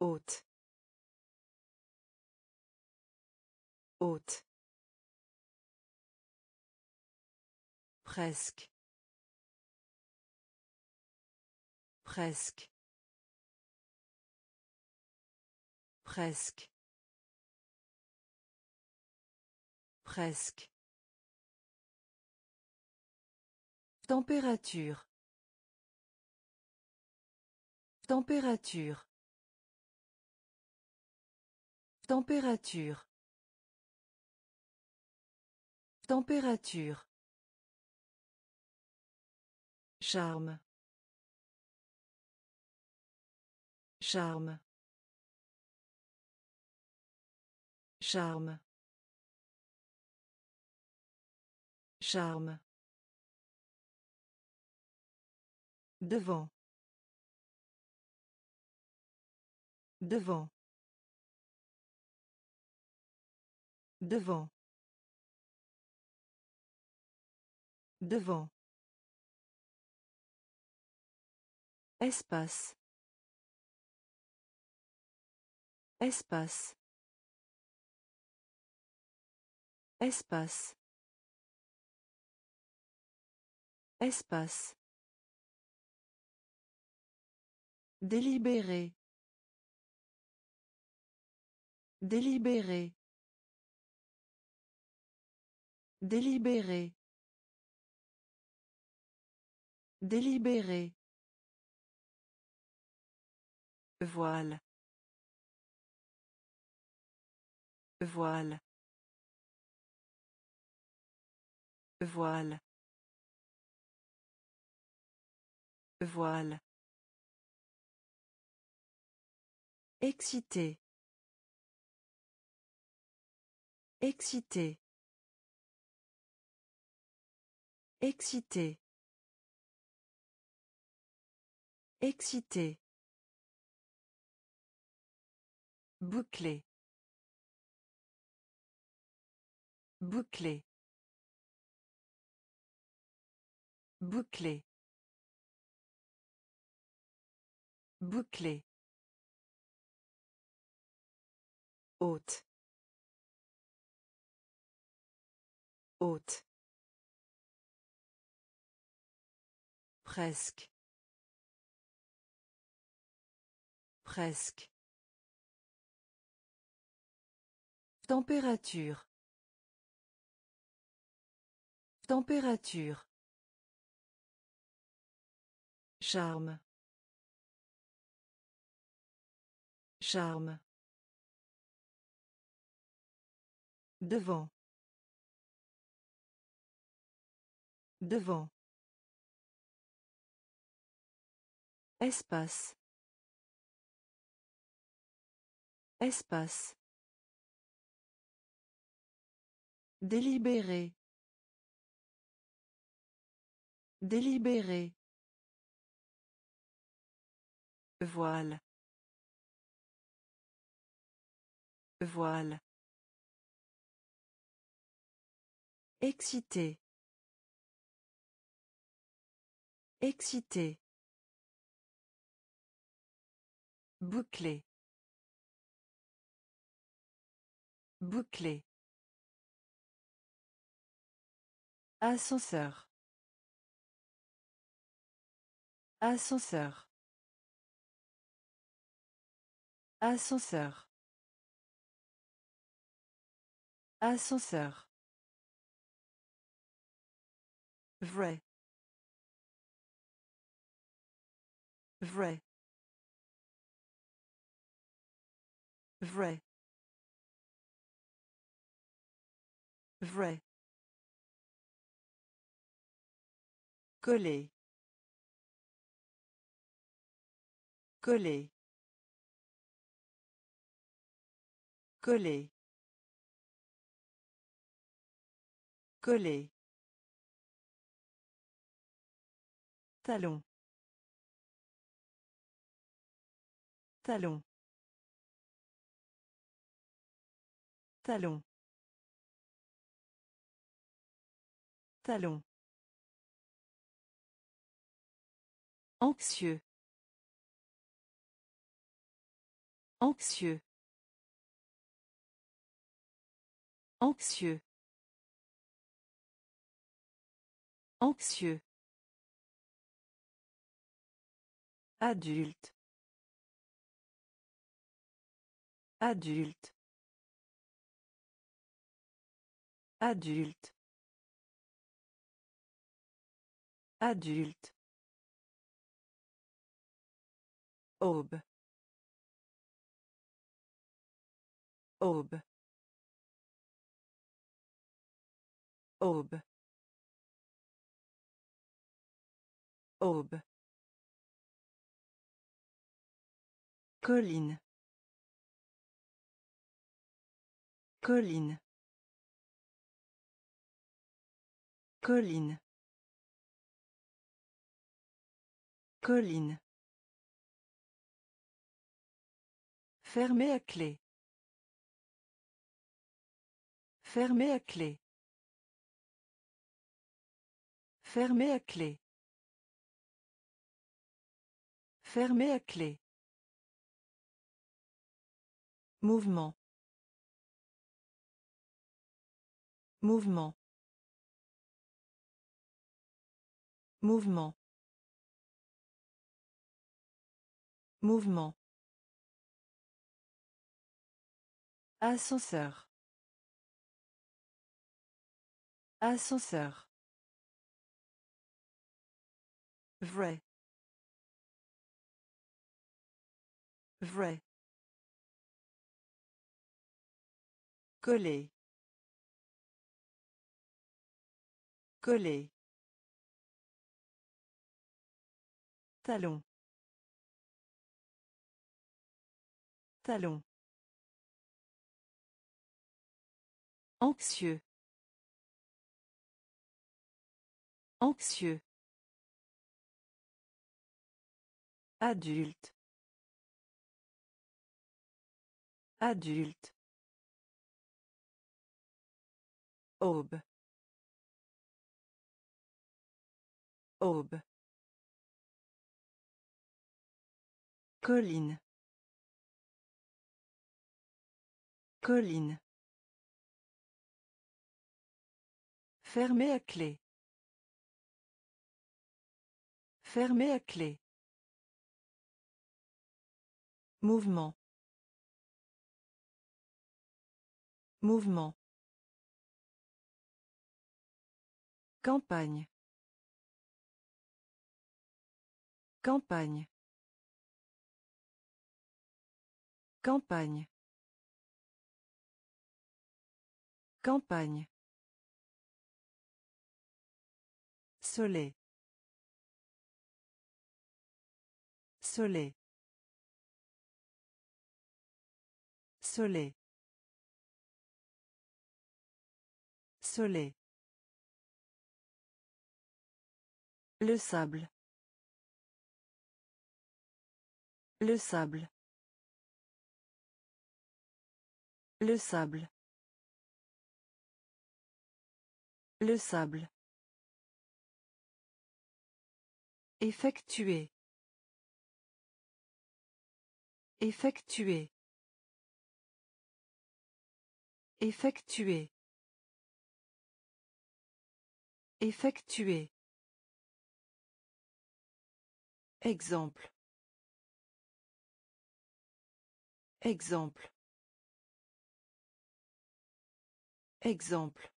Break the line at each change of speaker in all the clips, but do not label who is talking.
Haute. Haute. Presque. Presque. Presque. Presque. Température. Température. Température. Température. Charme. Charme. Charme. Charme. Devant. Devant. Devant. Devant. Espace. Espace. Espace. Espace. Délibéré. Délibéré. Délibéré. Délibéré. Voile. Voile. Voile. Voile. Excité. Excité. Excité. Excité. Bouclé. Bouclé. Bouclé. Bouclé. Haute. Haute. Presque. Presque. Température. Température. Charme. Charme. Devant. Devant. Espace. Espace. Délibéré. Délibéré. Voile. Voile. Excité. Excité. Bouclé. Bouclé. Ascenseur. Ascenseur. Ascenseur. Ascenseur. Vrai. Vrai. Vrai. Vrai. Coller. Coller. Coller. Coller. Talon. Talon. Talon. Talon. Anxieux. Anxieux. Anxieux. Anxieux. Adulte. Adulte. Adulte. Adulte. Aube. Aube. Aube. Aube. Colline. Colline. Colline. Colline. Fermé à clé. Fermé à clé. Fermé à clé. Fermé à clé. Mouvement. Mouvement. Mouvement. Mouvement. Ascenseur. Ascenseur. Vrai. Vrai. Coller. Coller. Talon. Talon. Anxieux. Anxieux. Adulte. Adulte. Aube. Aube. Colline. Colline. Fermé à clé. Fermé à clé. Mouvement. Mouvement. Campagne. Campagne. Campagne. Campagne. Soleil. Soleil. Soleil. Soleil. Le sable. Le sable. Le sable. Le sable. Effectuer. Effectuer. Effectuer. Effectuer. Exemple. Exemple. Exemple.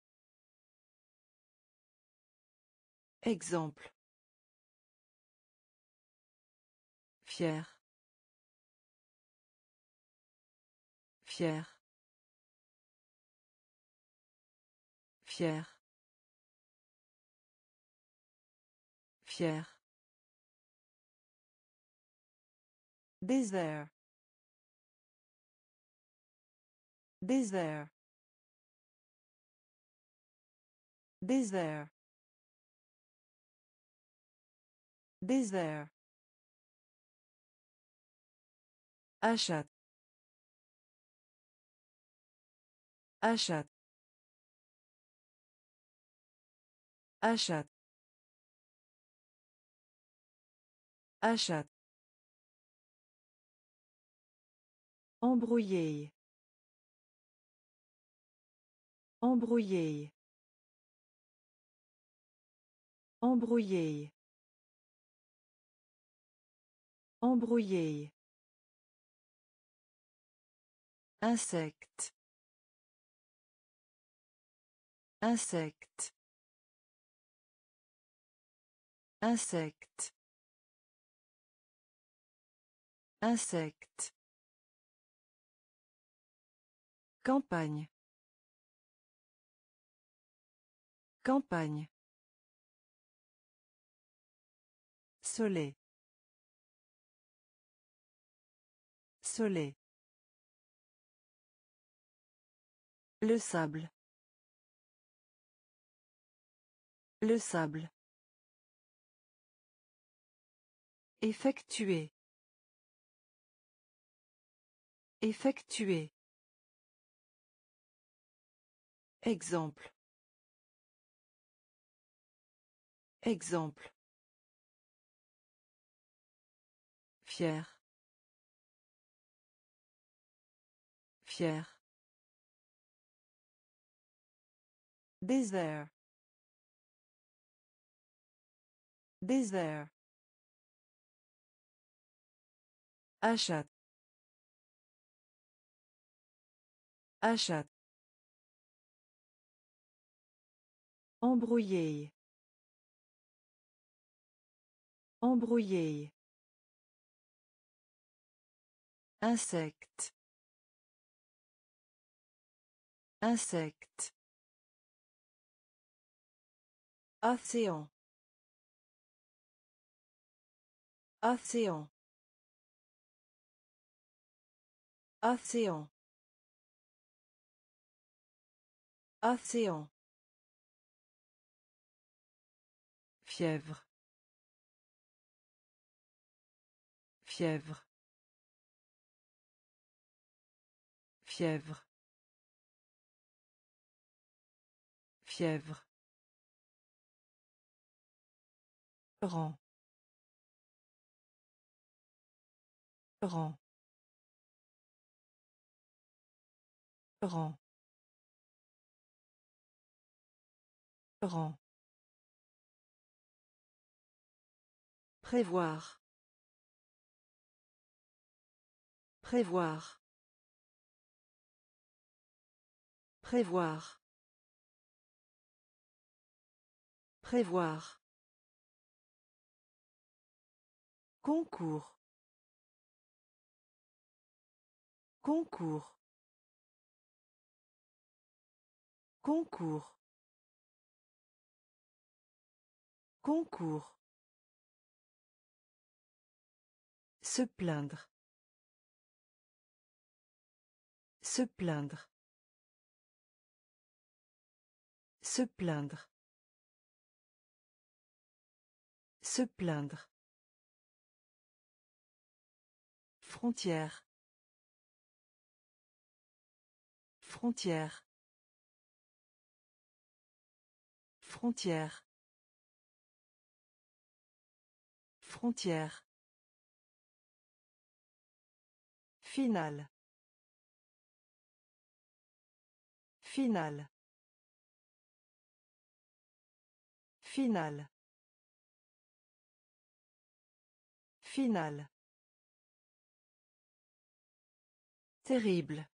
Exemple. Fier. Fier. Fier. Fier. Désert. Désert. Désert. Désert. Achat. Achat. Achat. Achat. Embrouiller. Embrouiller. Embrouiller. Embrouiller. Insecte. Insecte. Insecte. Insecte. Campagne. Campagne. Soleil. Soleil. Le sable. Le sable. Effectuer. Effectuer. Exemple. Exemple. Fier. Fier. Désert. Désert. Achat. Achat. Embrouiller. Embrouiller. Insecte. Insecte. Océan. Océan. Océan. Océan. Fièvre. Fièvre. Fièvre. Fièvre. Rang. Rang. Rang. Rang. Prévoir. Prévoir. Prévoir. Prévoir. Concours. Concours. Concours. Concours. Se plaindre. Se plaindre. Se plaindre. Se plaindre. Frontière. Frontière. Frontière. Frontière. Finale. Finale. Finale. Finale. Terrible.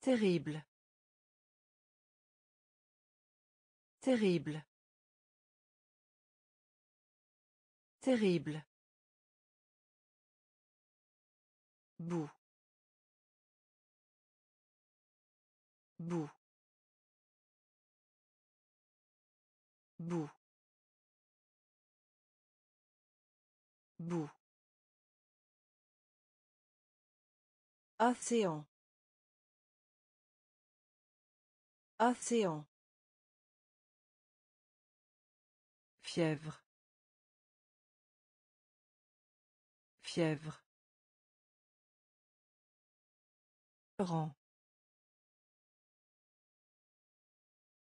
Terrible. Terrible. Terrible. Bout. Bout. Bout. Océan. Océan. Fièvre. Fièvre. Rang.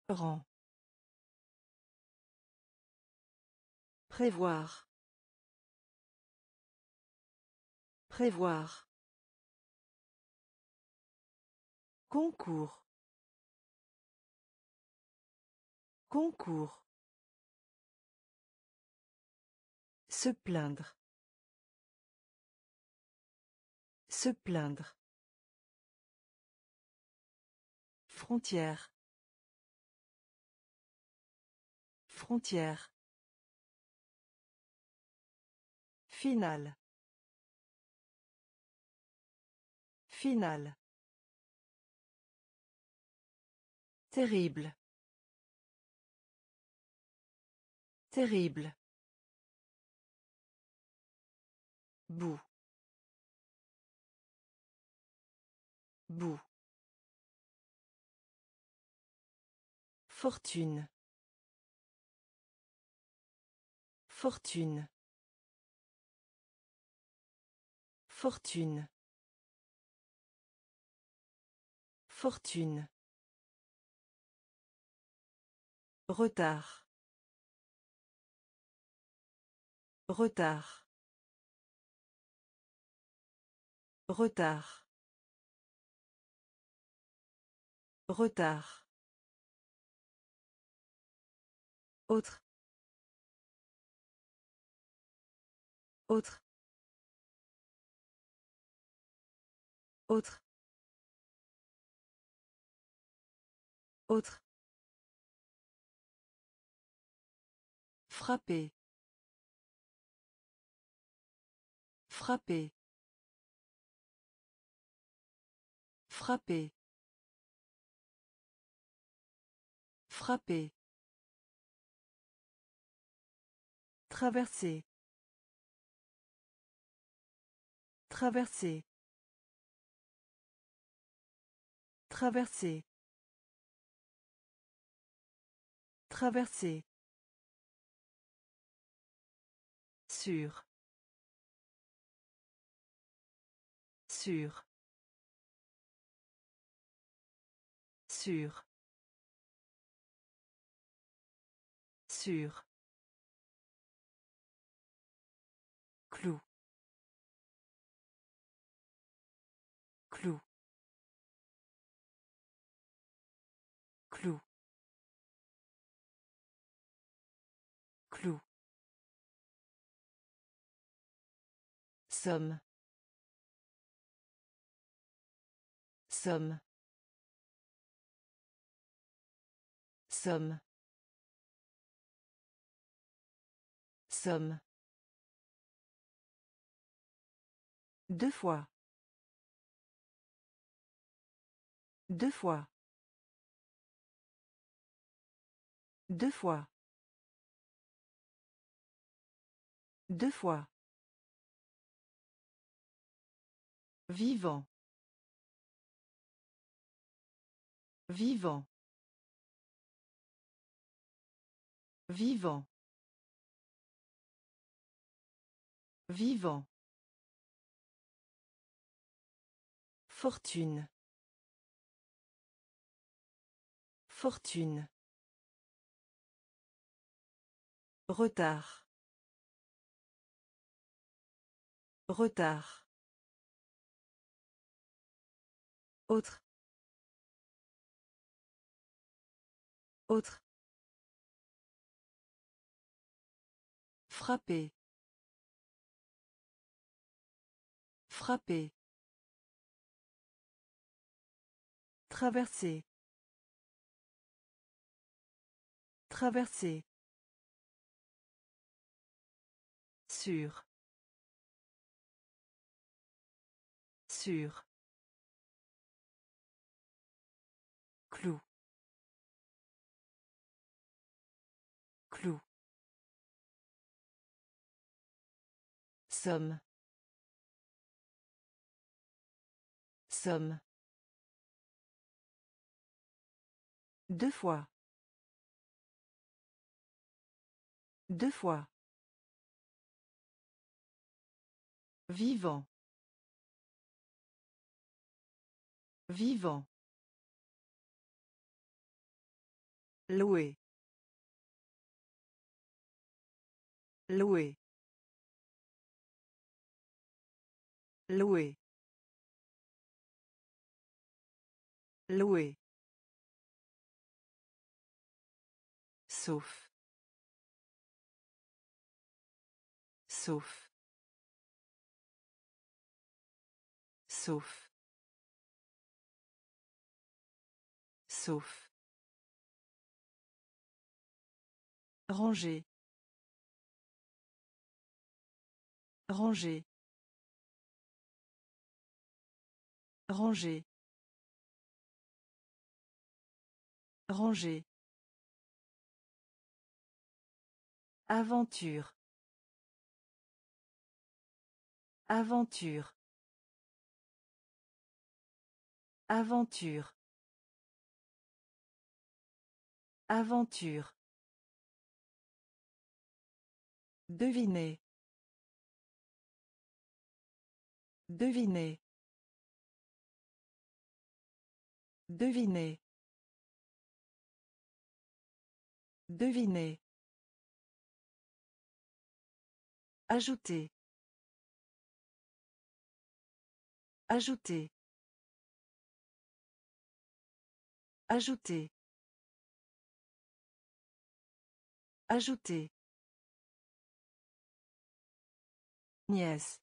Rang. Prévoir. Prévoir. Concours. Concours. Se plaindre. Se plaindre. Frontière. Frontière. Finale. Finale. Terrible. Terrible. Bout. Bout. Fortune. Fortune. Fortune. Fortune. Retard. Retard. Retard. Retard. Autre. Autre. Autre. Autre. Frapper. Frapper. Frapper. Frapper. Traverser. Traverser. Traverser. Traverser. Sûr. Sûr. Sûr. Sûr. Somme. Somme. Somme. Somme. Deux fois. Deux fois. Deux fois. Deux fois. Vivant. Vivant. Vivant. Vivant. Fortune. Fortune. Retard. Retard. Autre. Autre. Frapper. Frapper. Traverser. Traverser. Sûr. Sûr. Somme. Somme. Deux fois. Deux fois. Vivant. Vivant. Louer. Louer. Louer. Louer. Sauf. Sauf. Sauf. Sauf. Ranger. Ranger. Ranger. Ranger. Aventure. Aventure. Aventure. Aventure. Devinez. Devinez. Devinez. Devinez. Ajouter. Ajouter. Ajouter. Ajouter. Nièce.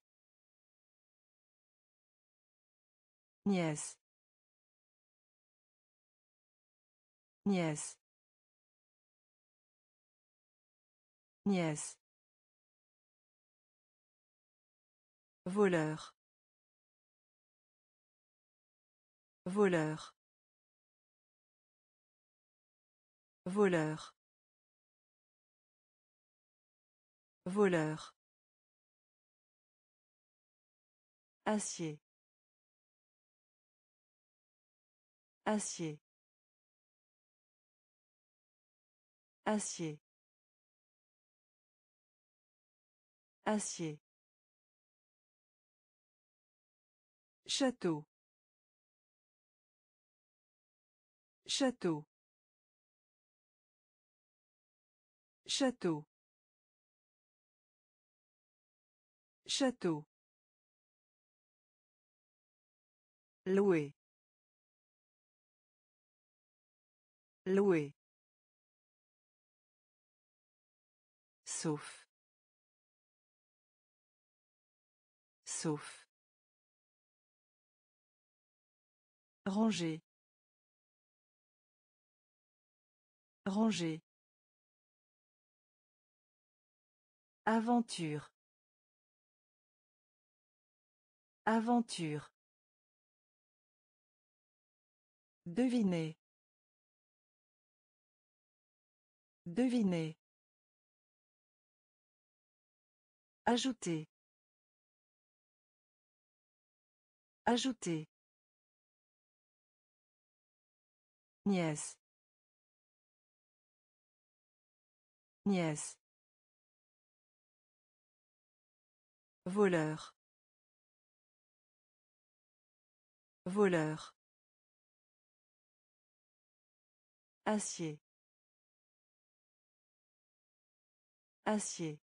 Nièce. Nièce. Nièce. Voleur. Voleur. Voleur. Voleur. Acier. Acier. Acier. Acier. Château. Château. Château. Château. Louer. Louer. Sauf. Sauf. Ranger. Ranger. Aventure. Aventure. Devinez. Devinez. Ajouter. Ajouter. Nièce. Nièce. Voleur. Voleur. Acier. Acier.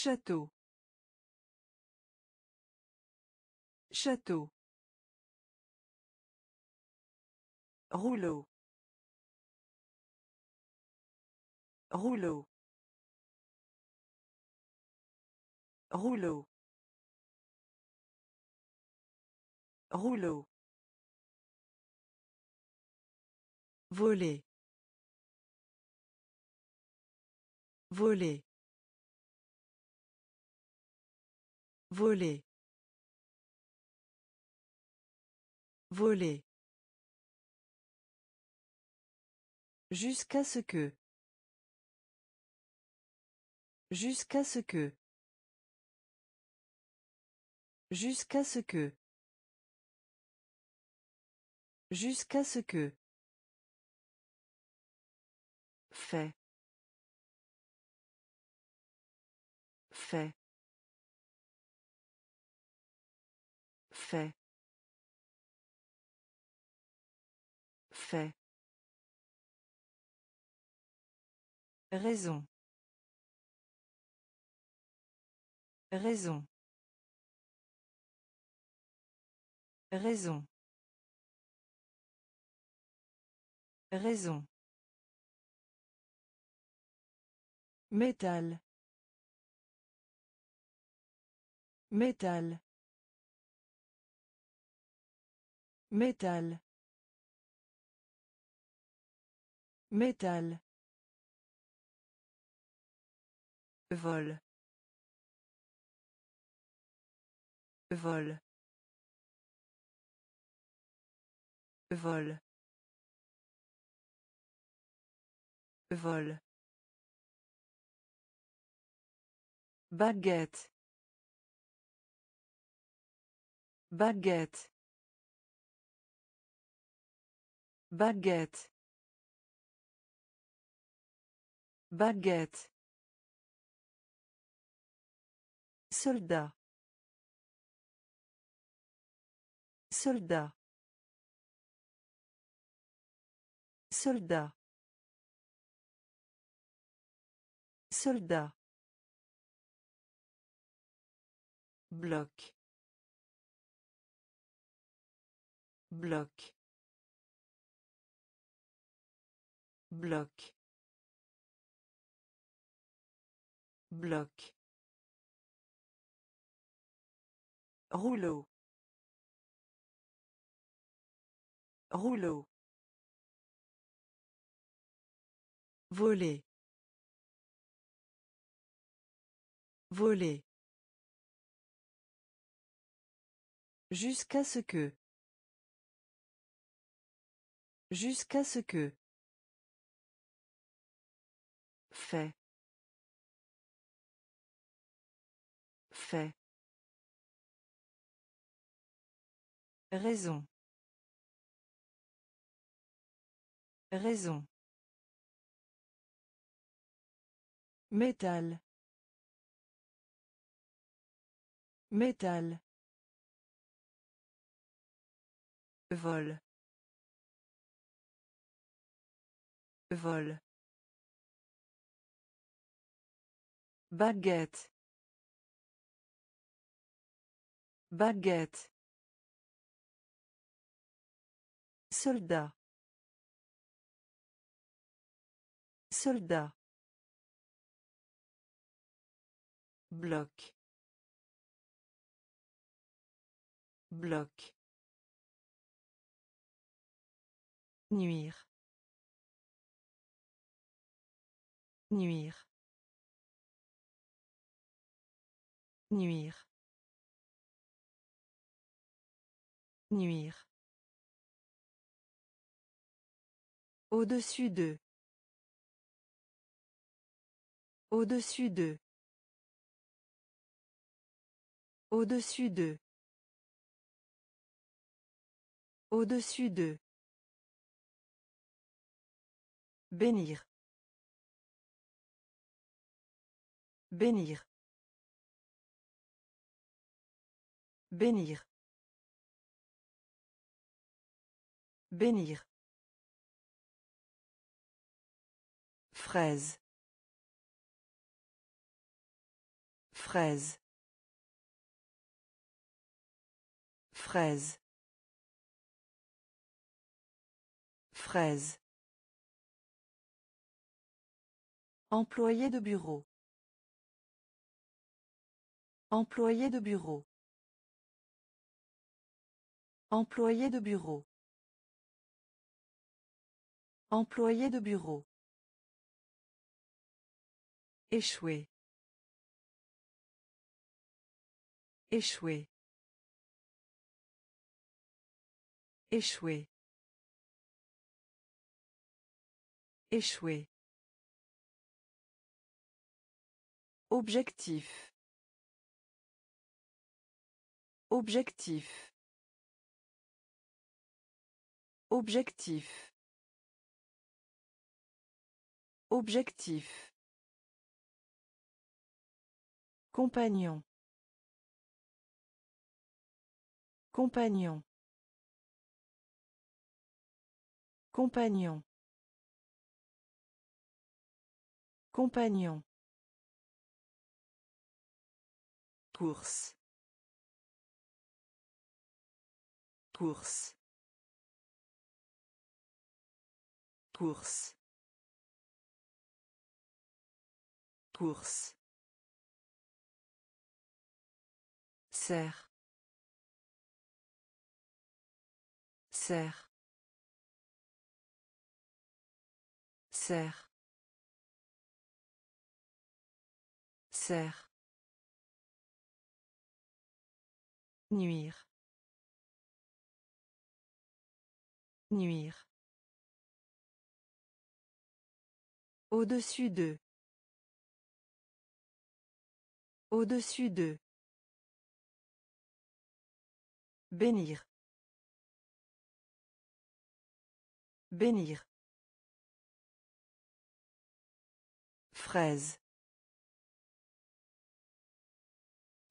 Château. Château. Rouleau. Rouleau. Rouleau. Rouleau. Voler. Voler. Voler. Voler. Jusqu'à ce que. Jusqu'à ce que. Jusqu'à ce que. Jusqu'à ce que. Fait. Fait. Fait. Fait. Raison. Raison. Raison. Raison. Métal. Métal. Métal. Métal. Vol. Vol. Vol. Vol. Baguette. Baguette. Baguette. Baguette. Soldat. Soldat. Soldat. Soldat. Bloc. Bloc. Bloc. Bloc. Rouleau. Rouleau. Voler. Voler. Jusqu'à ce que. Jusqu'à ce que. Fait. Fait. Raison. Raison. Métal. Métal. Vol. Vol. Baguette. Baguette. Soldat. Soldat. Bloc. Bloc. Nuire. Nuire. Nuire. Nuire. Au-dessus d'eux. Au-dessus d'eux. Au-dessus d'eux. Au-dessus d'eux. Bénir. Bénir. Bénir. Bénir. Fraise. Fraise. Fraise. Fraise. Employé de bureau. Employé de bureau. Employé de bureau. Employé de bureau. Échouer. Échouer. Échouer. Échouer. Objectif. Objectif. Objectif. Objectif. Compagnon. Compagnon. Compagnon. Compagnon. Course. Course. Course. Course. Serre. Serre. Serre. Serre. Nuire. Nuire. Au-dessus d'eux. Au-dessus d'eux. Bénir. Bénir. Fraise.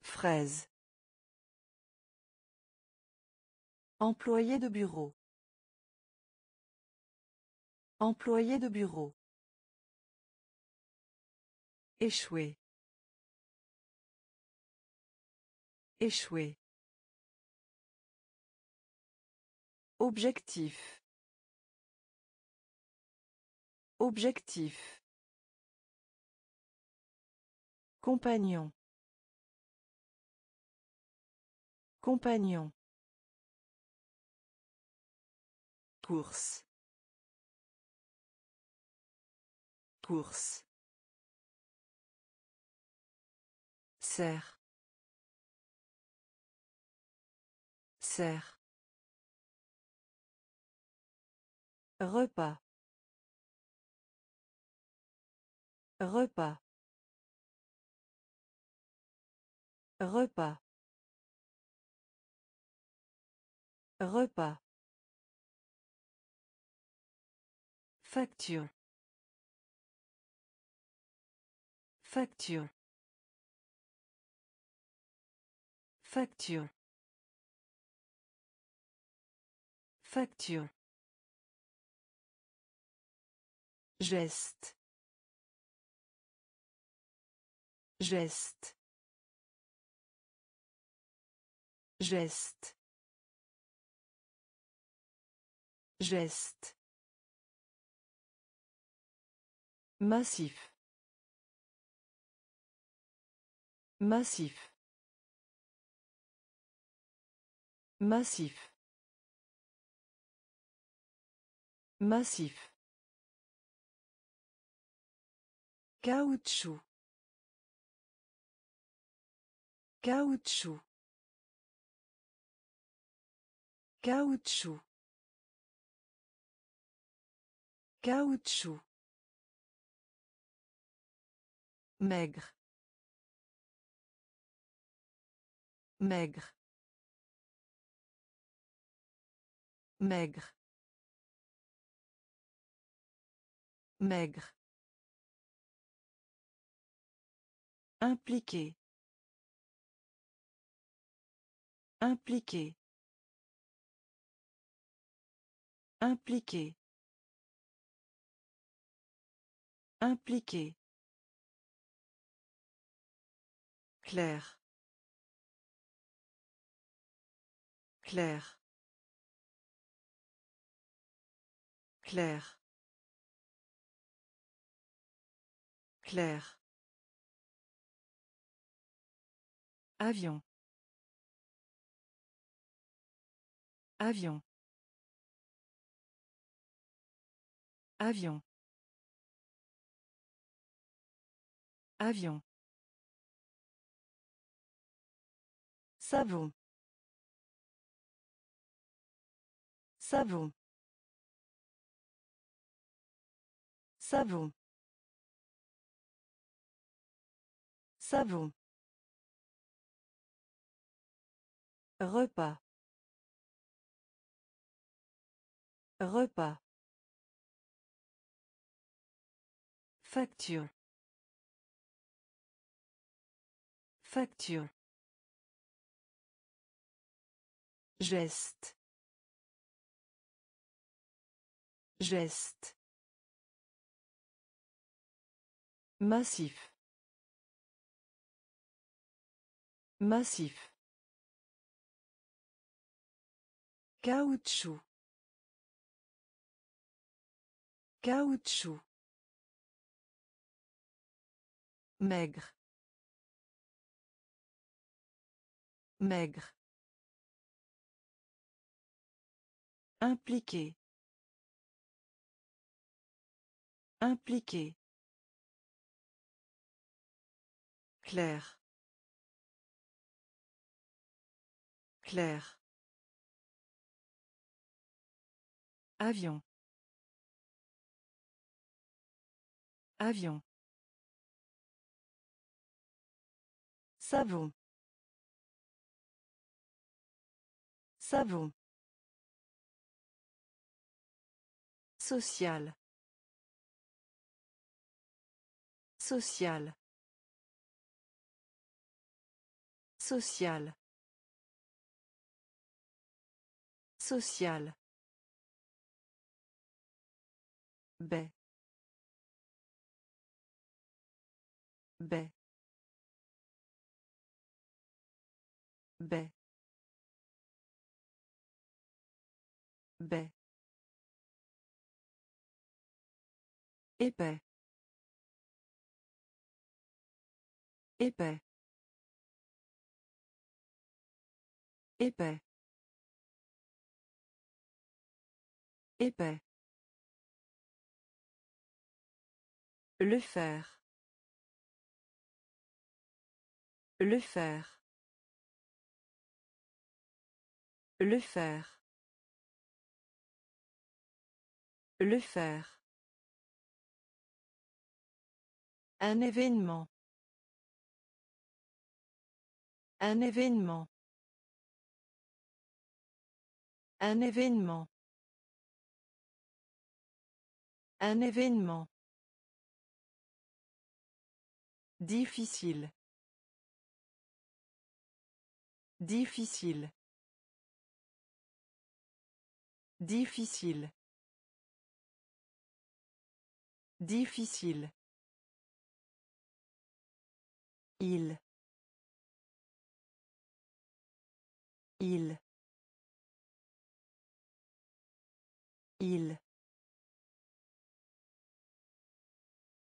Fraise. Employé de bureau. Employé de bureau. Échouer. Échouer. Objectif. Objectif. Compagnon. Compagnon. Course. Course. Serre. Serre. Repas. Repas. Repas. Repas. Facture. Facture. Facture. Geste. Geste. Geste. Geste. Massif. Massif. Massif. Massif. Caoutchouc. Caoutchouc. Caoutchouc. Caoutchouc. Maigre. Maigre. Maigre. Maigre. Impliqué. Impliqué. Impliqué. Impliqué. Claire. Claire. Claire. Claire. Avion. Avion. Avion. Avion. Savon. Savon. Savon. Savon. Repas. Repas. Facture. Facture. Geste. Geste. Massif. Massif. Caoutchouc. Caoutchouc. Maigre. Maigre. Impliqué. Impliqué. Claire. Claire. Avion. Avion. Savon. Savon. Social. Social. Social. Social. Baie. Baie. Baie. Baie. Épais. Épais. Épais. Épais. Le faire. Le faire. Le faire. Le faire. Un événement. Un événement. Un événement. Un événement. Difficile. Difficile. Difficile. Difficile. Il. Il. Il.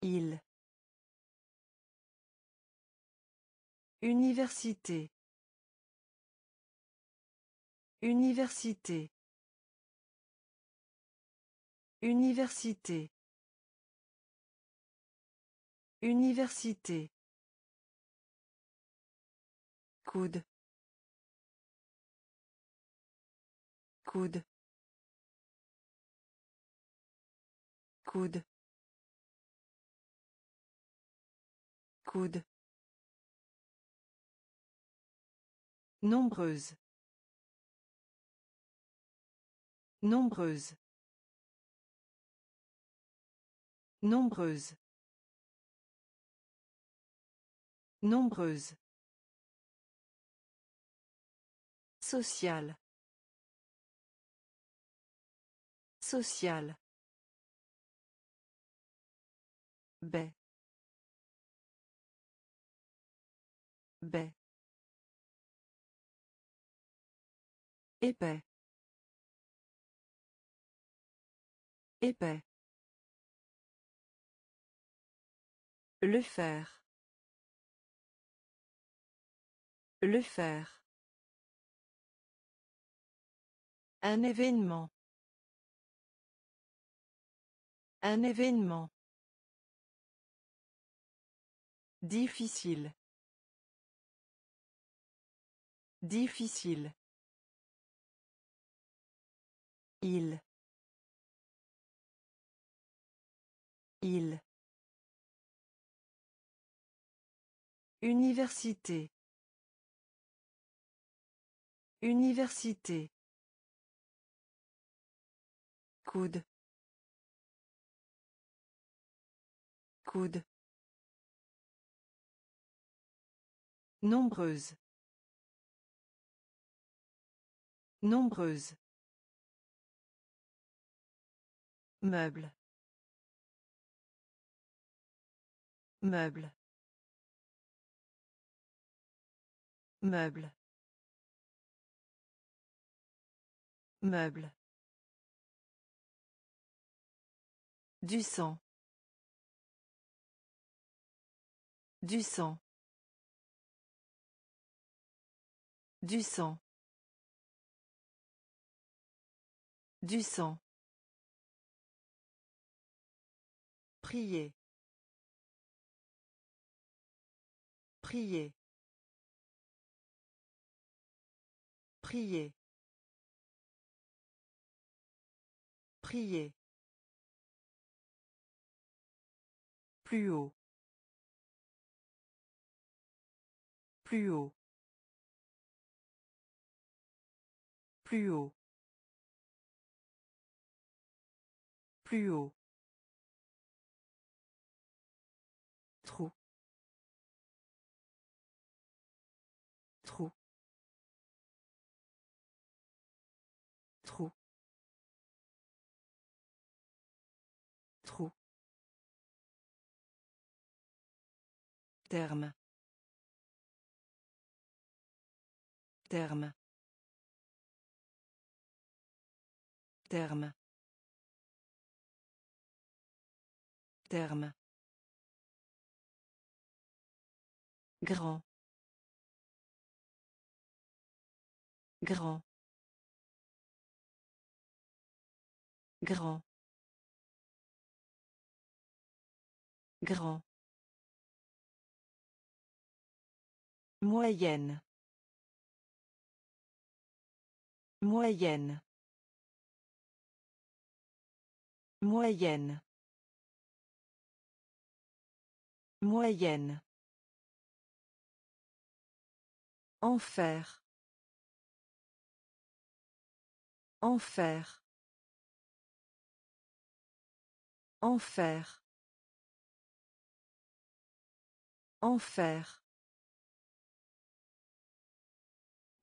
Il. Université. Université. Université. Université. Coude. Coude. Coude. Coude. Nombreuse. Nombreuse. Nombreuse. Nombreuse. Social. Social. Baie. Baie. Épais. Épais. Le faire. Le faire. Un événement. Un événement. Difficile. Difficile. Il. Il. Université. Université. Coude. Coude. Nombreuse. Nombreuse. Meuble. Meuble. Meuble. Meuble. Du sang. Du sang. Du sang. Du sang. Prier. Prier. Prier. Prier. Plus haut. Plus haut. Plus haut. Plus haut. Trou. Trou. Trou. Trou. Terme. Terme. Terme. Terme. Grand. Grand. Grand. Grand. Moyenne. Moyenne. Moyenne. Moyenne. Enfer. Enfer. Enfer. Enfer.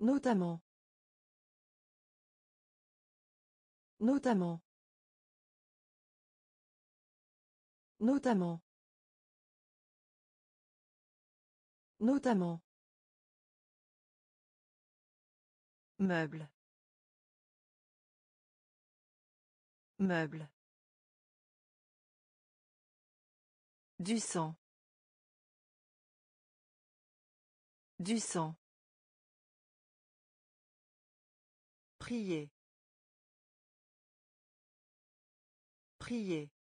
Notamment. Notamment. Notamment. Notamment. Meuble. Meuble. Du sang. Du sang. Prier. Prier.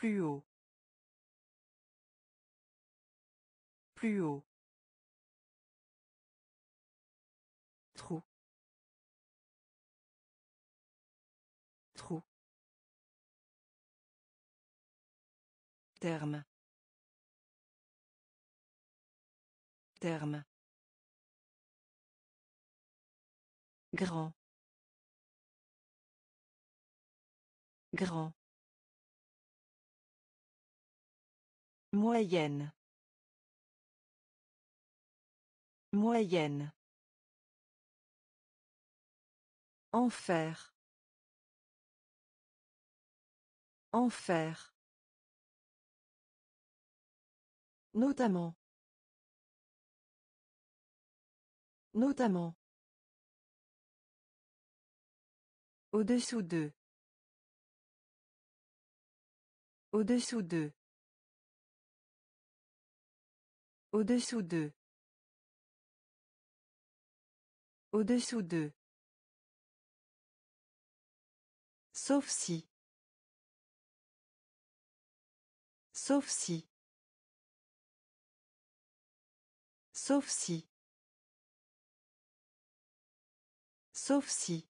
Plus haut. Plus haut. Trou. Trou. Terme. Terme. Grand. Grand. Moyenne. Moyenne. Enfer. Enfer. Notamment. Notamment. Au-dessous d'eux. Au-dessous d'eux. Au-dessous d'eux. Au-dessous d'eux. Sauf si. Sauf si. Sauf si. Sauf si.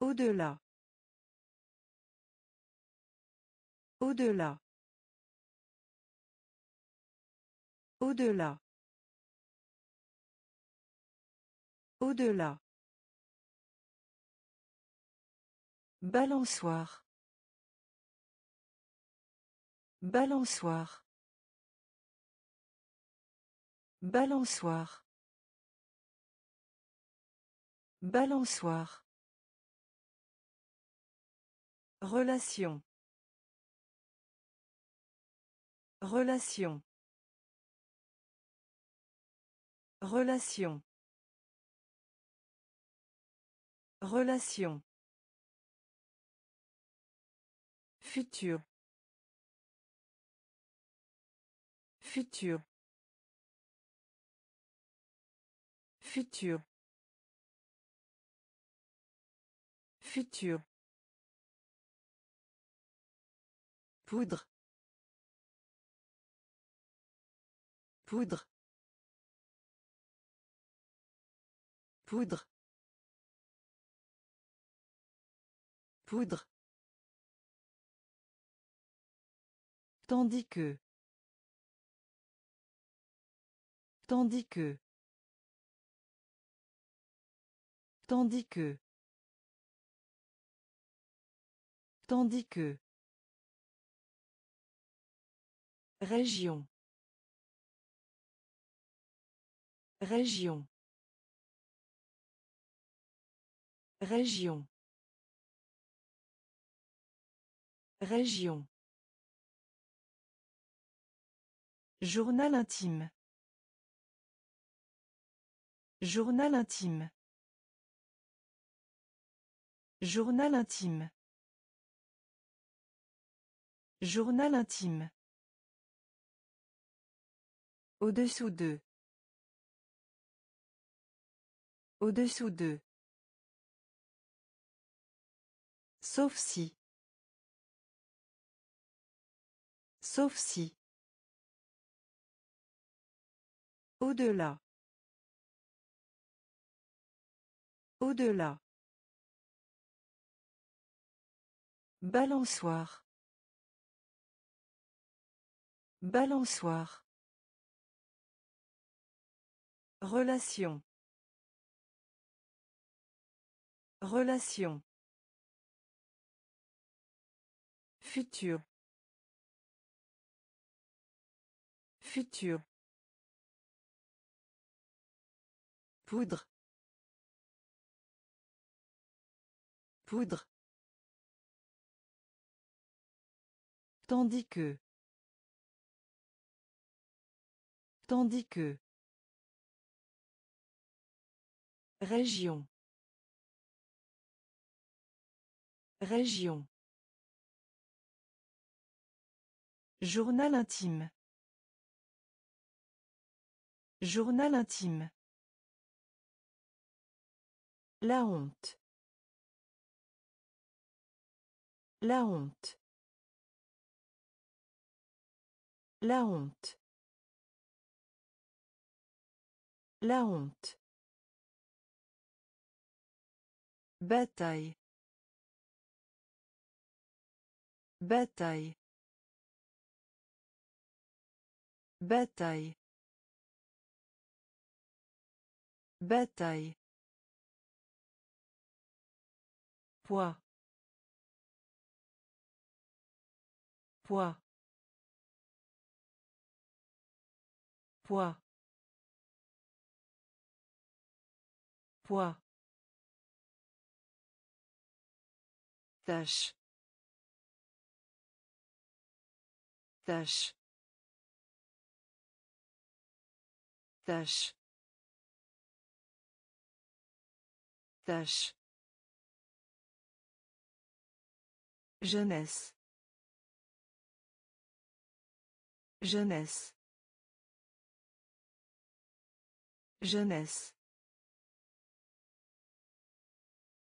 Au-delà. Au-delà. Au-delà. Au-delà. Balançoire. Balançoire. Balançoire. Balançoire. Relation. Relation. Relation. Relation. Futur. Futur. Futur. Futur. Poudre. Poudre. Poudre. Poudre. Tandis que. Tandis que. Tandis que. Tandis que. Région. Région. Région. Région. Journal intime. Journal intime. Journal intime. Journal intime. Au-dessous d'eux. Au-dessous d'eux. Sauf si. Sauf si. Au-delà. Au-delà. Balançoire. Balançoire. Relation. Relation. Futur. Futur. Poudre. Poudre. Tandis que. Tandis que. Région. Région. Journal intime. Journal intime. La honte. La honte. La honte. La honte. Bataille. Bataille. Bataille. Bataille. Poids. Poids. Poids. Poids. Tâche. Tâche. Tâche. Tâche. Jeunesse. Jeunesse. Jeunesse.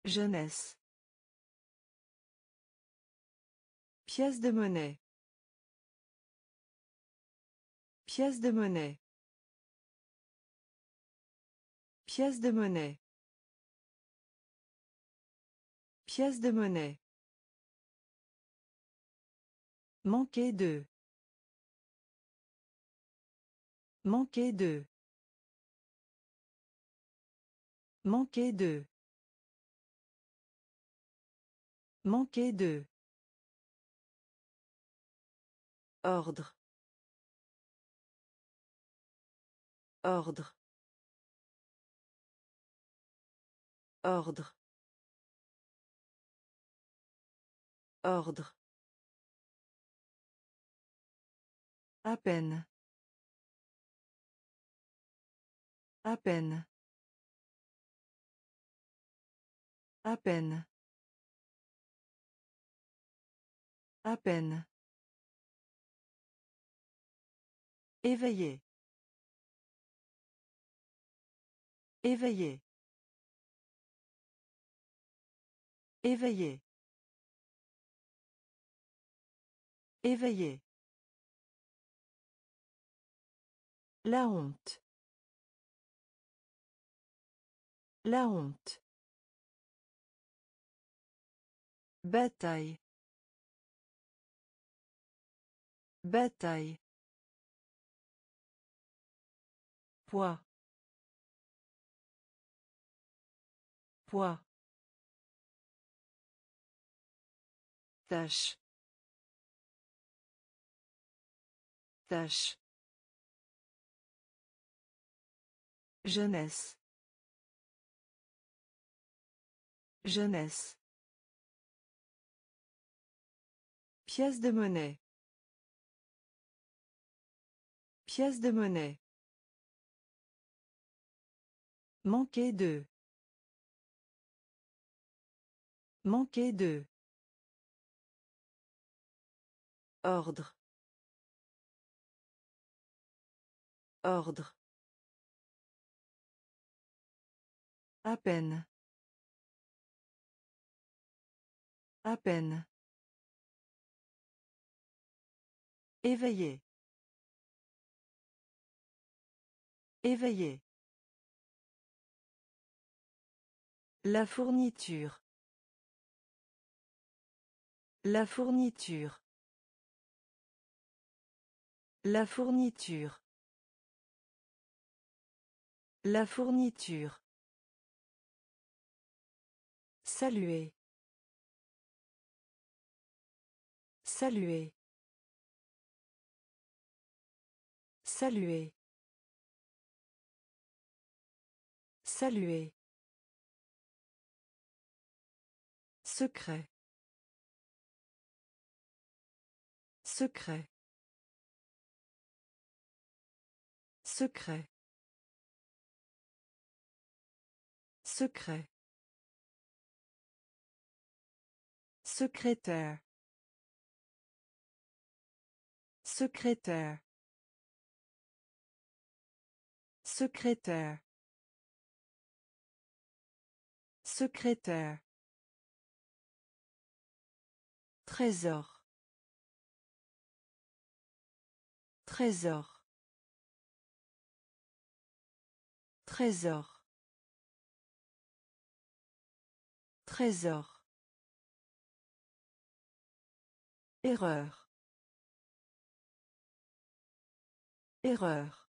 Jeunesse. Pièce de monnaie. Pièce de monnaie. Pièce de monnaie. Pièce de monnaie. Manquer de. Manquer de. Manquer de. Manquer de. Ordre. Ordre. Ordre. Ordre. À peine. À peine. À peine. À peine. Éveillé. Éveillé. Éveillé. Éveillé. La honte. La honte. Bataille. Bataille. Poids. Poids. Tâche. Tâche. Jeunesse. Jeunesse. Pièce de monnaie. Pièce de monnaie. Manquer de. Manquer de. Ordre. Ordre. À peine. À peine. Éveillé. Éveillé. La fourniture. La fourniture. La fourniture. La fourniture. Saluer. Saluer. Saluer. Saluer. Secret. Secret. Secret. Secret. Secrétaire. Secrétaire. Secrétaire. Secrétaire. Trésor. Trésor. Trésor. Trésor. Erreur. Erreur.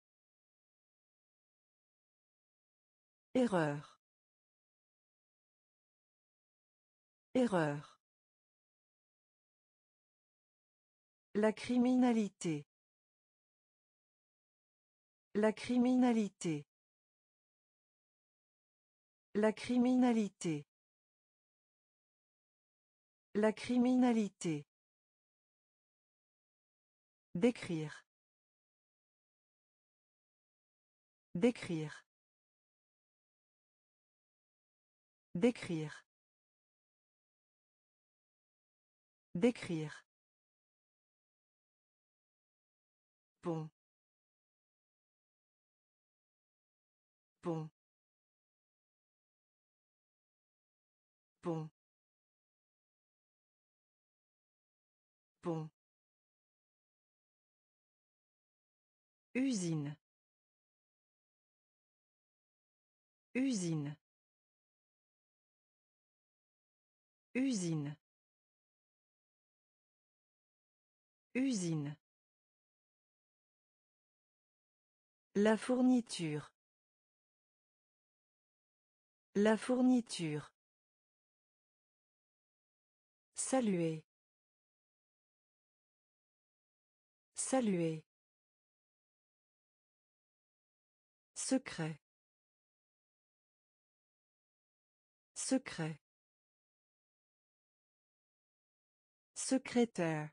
Erreur. Erreur. La criminalité. La criminalité. La criminalité. La criminalité. Décrire. Décrire. Décrire. Décrire. Pont. Pont. Pont. Pont. Usine. Usine. Usine. Usine. La fourniture. La fourniture. Saluer. Saluer. Secret. Secret. Secrétaire.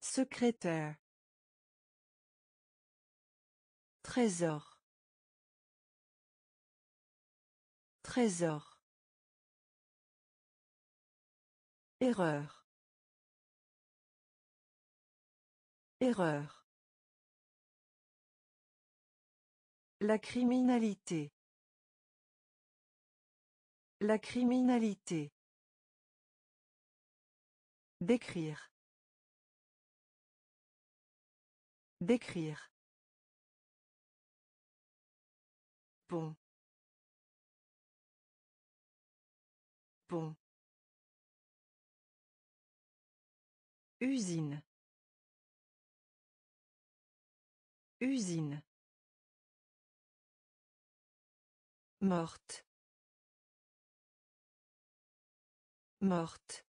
Secrétaire. Trésor. Trésor. Erreur. Erreur. La criminalité. La criminalité. Décrire. Décrire. Pont. Pont. Usine. Usine. Morte. Morte.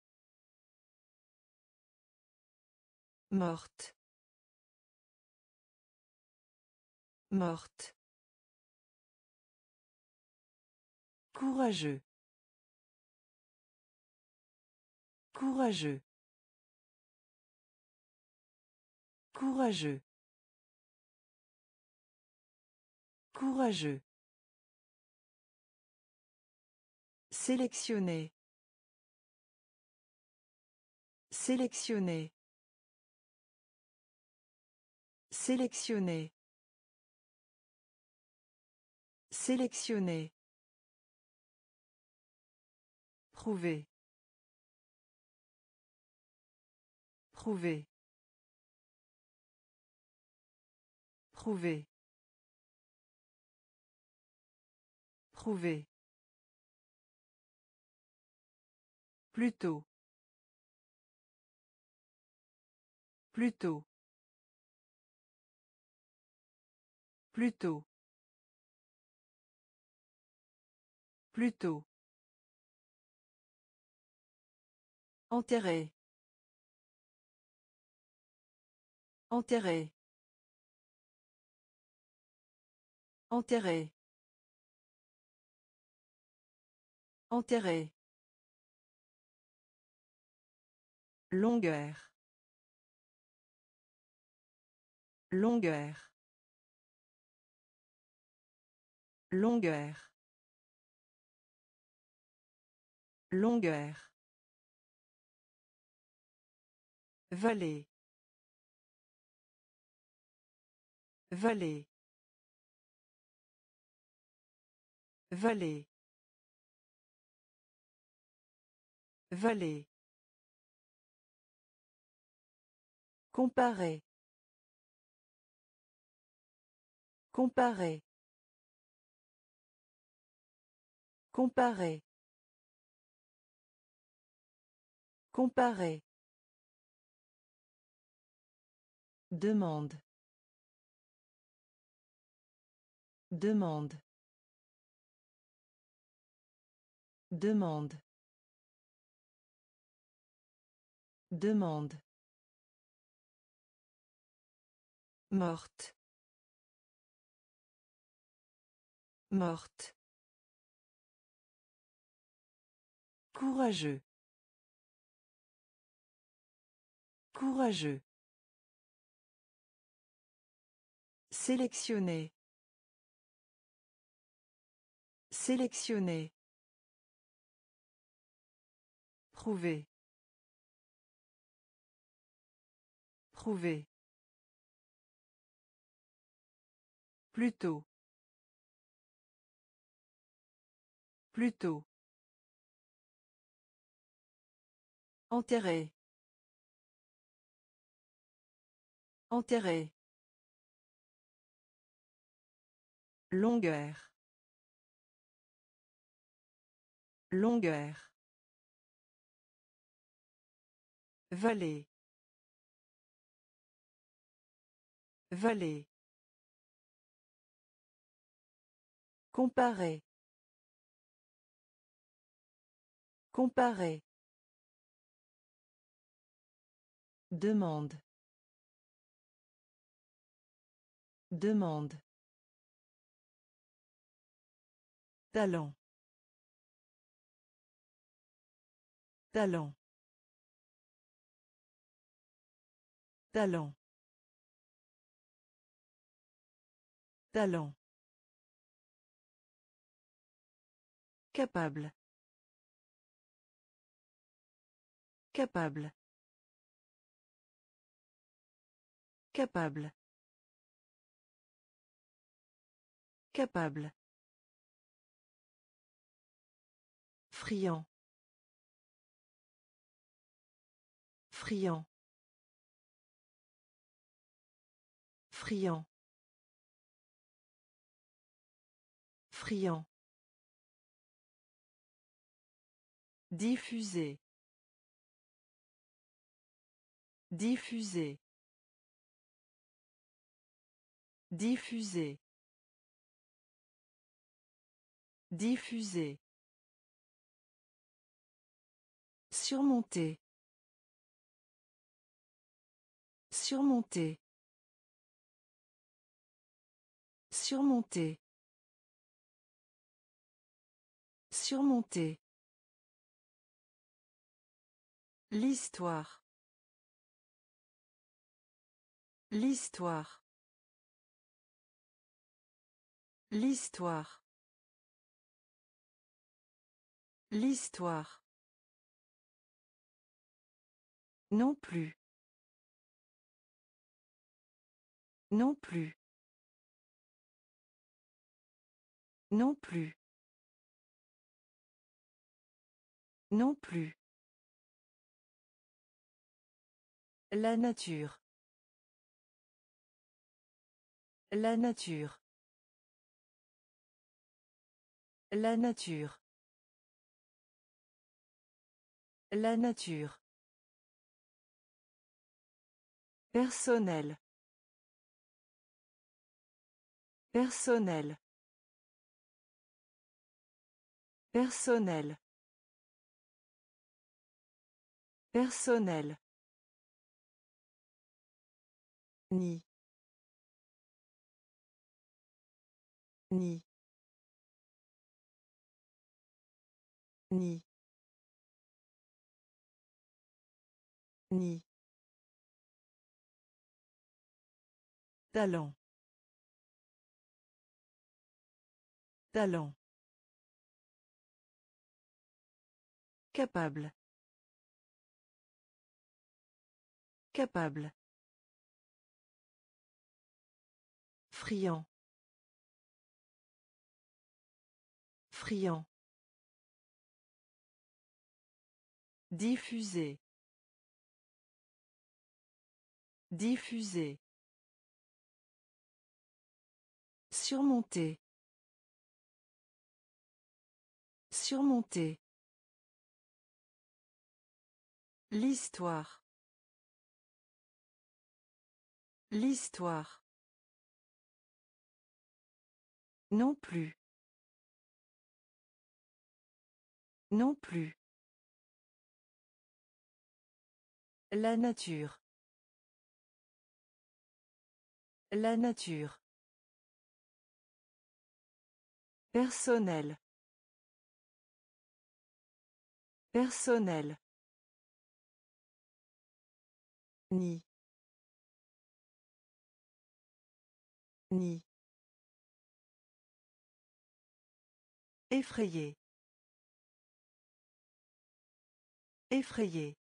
Morte. Morte. Courageux. Courageux. Courageux. Courageux. Sélectionner. Sélectionner. Sélectionner. Sélectionner. Prouver. Prouver. Prouver. Prouver. Plutôt. Plutôt. Plutôt. Plutôt. Enterré. Enterré. Enterré. Enterré. Longueur. Longueur. Longueur. Longueur. Vallée. Vallée. Vallée. Vallée. Comparer. Comparer. Comparer. Comparer. Demande. Demande. Demande. Demande. Morte. Morte. Courageux. Courageux. Sélectionner. Sélectionner. Prouver. Prouver. Plutôt. Plutôt. Enterré. Enterré. Longueur. Longueur. Vallée. Vallée. Comparer. Comparer. Demande. Demande. Talent. Talent. Talent. Talent. Capable. Capable. Capable. Capable. Friand. Friand. Friand. Friand. Diffuser. Diffuser. Diffuser. Diffuser. Surmonter. Surmonter. Surmonter. Surmonter. L'histoire. L'histoire. L'histoire. L'histoire. Non plus. Non plus. Non plus. Non plus. La nature. La nature. La nature. La nature. Personnel. Personnel. Personnel. Personnel. Ni. Ni. Ni. Ni. Talent. Talent. Capable. Capable. Friand. Friand. Diffuser. Diffuser. Surmonter. Surmonter. L'histoire. L'histoire. Non plus. Non plus. La nature. La nature. Personnel. Personnel. Ni. Ni. Effrayé. Effrayé.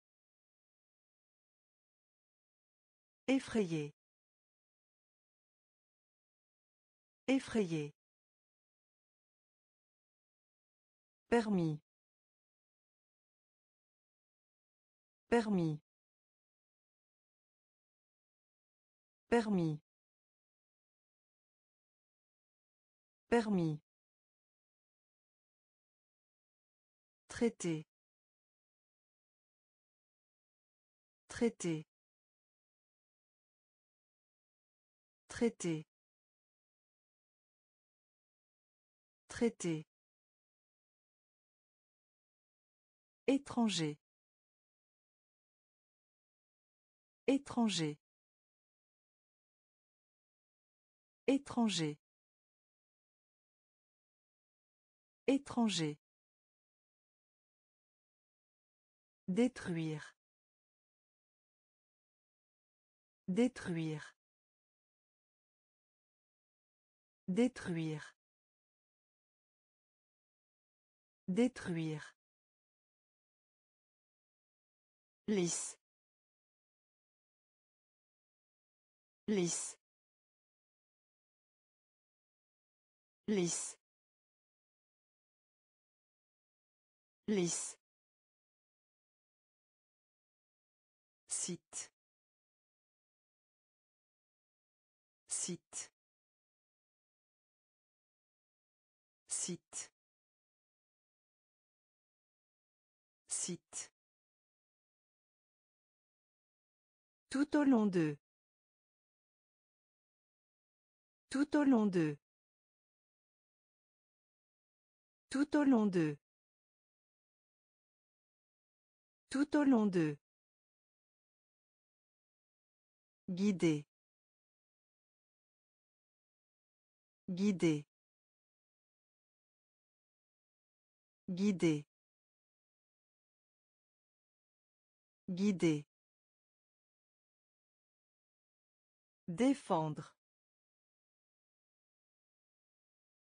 Effrayé. Effrayé. Permis. Permis. Permis. Permis. Traité. Traité. Traité. Traité. Étranger. Étranger. Étranger. Étranger. Détruire. Détruire. Détruire. Détruire. Lisse. Lisse. Lisse. Lisse. Site. Site. Site. Site. Tout au long de. Tout au long de. Tout au long de. Tout au long de. Guider. Guider. Guider. Guider. Défendre.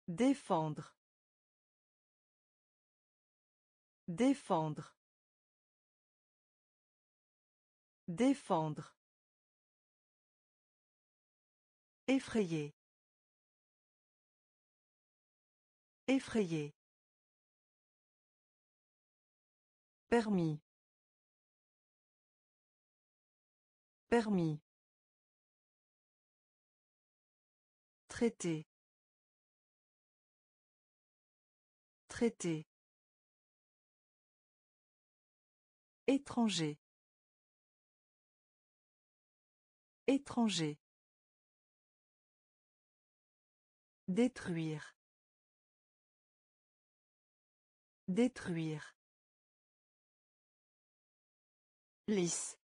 Défendre. Défendre. Défendre. Effrayé. Effrayé. Permis. Permis. Traité. Traité. Étranger. Étranger. Détruire. Détruire. Lisse.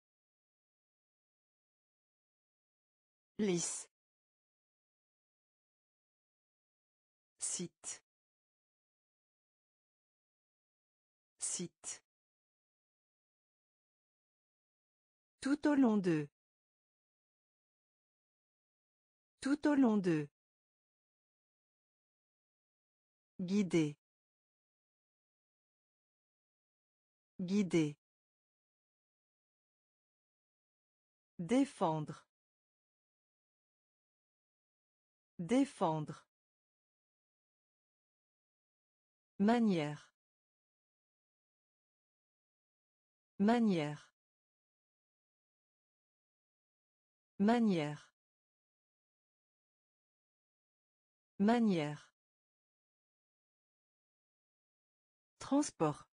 Lisse. Site. Site. Tout au long de. Tout au long de. Guider. Guider. Défendre. Défendre. Manière. Manière. Manière. Manière. Transport.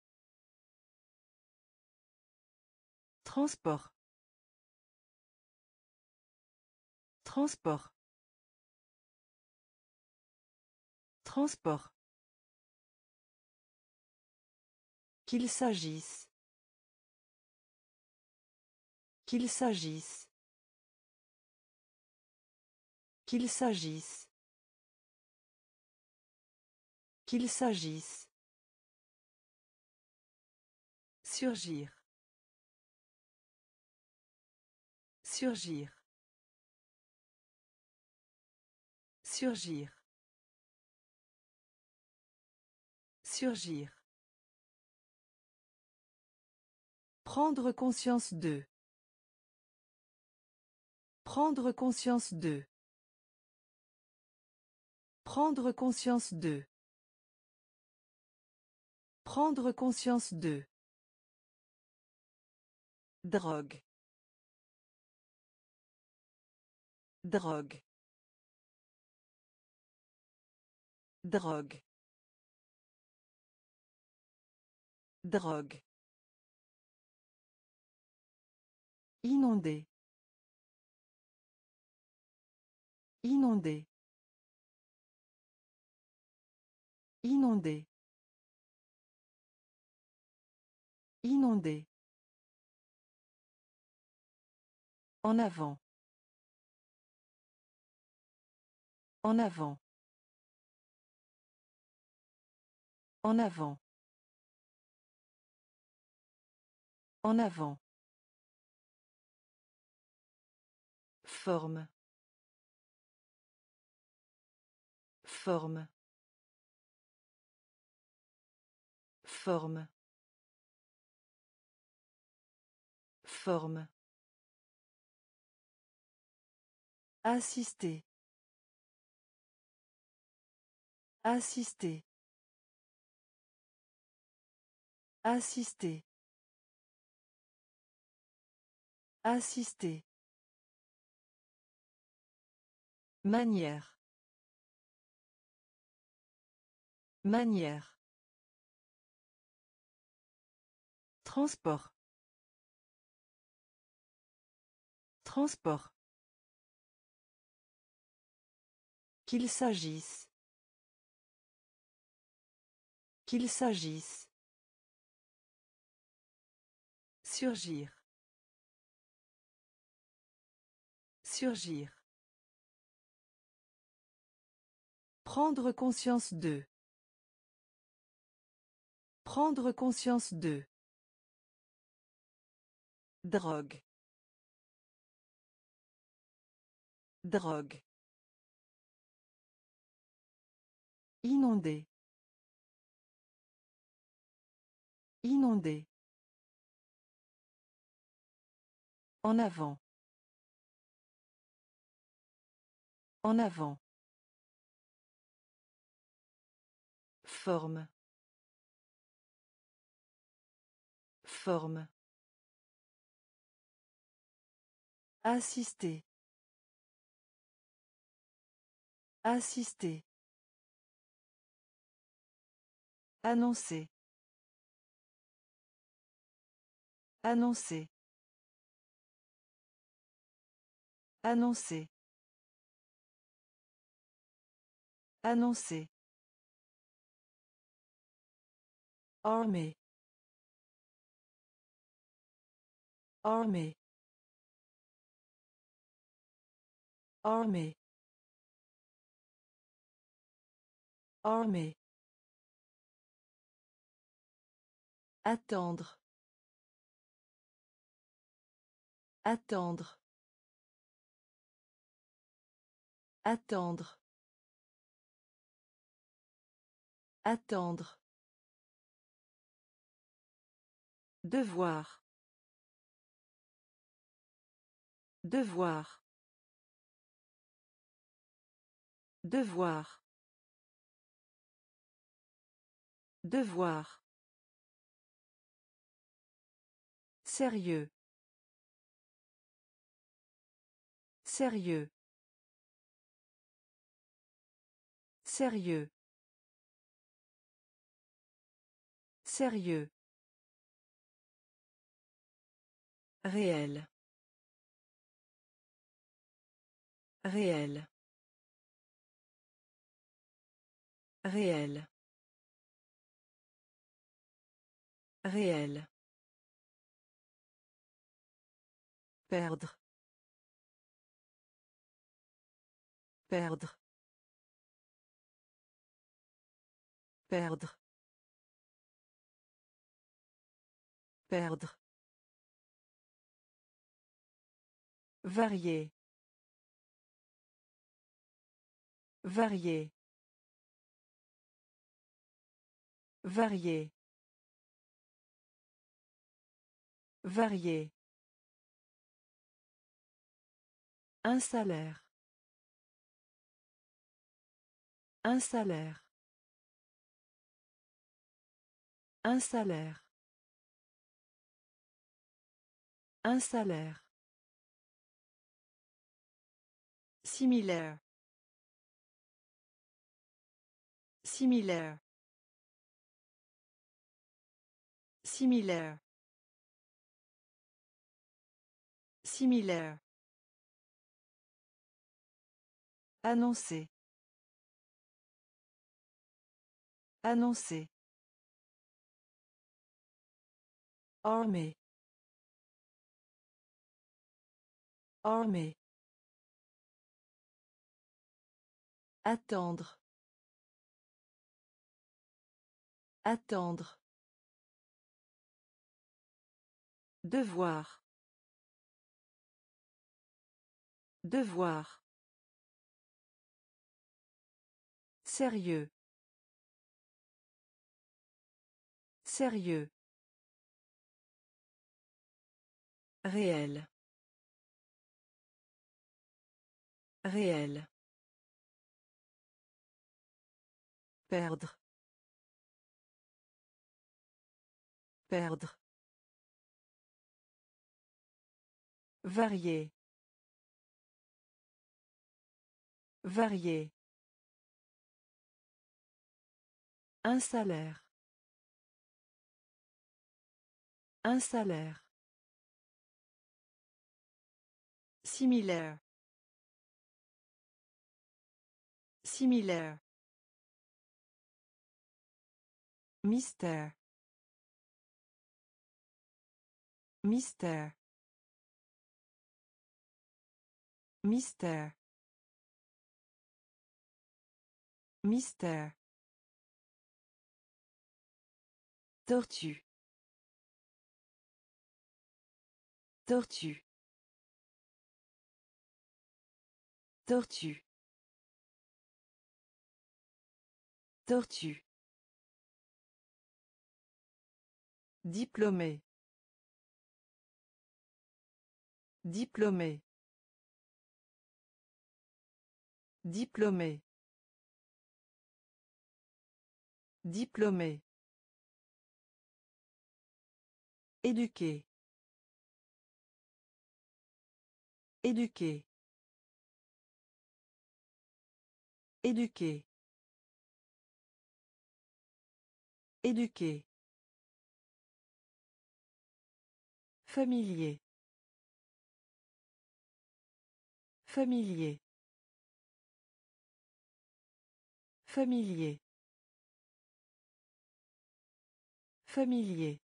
Transport. Transport. Transport. Qu'il s'agisse. Qu'il s'agisse. Qu'il s'agisse. Qu'il s'agisse. Surgir. Surgir. Surgir. Surgir. Prendre conscience de. Prendre conscience de. Prendre conscience de. Prendre conscience de. Drogue. Drogue. Drogue. Drogue. Inondé. Inondé. Inondé. Inondé. En avant. En avant. En avant. En avant. Forme. Forme. Forme. Forme. Assister. Assister. Assister. Assister. Manière. Manière. Transport. Transport. Qu'il s'agisse. Qu'il s'agisse. Surgir. Surgir. Prendre conscience de. Prendre conscience de. Drogue. Drogue. Inondé. Inondé. En avant. En avant. Forme. Forme. Assister. Assister. Annoncer. Annoncer. Annoncer. Annoncer. Armée. Armée. Armée. Armée. Attendre. Attendre. Attendre. Attendre. Devoir. Devoir. Devoir. Devoir. Sérieux. Sérieux. Sérieux. Sérieux. Réel. Réel. Réel. Réel. Perdre. Perdre. Perdre. Perdre. Varier. Varier. Varier. Varier. Un salaire. Un salaire. Un salaire. Un salaire. Similaire. Similaire. Similaire. Similaire. Annoncer. Annoncer. Armée. Armée. Attendre. Attendre. Devoir. Devoir. Sérieux. Sérieux. Réel. Réel. Perdre. Perdre. Varier. Varier. Un salaire. Un salaire. Similaire. Similaire. Mystère. Mystère. Mystère. Mystère. Tortue. Tortue. Tortue. Tortue. Diplômé. Diplômé. Diplômé. Diplômé. Éduquer. Éduquer. Éduquer. Éduquer. Familier. Familier. Familier. Familier.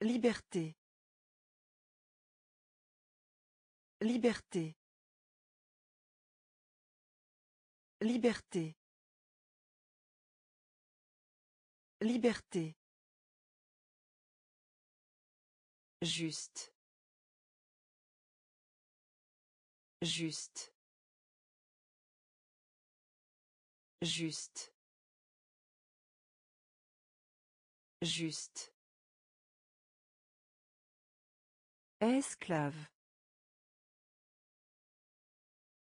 Liberté. Liberté. Liberté. Liberté. Juste. Juste. Juste. Juste. Esclave.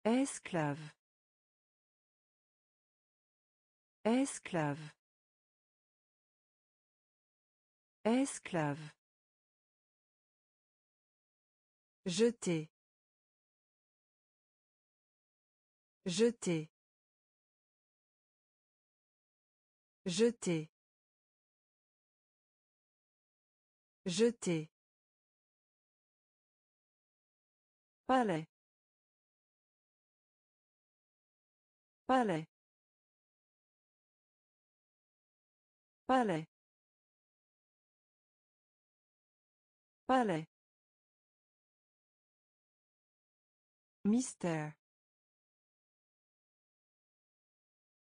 Esclave. Esclave. Esclave. Jeter. Jeter. Jeter. Jeter. Palais. Palais. Palais. Palais. Mystère.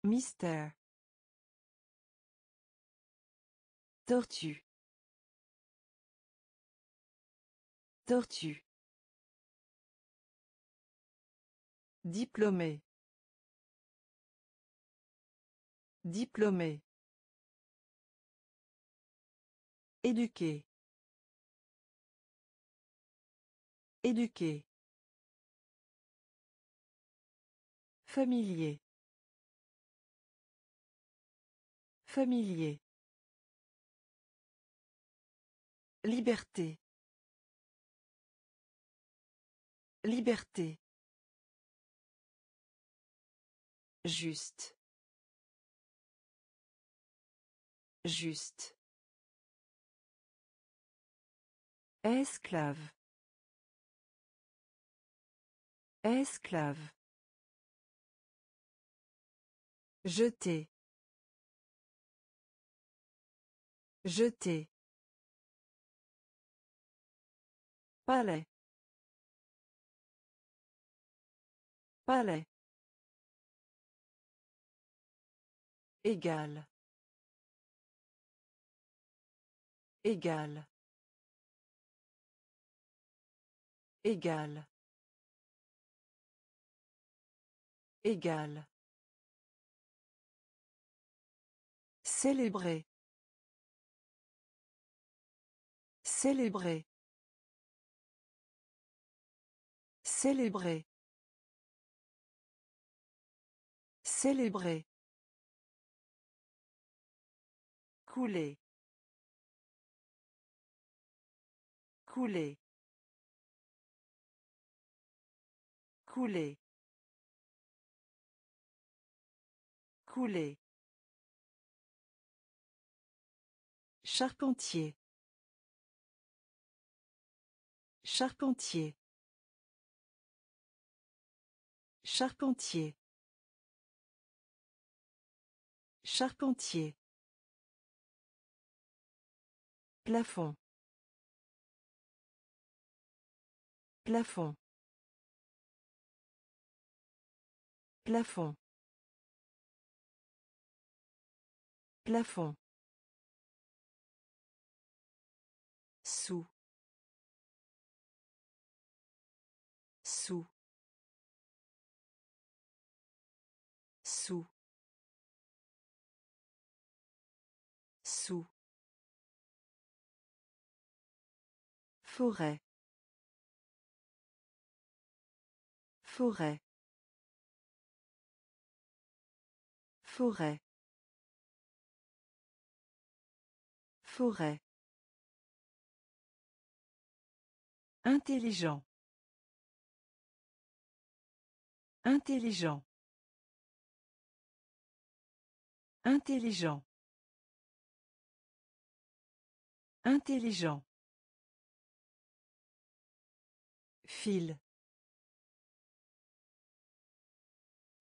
Mystère. Tortue. Tortue. Diplômé. Diplômé. Éduquer. Éduquer. Familier. Familier. Liberté. Liberté. Juste. Juste. Esclave. Esclave. Jeter. Jeter. Palais. Palais. Égal. Égal. Égal. Égal. Célébrer. Célébrer. Célébrer. Célébrer. Couler. Couler. Couler. Couler. Charpentier. Charpentier. Charpentier. Charpentier. Plafond. Plafond. Plafond. Plafond. Forêt. Forêt. Forêt. Forêt. Intelligent. Intelligent. Intelligent. Intelligent. Fil.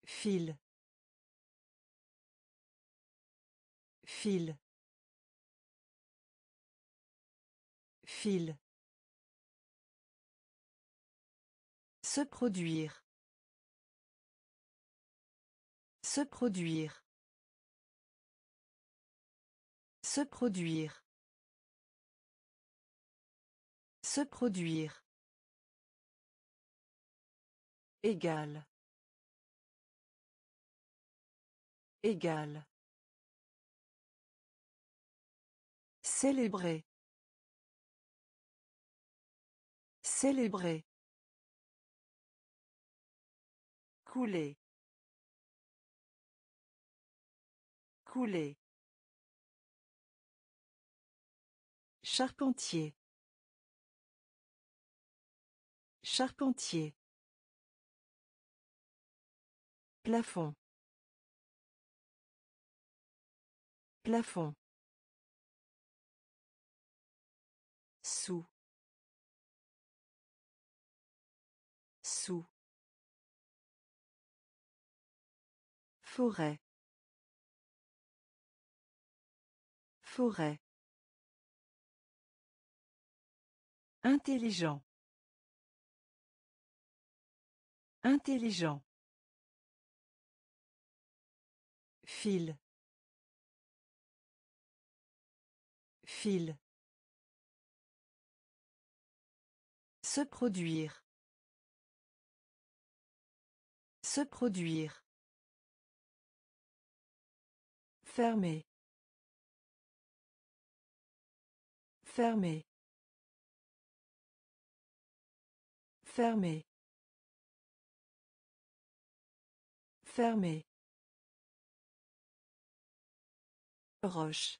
Fil. Fil. Fil. Se produire. Se produire. Se produire. Se produire. Égal. Égal. Célébrer. Célébrer. Couler. Couler. Charpentier. Charpentier. Plafond. Plafond. Sous. Sous. Forêt. Forêt. Intelligent. Intelligent. Fil. Fil. Se produire. Se produire. Fermé. Fermé. Fermé. Fermé. Roche.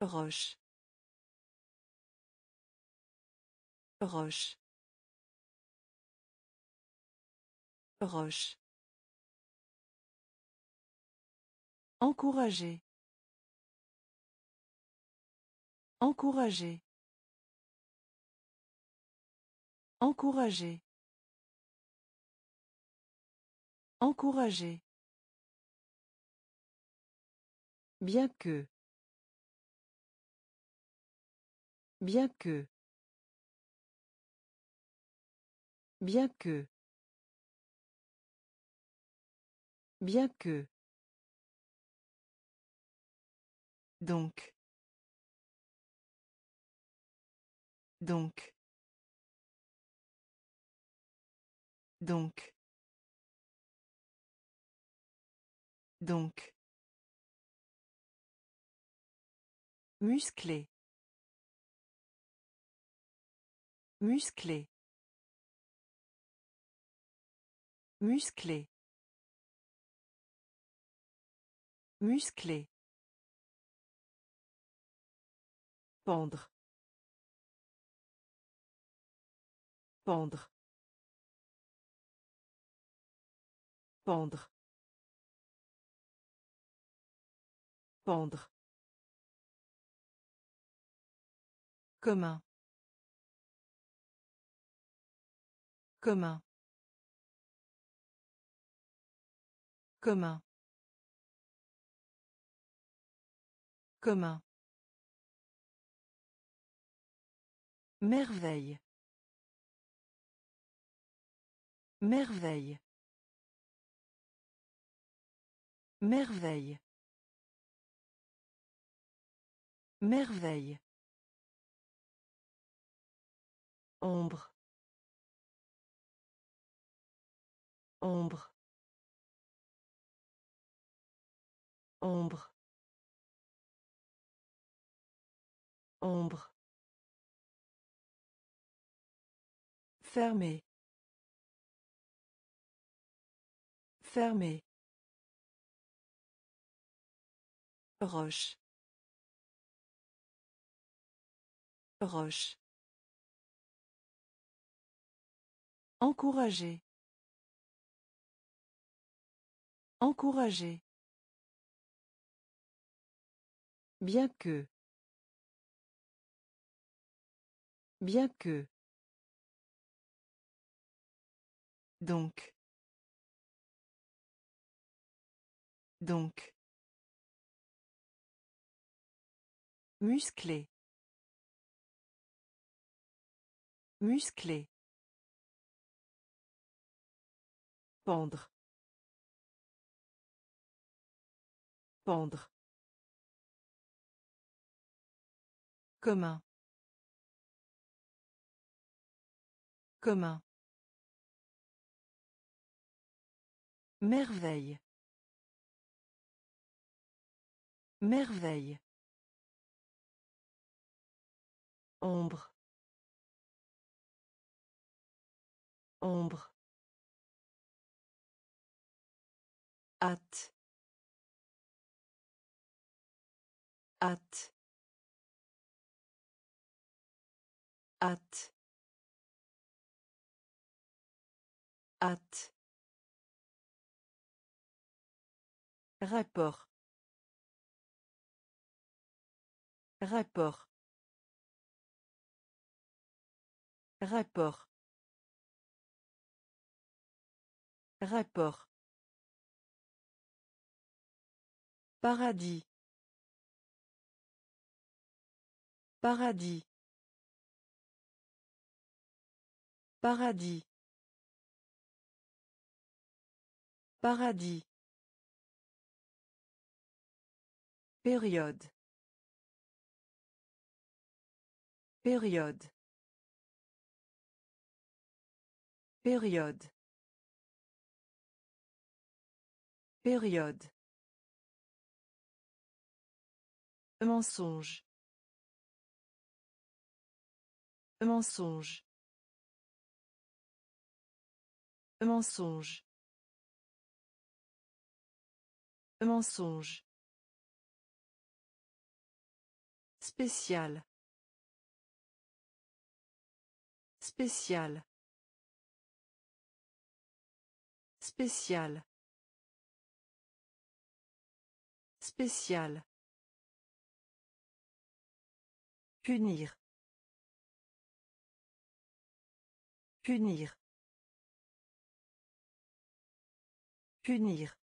Roche. Roche. Roche. Encourager. Encourager. Encourager. Encourager. Bien que. Bien que. Bien que. Bien que. Donc. Donc. Donc. Donc. Musclé. Musclé. Musclé. Musclé. Pendre. Pendre. Pendre. Pendre. Commun. Commun. Commun. Commun. Merveille. Merveille. Merveille. Merveille. Ombre. Ombre. Ombre. Ombre. Fermé. Fermé. Roche. Roche. Encourager. Encourager. Bien que. Bien que. Donc. Donc. Musclé. Musclé. Pendre. Pendre. Commun. Commun. Merveille. Merveille. Ombre. Ombre. Hâte. Hâte. Hâte. Hâte. Rapport. Rapport. Rapport. Rapport. Paradis. Paradis. Paradis. Paradis. Période. Période. Période. Période. Mensonge. Mensonge. Mensonge. Mensonge. Spécial. Spécial. Spécial. Spécial. Punir. Punir. Punir.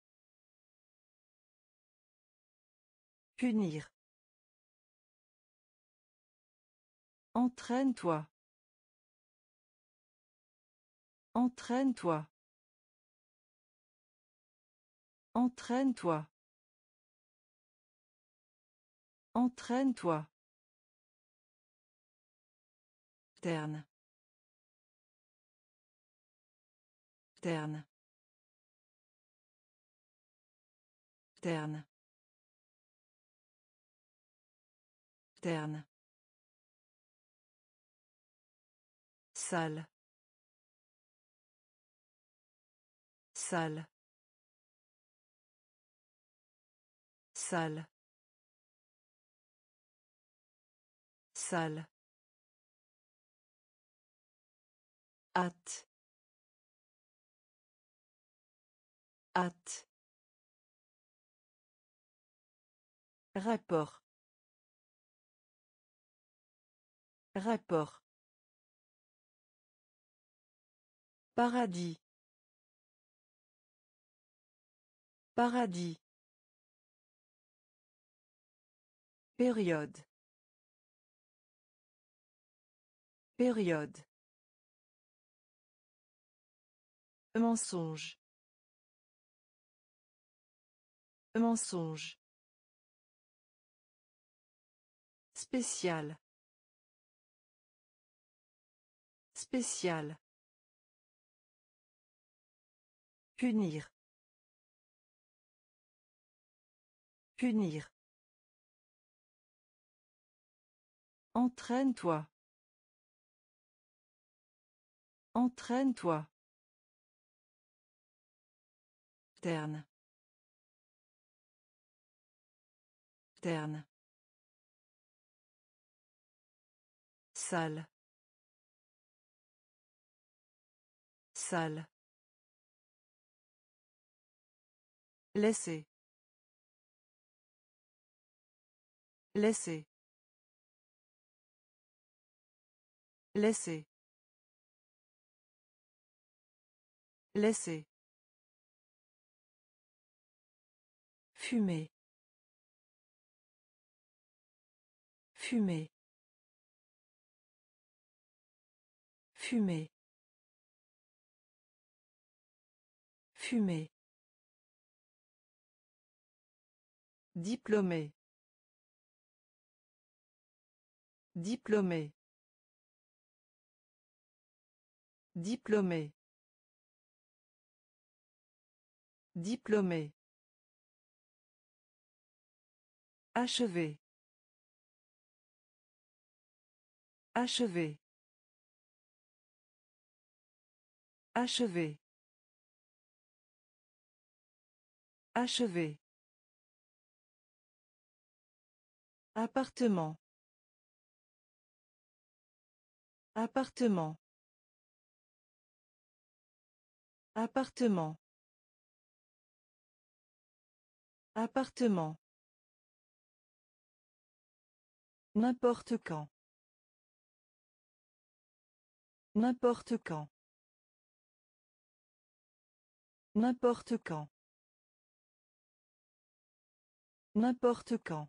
Punir. Entraîne-toi. Entraîne-toi. Entraîne-toi. Entraîne-toi. Terne. Terne. Terne. Terne. Salle. Salle. Salle. Salle. Hâte. Hâte. Rapport. Rapport. Paradis. Paradis. Période. Période. Mensonge. Mensonge. Spécial. Spécial. Punir. Punir. Entraîne-toi. Entraîne-toi. Terne. Terne. Salle. Salle. Laissez. Laissez. Laissez. Laissez. Fumer. Fumer. Fumer. Fumer. Diplômé. Diplômé. Diplômé. Diplômé. Achevé. Achevé. Achevé. Achevé. Appartement. Appartement. Appartement. Appartement. N'importe quand. N'importe quand. N'importe quand. N'importe quand.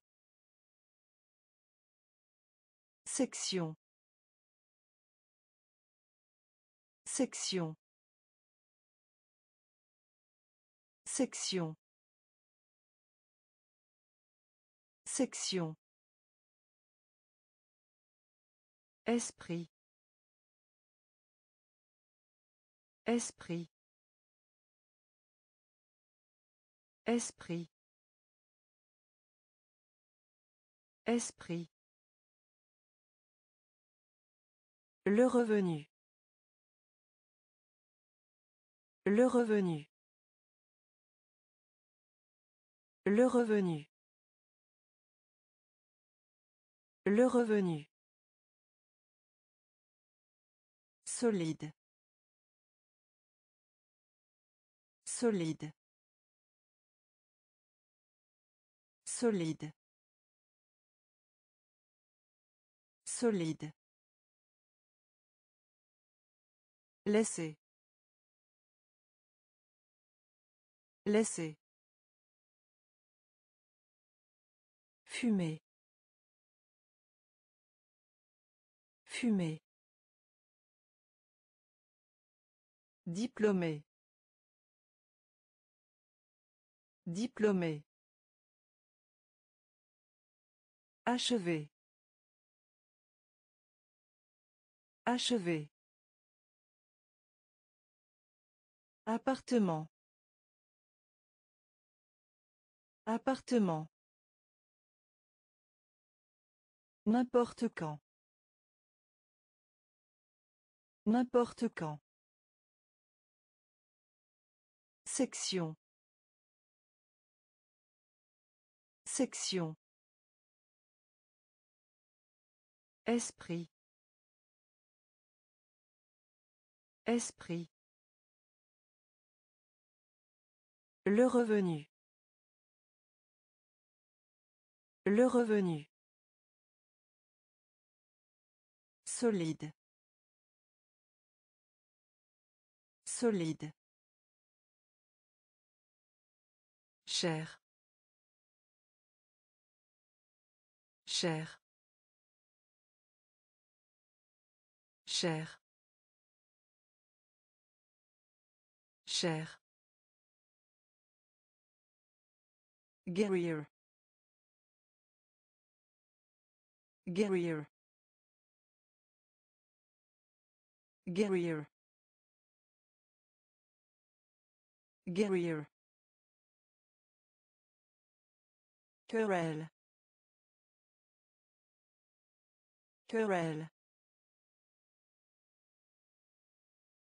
Section. Section. Section. Section. Esprit. Esprit. Esprit. Esprit. Le revenu. Le revenu. Le revenu. Le revenu. Solide. Solide. Solide. Solide. Laissez. Laissez. Fumer. Fumer. Diplômé. Diplômé. Achevé. Achever. Appartement. Appartement. N'importe quand. N'importe quand. Section. Section. Esprit. Esprit. Le revenu. Le revenu. Solide. Solide. Cher. Cher. Cher. Cher. Guerrier. Guerrier. Guerrier. Guerrier. Querelle. Querelle.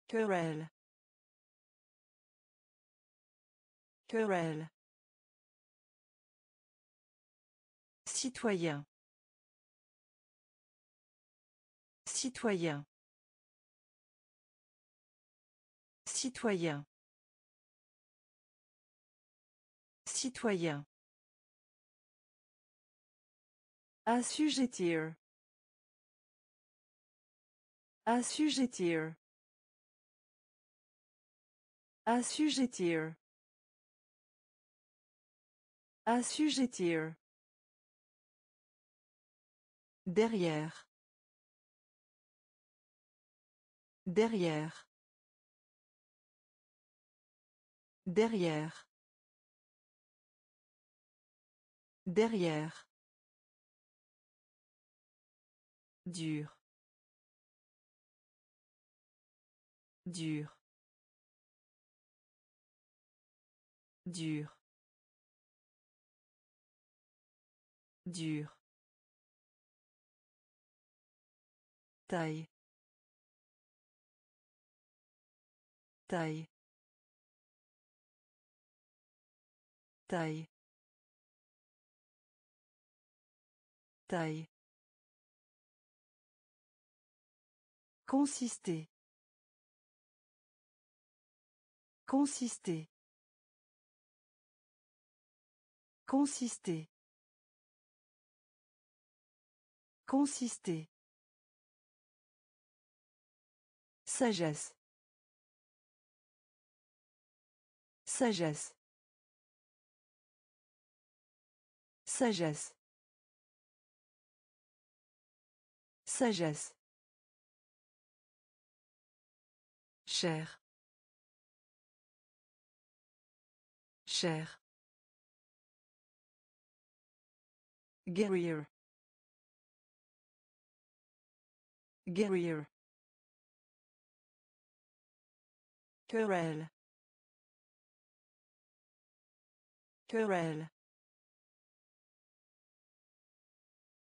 Querelle. Querelle. Citoyen. Citoyen. Citoyen. Citoyen. Assujettir. Assujettir. Assujettir. Assujettir. Derrière. Derrière. Derrière. Derrière. Dur. Dur. Dur. Dur. Taille. Taille. Taille. Taille. Consister. Consister. Consister. Consister. Sagesse. Sagesse. Sagesse. Sagesse. Cher. Cher. Guerrier. Guerrier. Querelle. Querelle.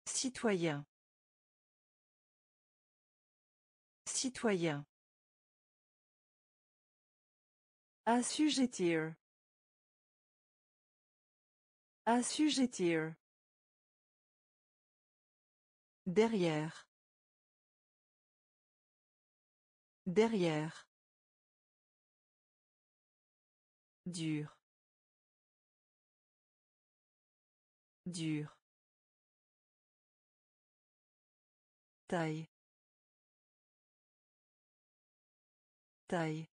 Citoyen. Citoyen. Assujettir. Assujettir. Derrière. Derrière. Dur. Dur. Taille. Taille.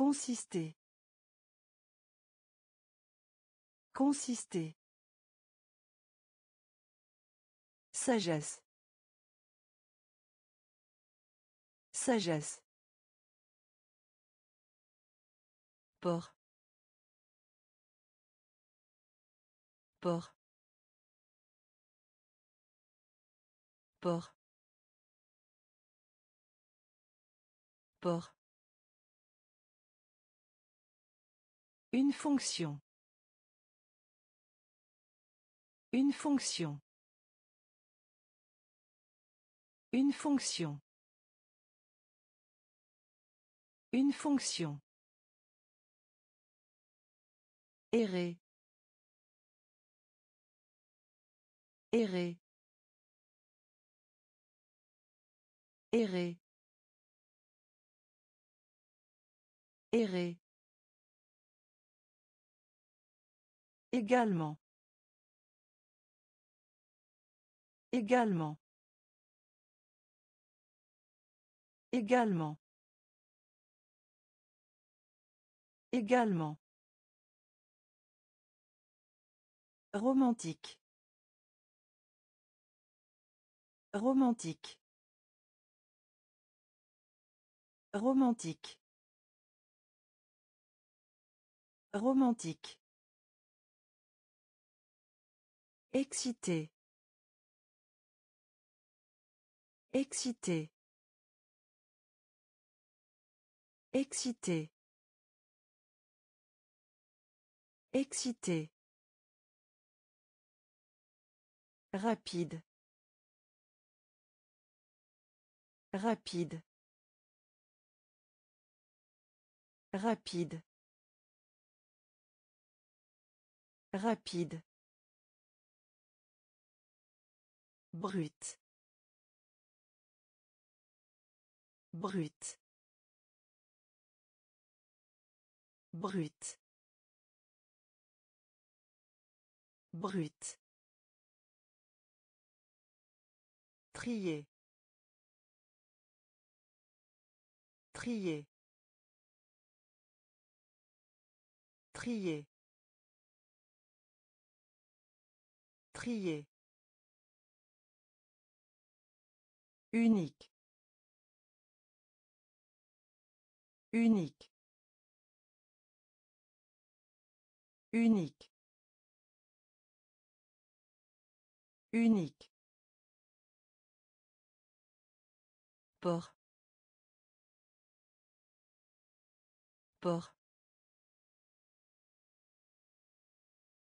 Consister. Consister. Sagesse. Sagesse. Port. Port. Port. Port. Une fonction. Une fonction. Une fonction. Une fonction. Errer. Errer. Errer. Errer. Également. Également. Également. Également. Romantique. Romantique. Romantique. Romantique. Excité. Excité. Excité. Excité. Rapide. Rapide. Rapide. Rapide. Brut. Brut. Brut. Brut. Trier. Trier. Trier. Trier. Unique. Unique. Unique. Unique. Port. Port.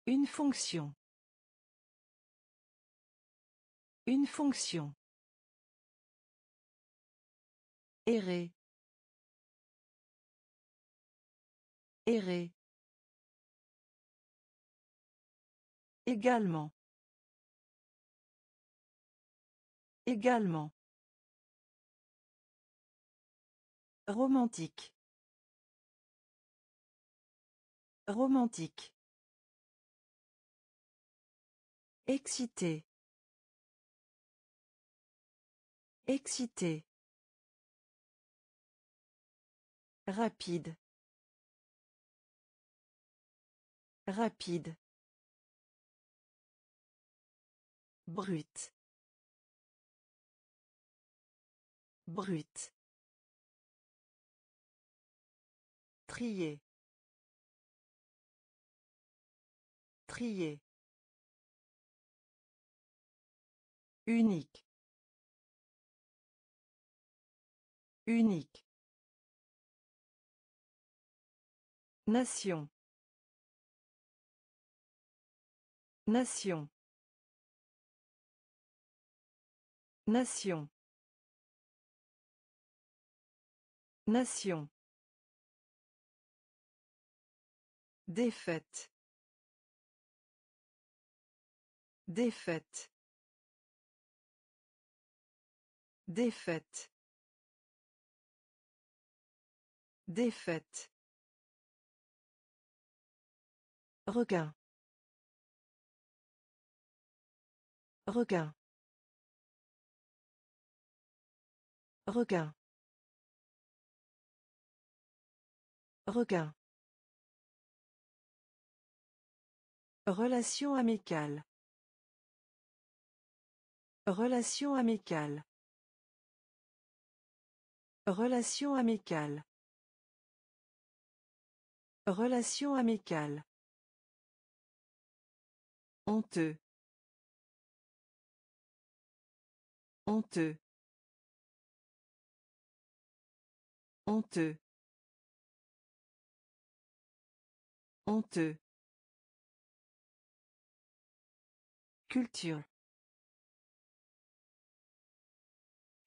Une fonction. Une fonction. Errer. Errer. Également. Également. Romantique. Romantique. Excité. Excité. Rapide. Rapide. Brut. Brut. Trier. Trier. Unique. Unique. Nation. Nation. Nation. Nation. Défaite. Défaite. Défaite. Défaite. Requin. Requin. Requin. Requin. Relation amicale. Relation amicale. Relation amicale. Relation amicale. Honteux. Honteux. Honteux. Honteux. Culture.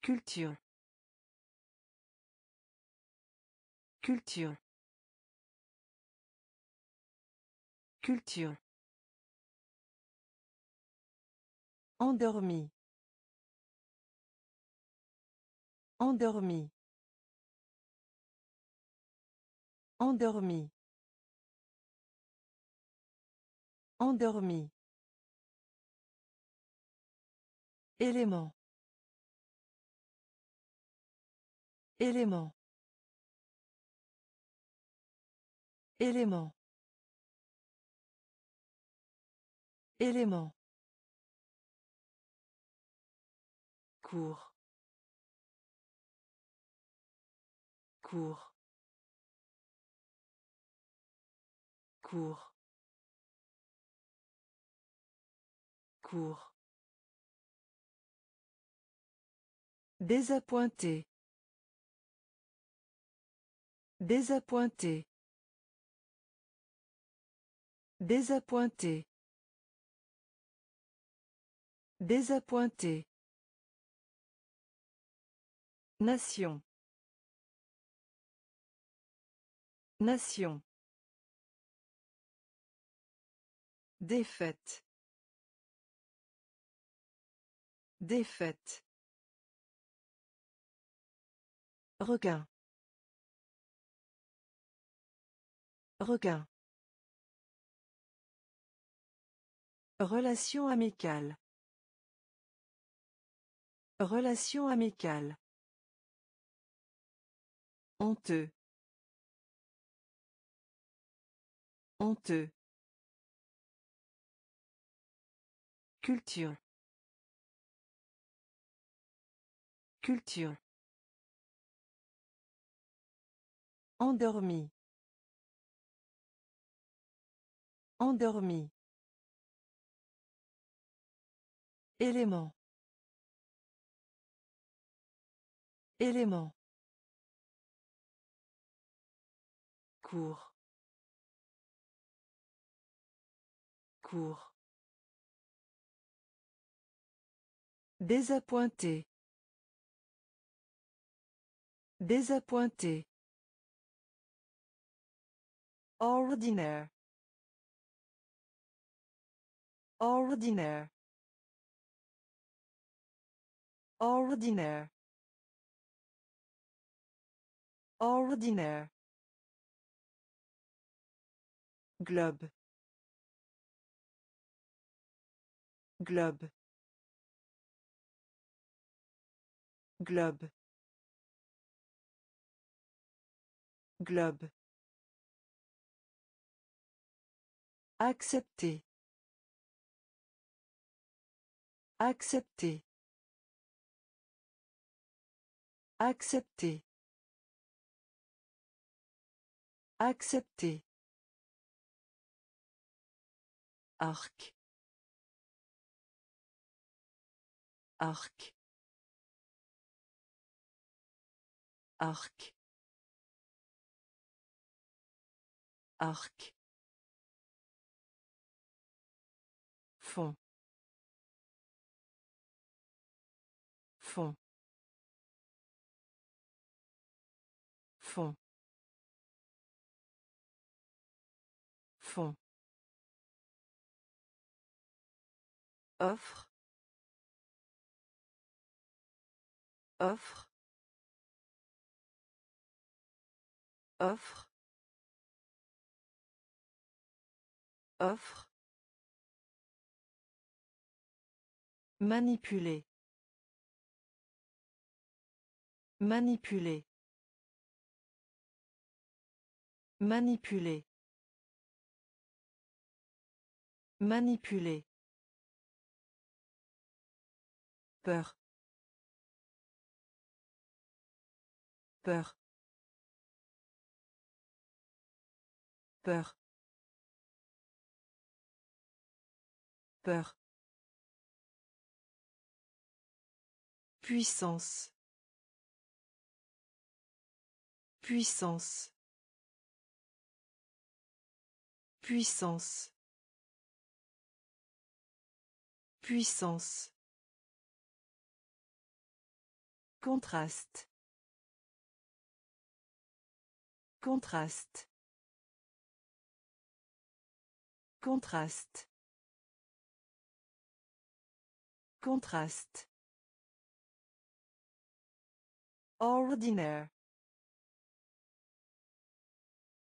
Culture. Culture. Culture. Endormi. Endormi. Endormi. Endormi. Élément. Élément. Élément. Élément. Cours cours cours cours Désappointé. Désappointé. Désappointé. Désappointé. Nation. Nation. Défaite. Défaite. Requin. Requin. Relation amicale. Relation amicale. Honteux. Honteux. Culture. Culture. Endormi. Endormi. Élément. Élément. Cours cours Désappointé. Désappointé. Ordinaire. Ordinaire. Ordinaire. Ordinaire. Globe. Globe. Globe. Globe. Accepter. Accepter. Accepter. Accepter. Arc. Arc. Arc. Arc. Offre. Offre. Offre. Offre. Manipuler. Manipuler. Manipuler. Manipuler. Peur. Peur. Peur. Peur. Puissance. Puissance. Puissance. Puissance. Contraste. Contraste. Contraste. Contraste. Ordinaire.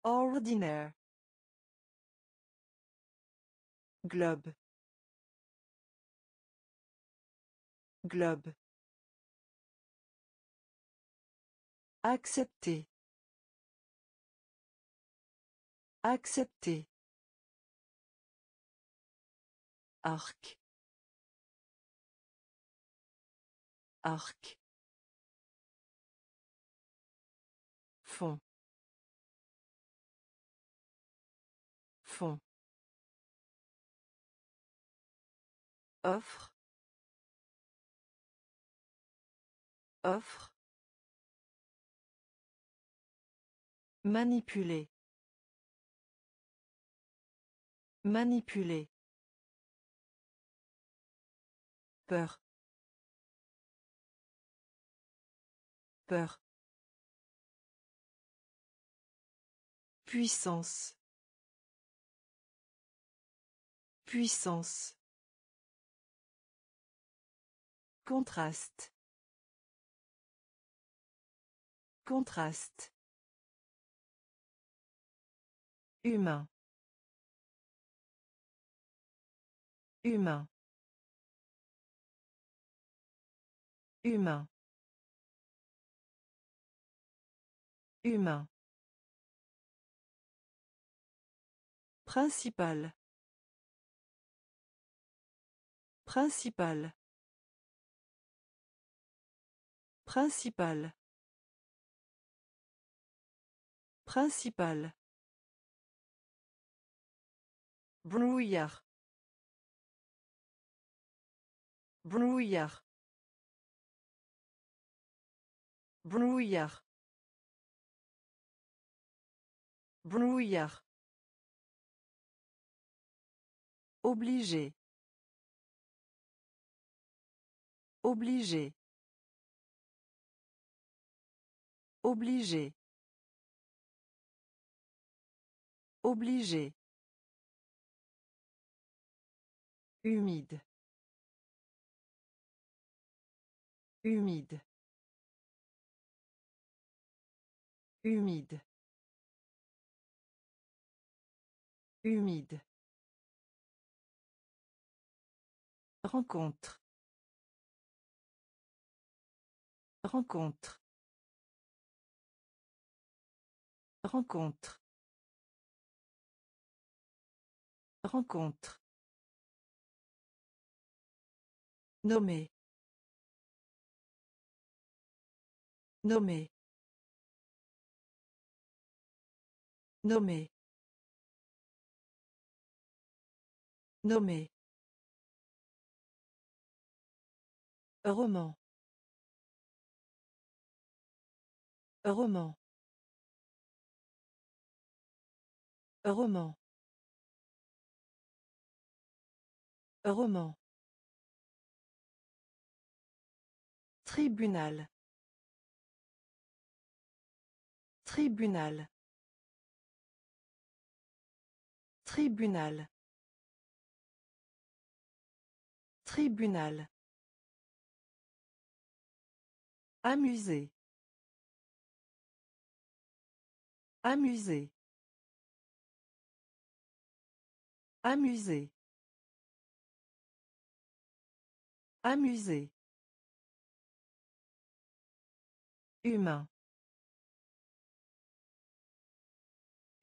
Ordinaire. Globe. Globe. Accepter. Accepter. Arc. Arc. Fond. Fond. Offre. Offre. Manipuler. Manipuler. Peur. Peur. Puissance. Puissance. Contraste. Contraste. Humain. Humain. Humain. Humain. Principal. Principal. Principal. Principal. Brouillard. Brouillard. Brouillard. Brouillard. Obligé. Obligé. Obligé. Obligé. Humide. Humide. Humide. Humide. Rencontre. Rencontre. Rencontre. Rencontre. Nommé. Nommé. Nommé. Nommé. Roman. Roman. Roman. Roman. Tribunal. Tribunal. Tribunal. Tribunal. Amuser. Amuser. Amuser. Amuser. Humain.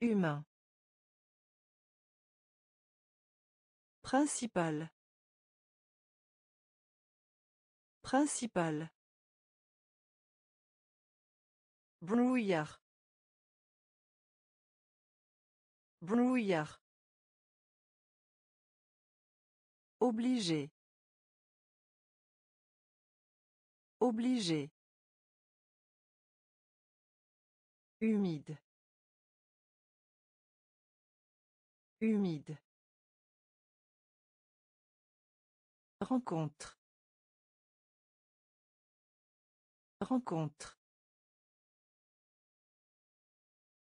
Humain. Principal. Principal. Brouillard. Brouillard. Obligé. Obligé. Humide. Humide. Rencontre. Rencontre.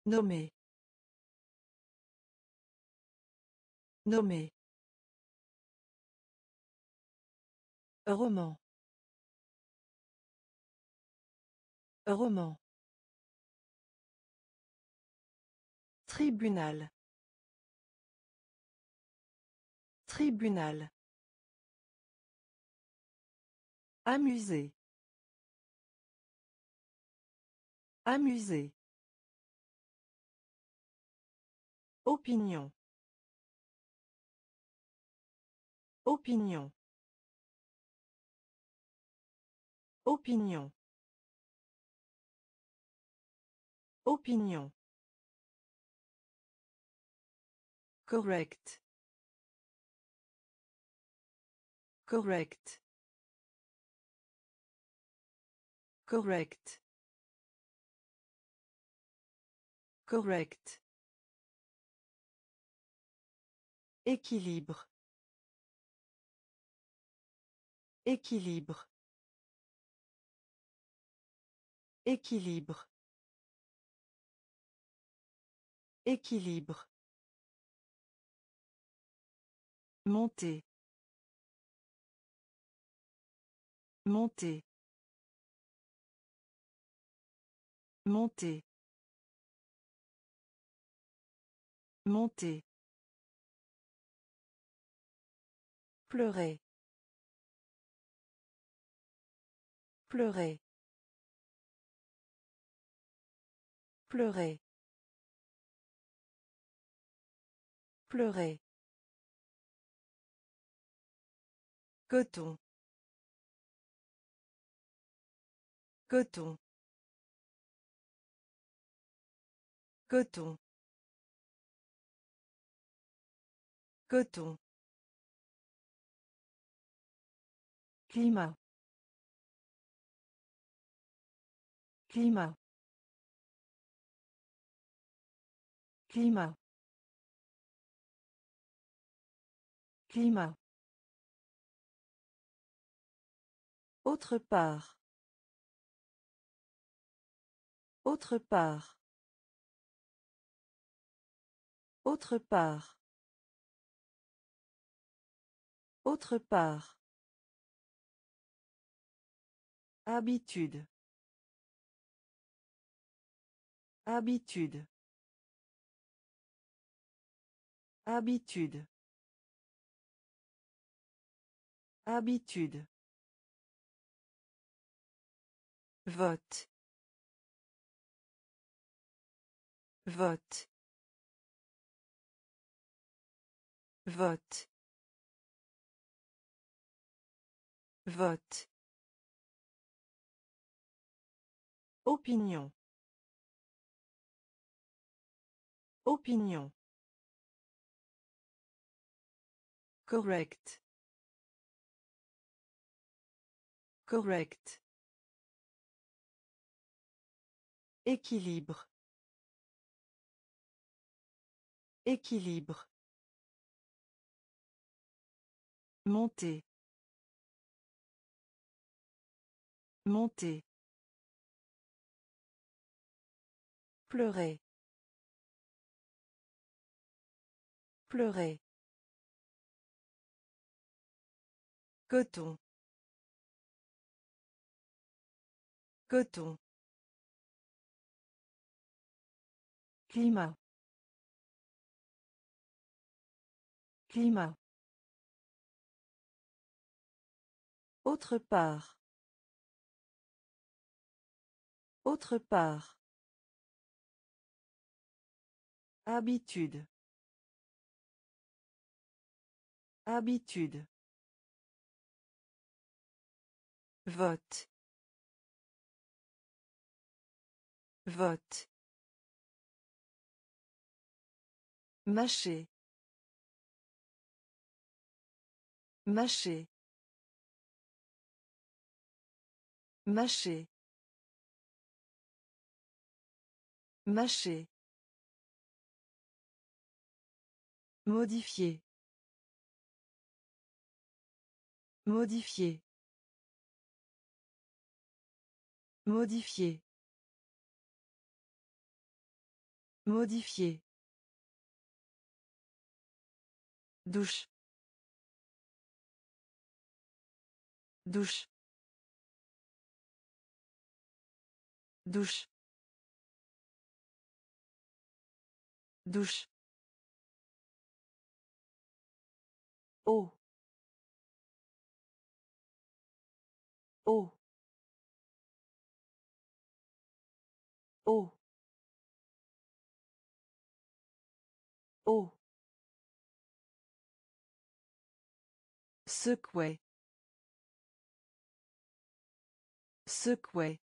Nommé. Nommé. Roman. Roman. Tribunal. Tribunal. Amuser. Amuser. Opinion. Opinion. Opinion. Opinion. Correct. Correct. Correct. Correct. Équilibre. Équilibre. Équilibre. Équilibre. Monter. Monter. Monter. Monter. Pleurer. Pleurer. Pleurer. Pleurer. Coton. Coton. Coton. Coton. Climat. Climat. Climat. Climat. Autre part. Autre part. Autre part. Autre part. Habitude. Habitude. Habitude. Habitude. Vote. Vote. Vote. Vote. Opinion. Opinion. Correct. Correct. Équilibre. Équilibre. Monter. Monter. Pleurer. Pleurer. Coton. Coton. Climat. Climat. Autre part. Autre part. Habitude. Habitude. Vote. Vote. Mâcher. Mâcher. Mâcher. Mâcher. Modifier. Modifier. Modifier. Modifier. Douche. Douche. Douche. Douche. Oh. Oh. Oh. Oh. Secouer. Secouer.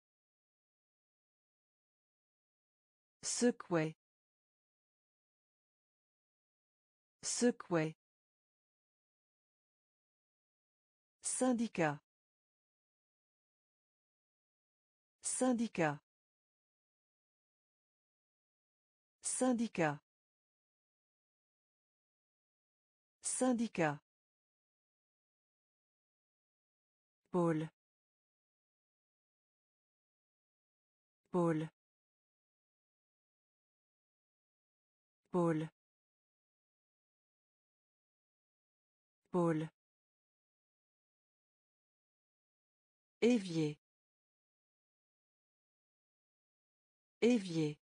Secouer. Secouer. Syndicat. Syndicat. Syndicat. Syndicat. Pôle. Pôle. Pôle. Pôle. Évier. Évier.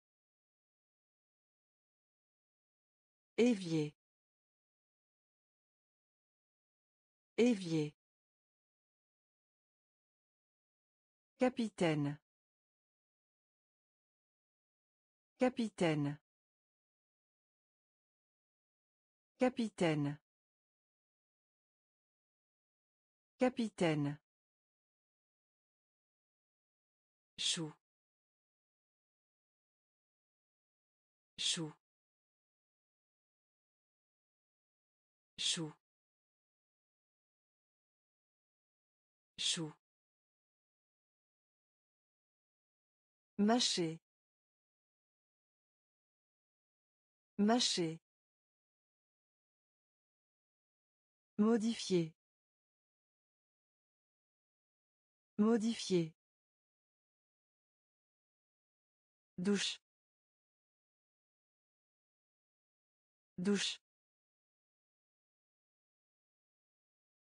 Évier. Évier. Capitaine. Capitaine. Capitaine. Capitaine. Chou. Chou. Mâcher. Mâcher. Modifier. Modifier. Douche. Douche.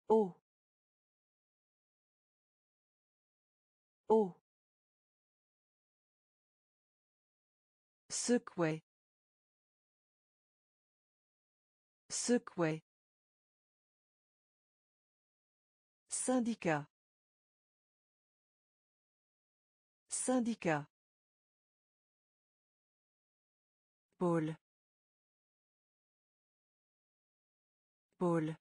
Oh. Oh. Secouer. Secouer. Syndicat. Syndicat. Pôle. Pôle.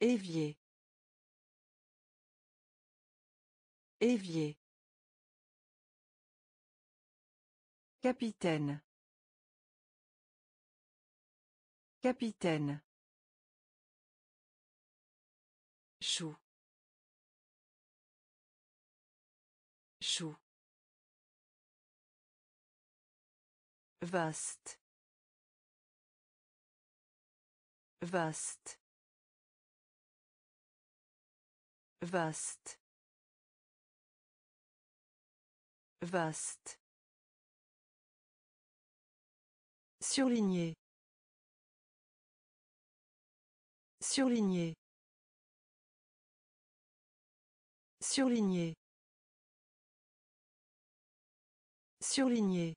Évier. Évier. Capitaine. Capitaine. Chou. Chou. Vaste. Vaste. Vaste. Vaste. Surligné. Surligné. Surligné. Surligné.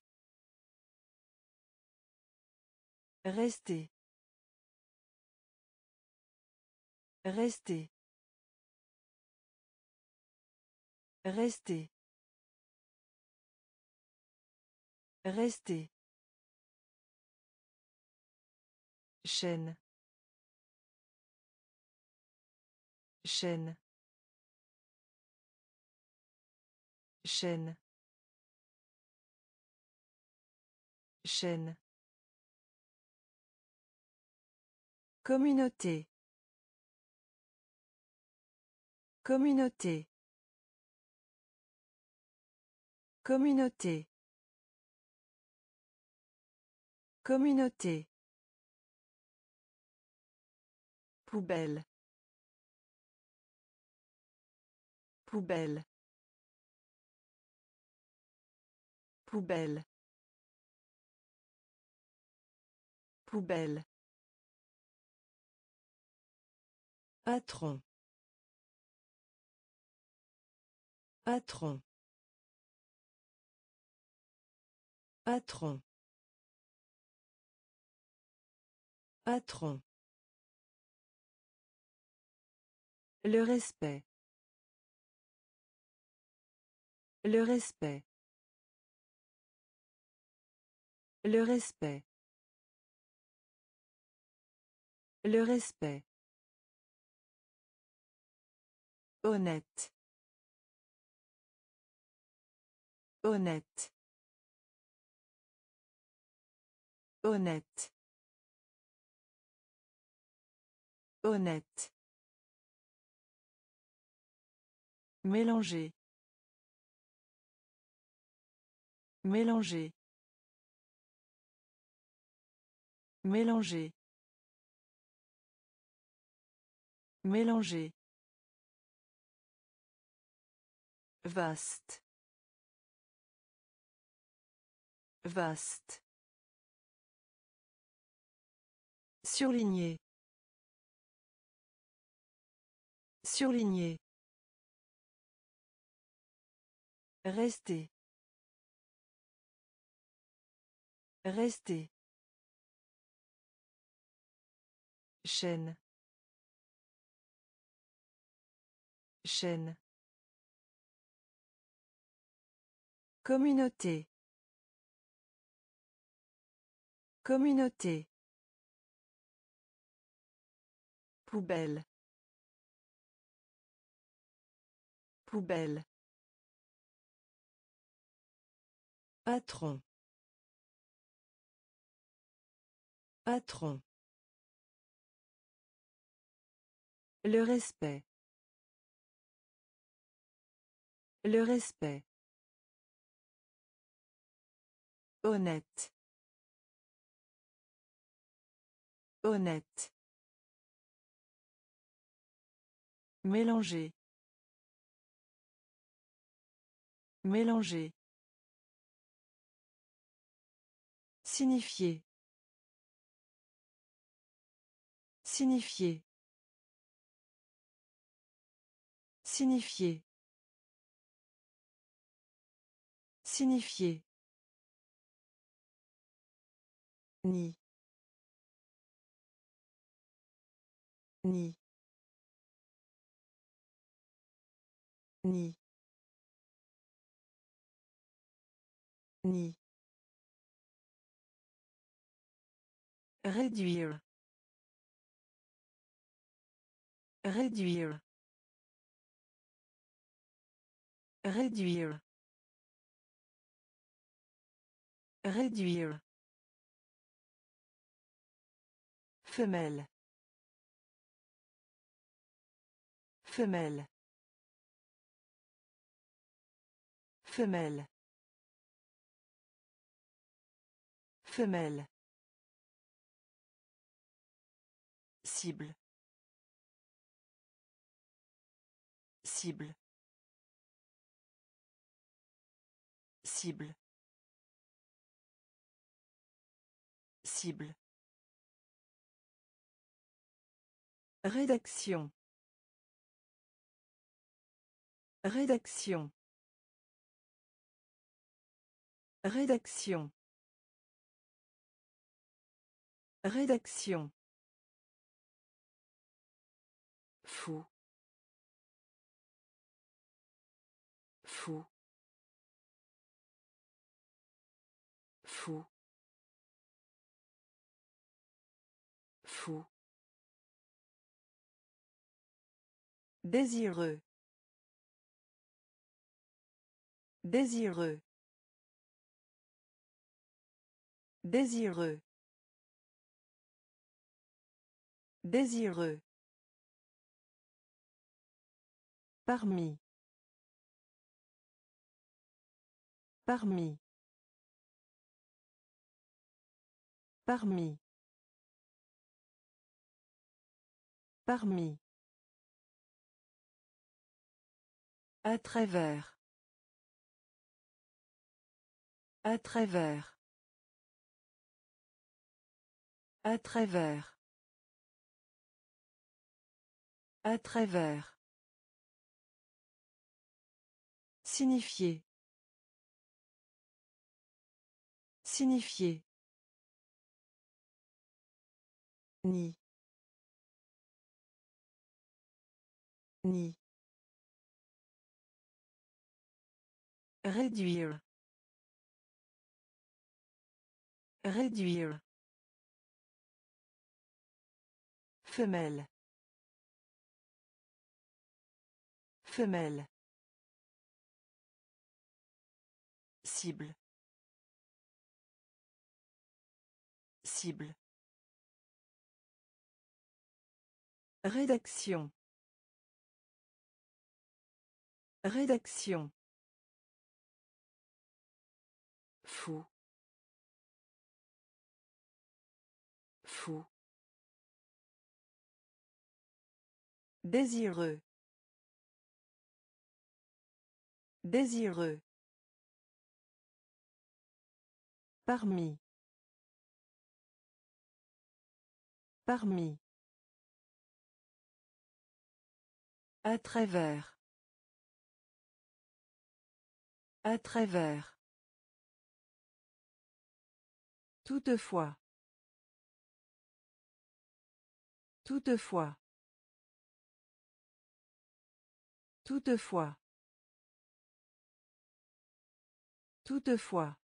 Rester. Rester. Rester. Rester. Chaîne. Chaîne. Chaîne. Chaîne. Communauté. Communauté. Communauté. Communauté. Poubelle. Poubelle. Poubelle. Poubelle. Patron. Patron. Patron. Patron. Le respect. Le respect. Le respect. Le respect. Honnête. Honnête. Honnête. Honnête. Mélanger. Mélanger. Mélanger. Mélanger. Vaste. Vaste. Surligné. Surligné. Rester. Rester. Chaîne. Chaîne. Communauté. Communauté. Poubelle. Poubelle. Patron. Patron. Le respect. Le respect. Honnête. Honnête. Mélanger. Mélanger. Signifier. Signifier. Signifier. Signifier. Ni. Ni. Ni. Ni. Réduire. Réduire. Réduire. Réduire. Femelle. Femelle. Femelle. Femelle. Cible. Cible. Cible. Cible. Rédaction. Rédaction. Rédaction. Rédaction. Fou. Fou. Fou. Fou. Désireux. Désireux. Désireux. Désireux. Parmi. Parmi. Parmi. Parmi. À travers. À travers. À travers. À travers. Signifier. Signifier. Ni. Ni. Réduire. Réduire. Femelle. Femelle. Cible. Rédaction. Rédaction. Fou. Fou. Désireux. Désireux. Parmi. Parmi. À travers. À travers. Toutefois. Toutefois. Toutefois. Toutefois.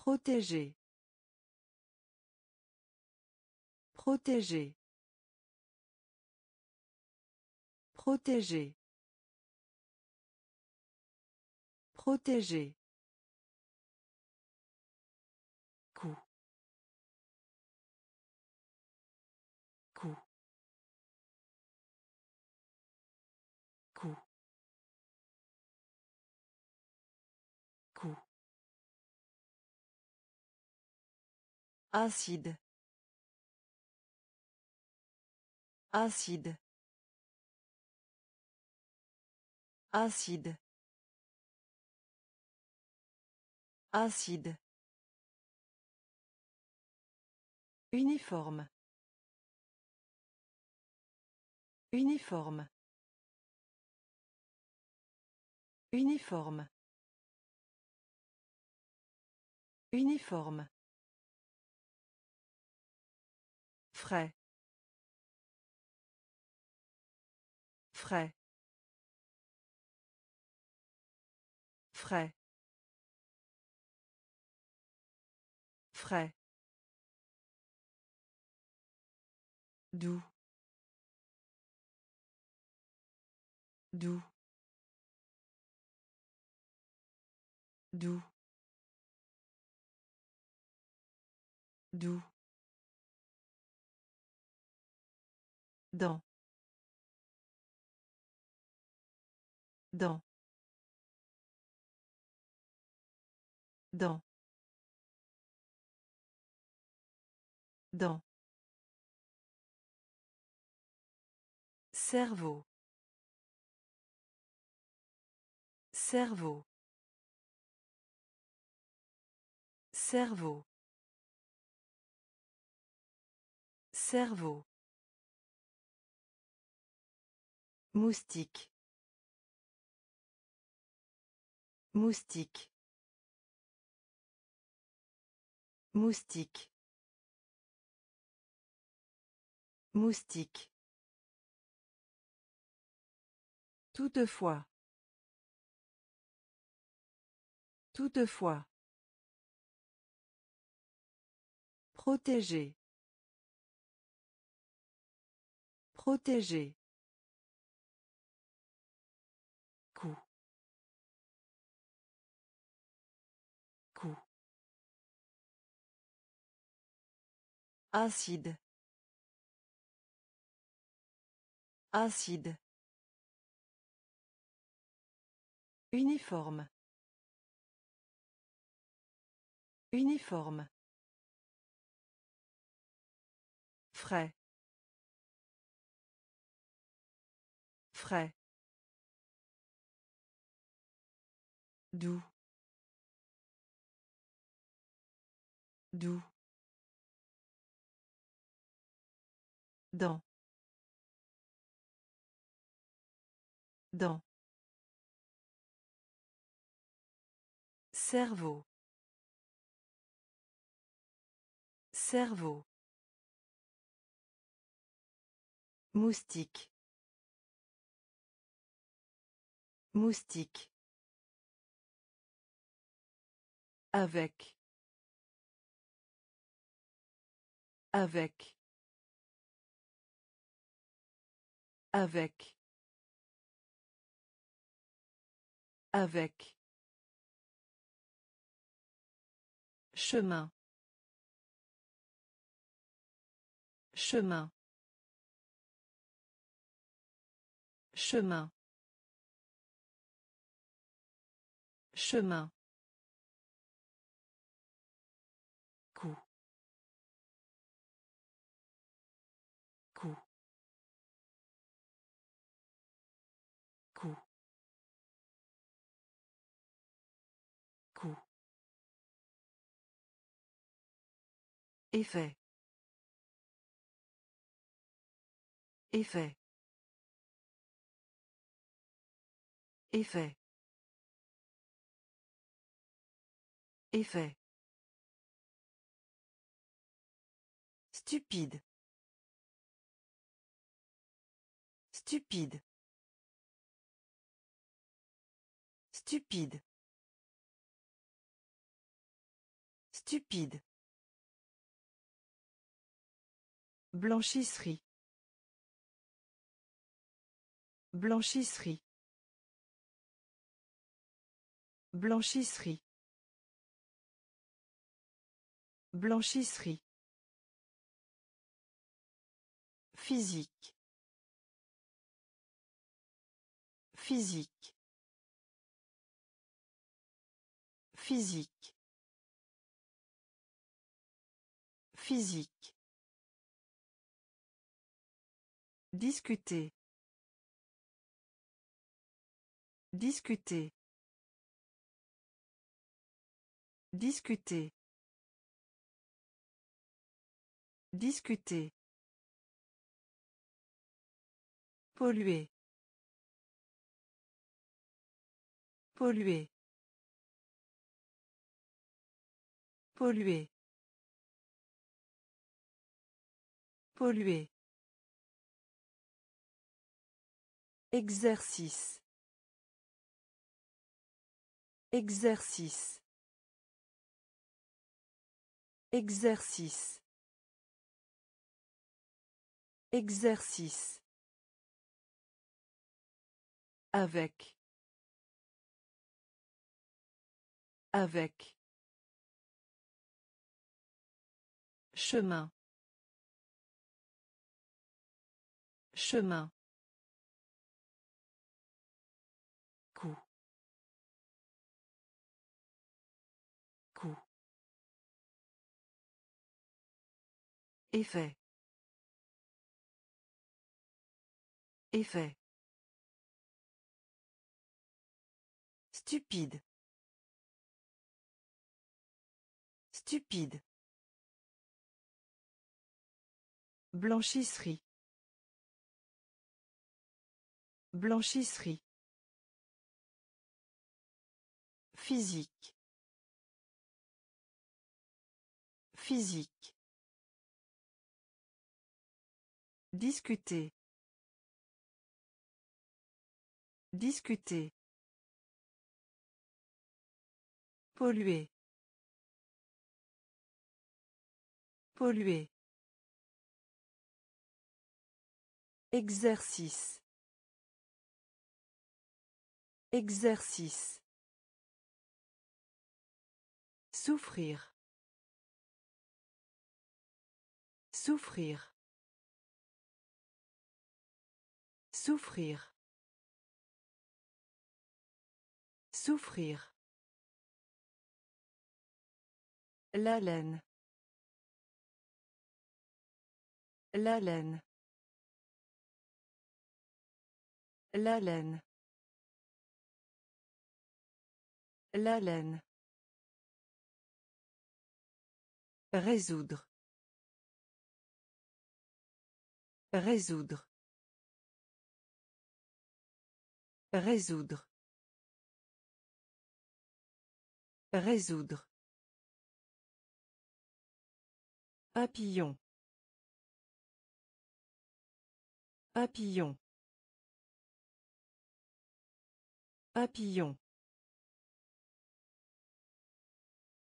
Protéger. Protéger. Protéger. Protéger. Acide. Acide. Acide. Acide. Uniforme. Uniforme. Uniforme. Uniforme. Frais. Frais. Frais. Frais. Doux. Doux. Doux. Doux. Dans. Dans. Dans. Dans. Cerveau. Cerveau. Cerveau. Cerveau. Moustique. Moustique. Moustique. Moustique. Toutefois. Toutefois. Protéger. Protéger. Acide. Acide. Uniforme. Uniforme. Frais. Frais. Doux. Doux. Dans. Dans. Cerveau. Cerveau. Moustique. Moustique. Avec. Avec. Avec. Avec. Chemin. Chemin. Chemin. Chemin. Effet. Effet. Effet. Effet. Stupide. Stupide. Stupide. Stupide. Blanchisserie. Blanchisserie. Blanchisserie. Blanchisserie. Physique. Physique. Physique. Physique. Discuter. Discuter. Discuter. Discuter. Polluer. Polluer. Polluer. Polluer. Exercice. Exercice. Exercice. Exercice. Avec. Avec. Chemin. Chemin. Effet. Effet. Stupide. Stupide. Blanchisserie. Blanchisserie. Physique. Physique. Discuter. Discuter. Polluer. Polluer. Exercice. Exercice. Souffrir. Souffrir. Souffrir. Souffrir. La laine. La laine. La laine. La laine. Résoudre. Résoudre. Résoudre. Résoudre. Papillon. Papillon. Papillon.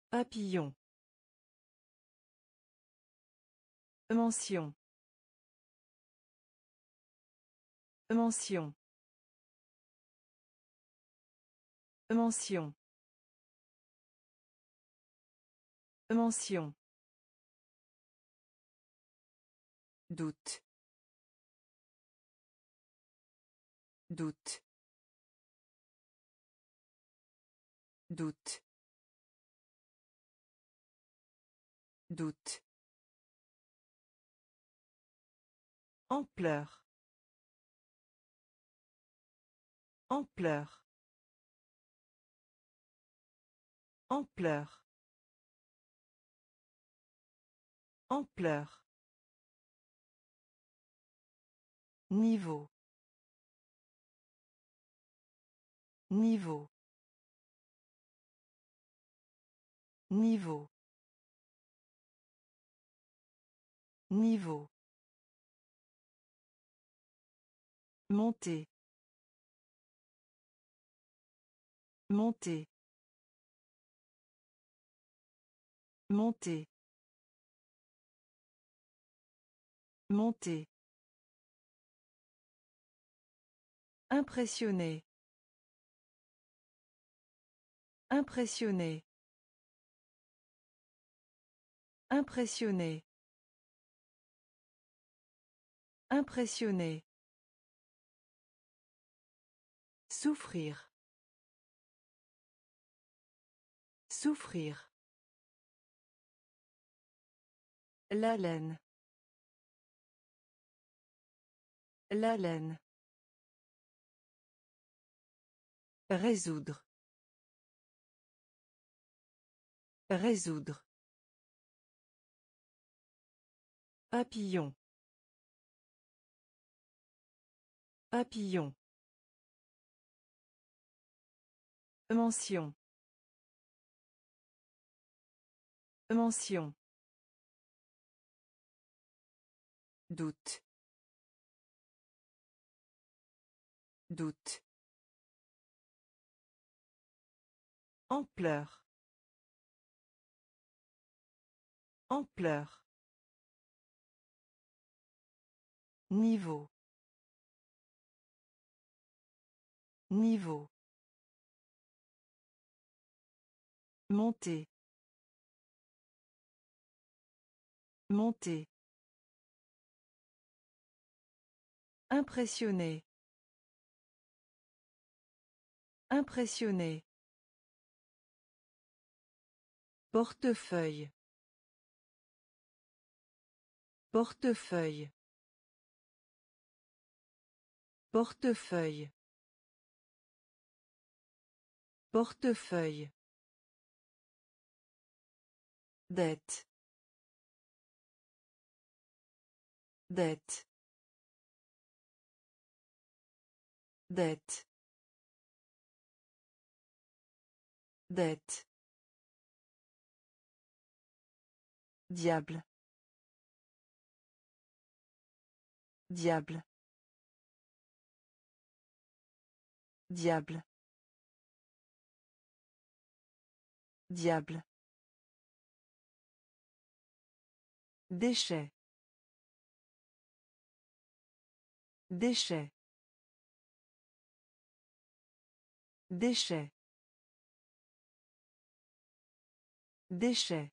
Papillon. Mention. Mention. Mention. Mention. Doute. Doute. Doute. Doute. Ampleur. Ampleur. Ampleur. Ampleur. Niveau. Niveau. Niveau. Niveau. Monter. Monter. Monter. Monter. Impressionné. Impressionné. Impressionné. Impressionné. Souffrir. Souffrir. La laine. La laine. Résoudre. Résoudre. Papillon. Papillon. Mention. Mention. Doute. Doute. Ampleur. Ampleur. Niveau. Niveau. Monter. Monter. Impressionné. Impressionné. Portefeuille. Portefeuille. Portefeuille. Portefeuille. Dette. Dette. Dette. Dette. Diable. Diable. Diable. Diable. Déchet. Déchet. Déchet. Déchet.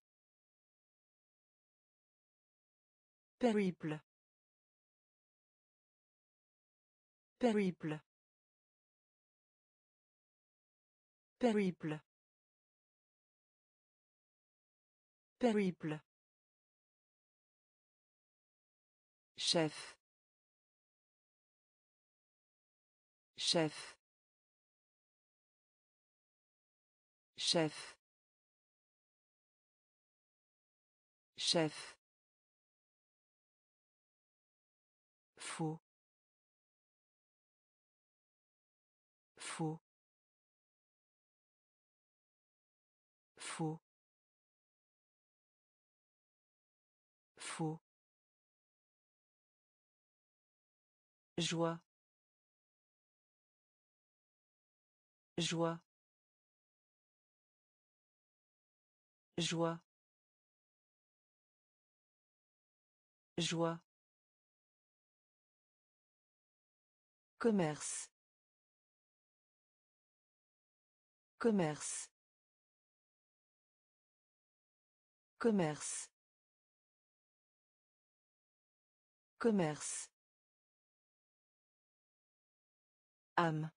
Périple. Périple. Périple. Périple. Chef. Chef. Chef. Chef. Faux. Faux. Faux. Faux. Joie. Joie. Joie. Joie. Commerce. Commerce. Commerce. Commerce. âme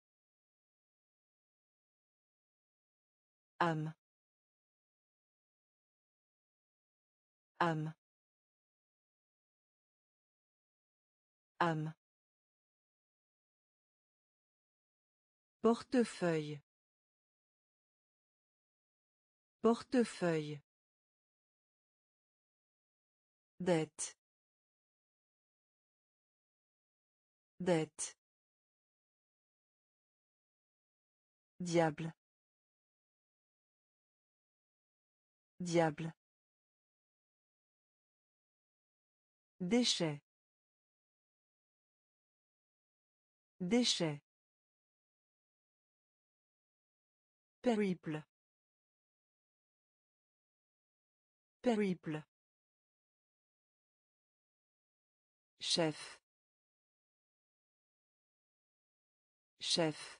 âme âme âme portefeuille. Portefeuille. Dette. Dette. Diable. Diable. Déchet. Déchet. Périple. Périple. Chef. Chef.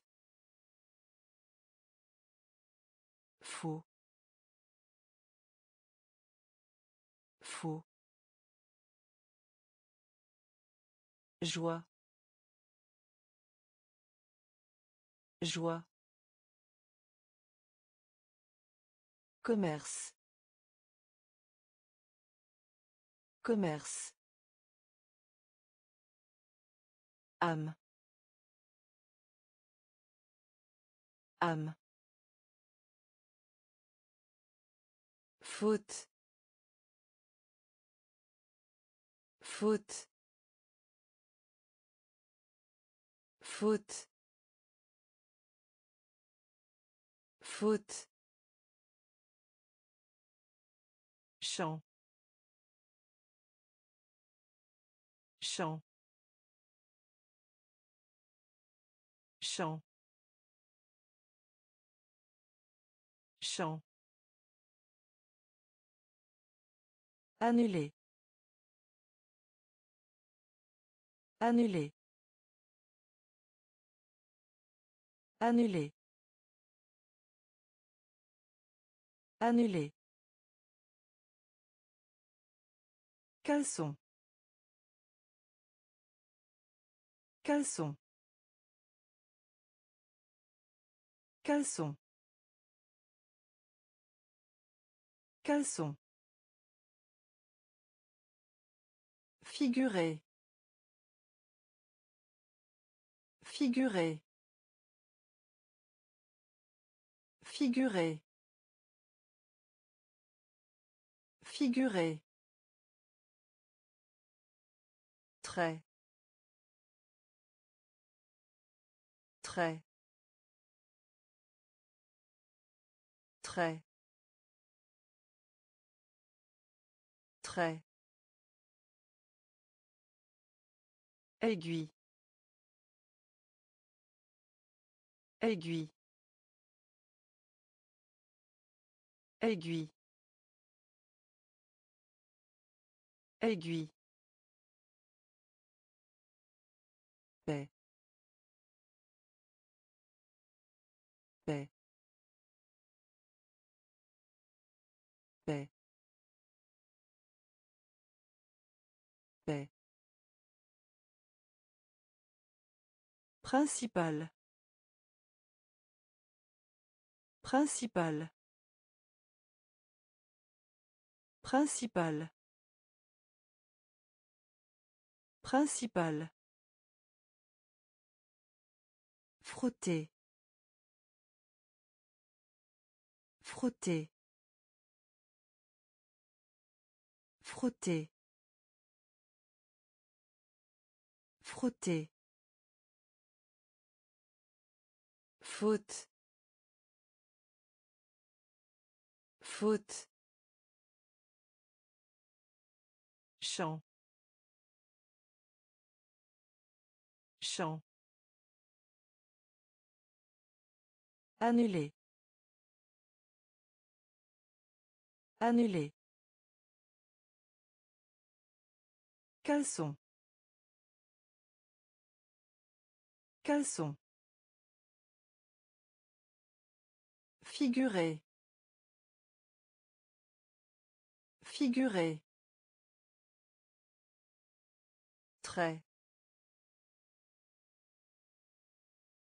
Faux. Faux. Joie. Joie. Commerce. Commerce. âme âme Faute. Faute. Faute. Faute. Champ. Champ. Champ. Champ. Annuler. Annuler. Annuler. Annuler. Caleçon. Caleçon. Caleçon. Caleçon. Figurer. Figurer. Figurer. Figurer. Très. Très. Très. Très. Aiguille. Aiguille. Aiguille. Aiguille. Paix. Paix. Paix. Paix. Principal. Principal. Principal. Principal. Frotter. Frotter. Frotter. Frotter. Faute. Faute. Champ. Champ. Annuler. Annuler. Caleçon. Caleçon. Figurer. Figurer. Très.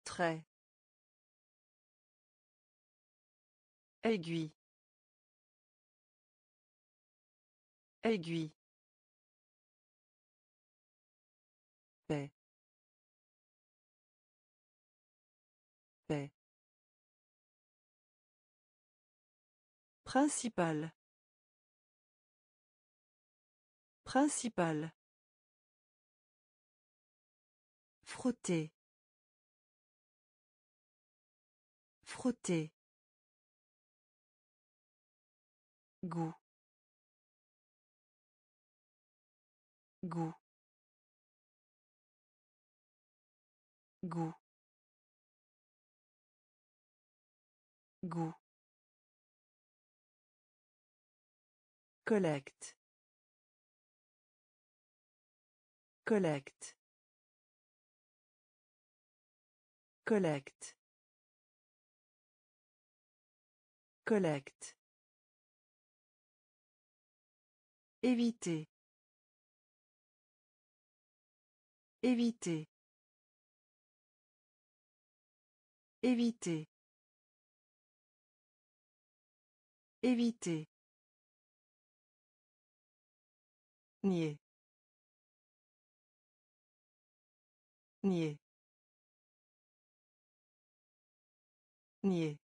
Très. Aiguille. Aiguille. Paix. Paix. Principal. Principal. Frotter. Frotter. Goût. Goût. Goût. Goût. Collecte. Collecte. Collecte. Collecte. Éviter. Éviter. Éviter. Éviter. Nier. Nier. Nier.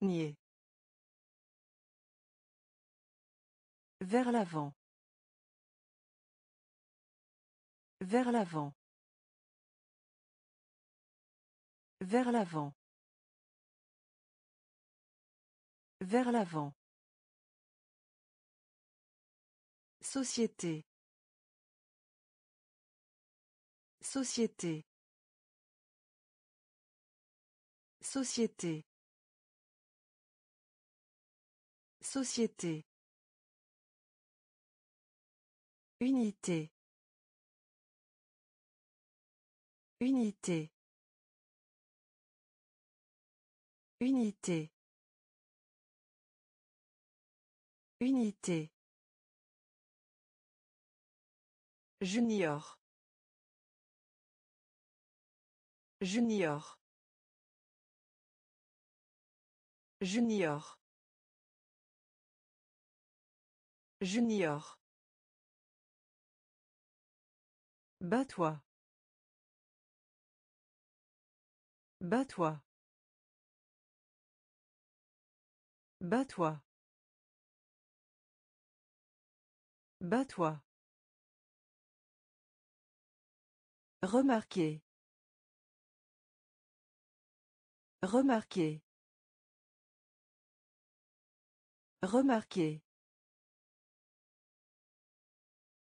Nier. Vers l'avant. Vers l'avant. Vers l'avant. Vers l'avant. Société. Société. Société. Société. Unité. Unité. Unité. Unité. Junior. Junior. Junior. Junior. Bats-toi. Bats-toi. Bats-toi. Bats-toi. Remarquez. Remarquez. Remarquez.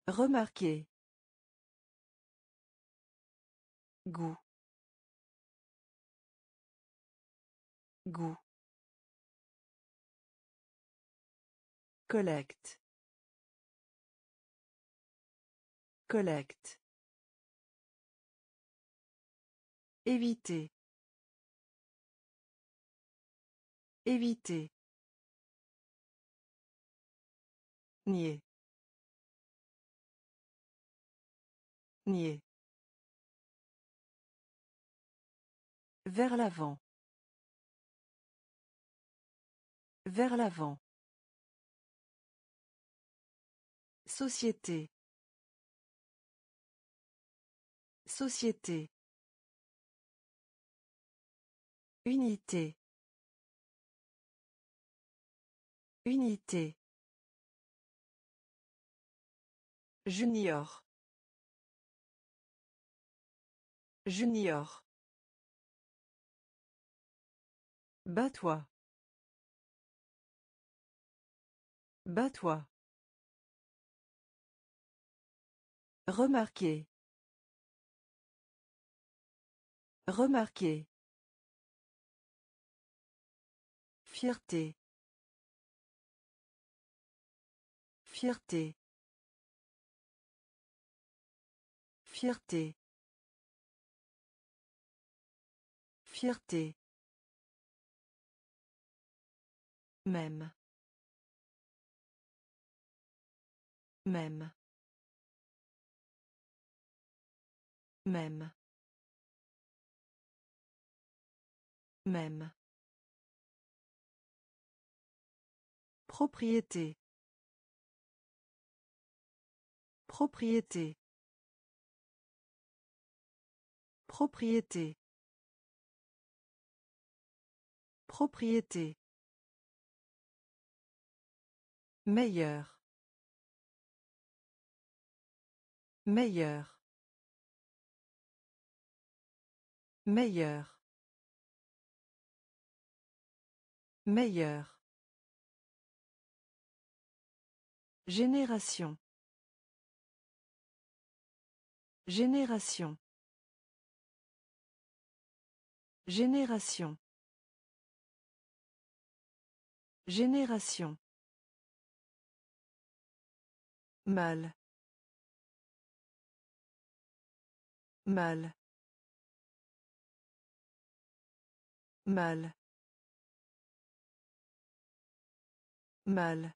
Remarquez. Goût. Goût. Collecte. Collecte. Éviter. Éviter. Nier. Nier. Vers l'avant. Vers l'avant. Société. Société. Unité. Unité. Junior. Junior. Bats-toi. Bats-toi. Remarquez. Remarquez. Fierté. Fierté. Fierté. Fierté. Même. Même. Même. Même. Propriété. Propriété. Propriété. Propriété. Meilleur. Meilleur. Meilleur. Génération. Génération. Génération. Génération. Mal. Mal. Mal. Mal.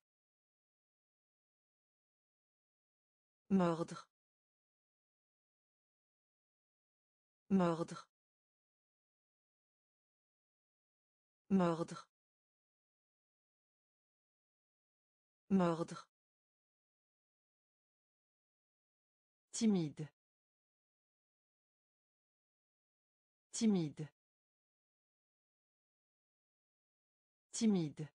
Mordre. Mordre. Mordre. Mordre. Timide. Timide. Timide.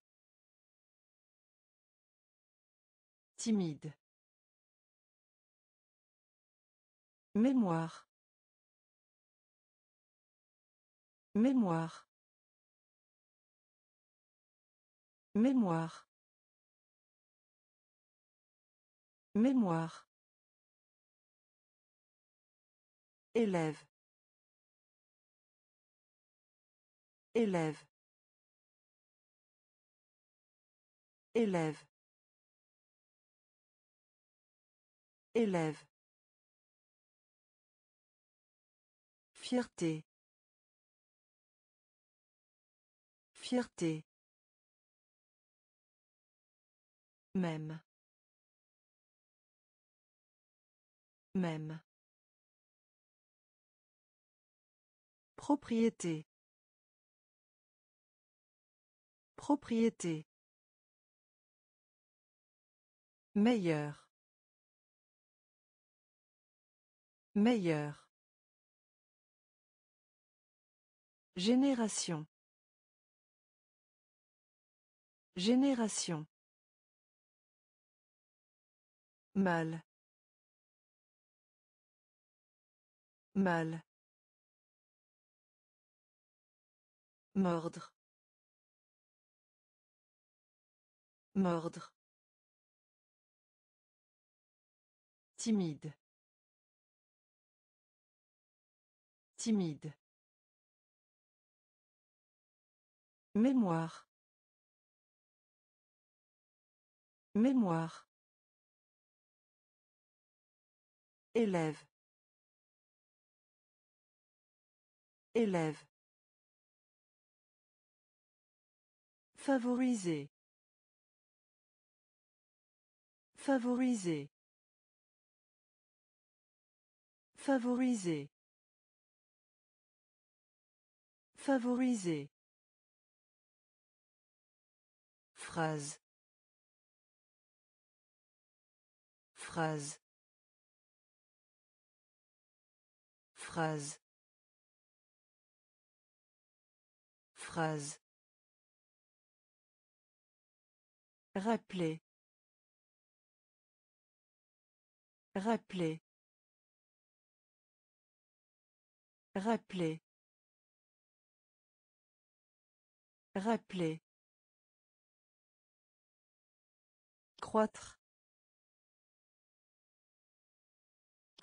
Timide. Mémoire. Mémoire. Mémoire. Mémoire. Élève. Élève. Élève. Élève. Fierté. Fierté. Même. Même. Propriété. Propriété. Meilleur. Meilleur. Génération. Génération. Mal. Mal. Mordre. Mordre. Timide. Timide. Mémoire. Mémoire. Élève. Élève. Favoriser. Favoriser. Favoriser. Favoriser. Phrase. Phrase. Phrase. Phrase. Rappeler. Rappeler. Rappeler. Rappeler. Croître.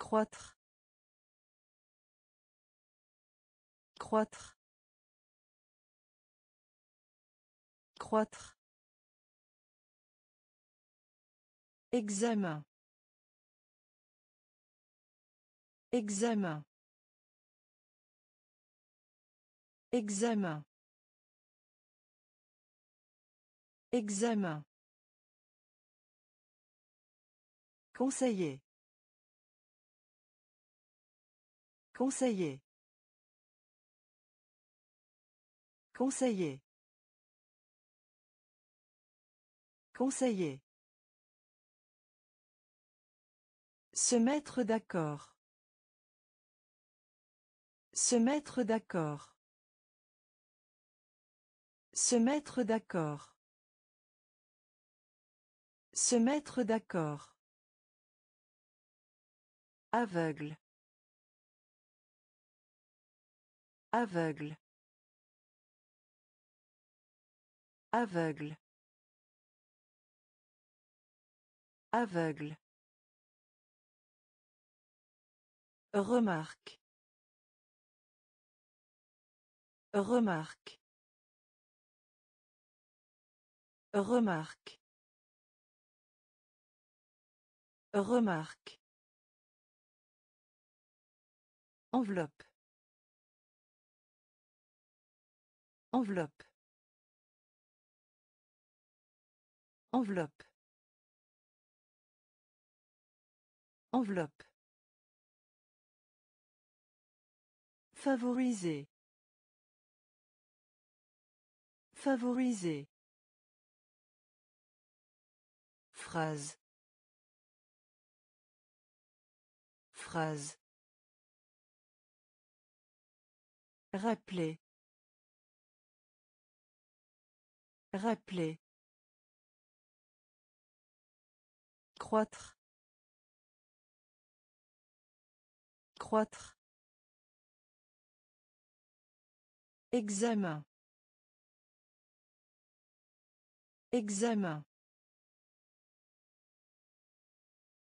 Croître. Croître. Croître. Examen. Examen. Examen. Examen. Conseiller. Conseiller. Conseiller. Conseiller. Se mettre d'accord. Se mettre d'accord. Se mettre d'accord. Se mettre d'accord. Aveugle. Aveugle. Aveugle. Aveugle. Remarque. Remarque. Remarque. Remarque. Enveloppe. Enveloppe. Enveloppe. Enveloppe. Favoriser. Favoriser. Phrase. Phrase. Rappeler. Rappeler. Croître. Croître. Examen. Examen.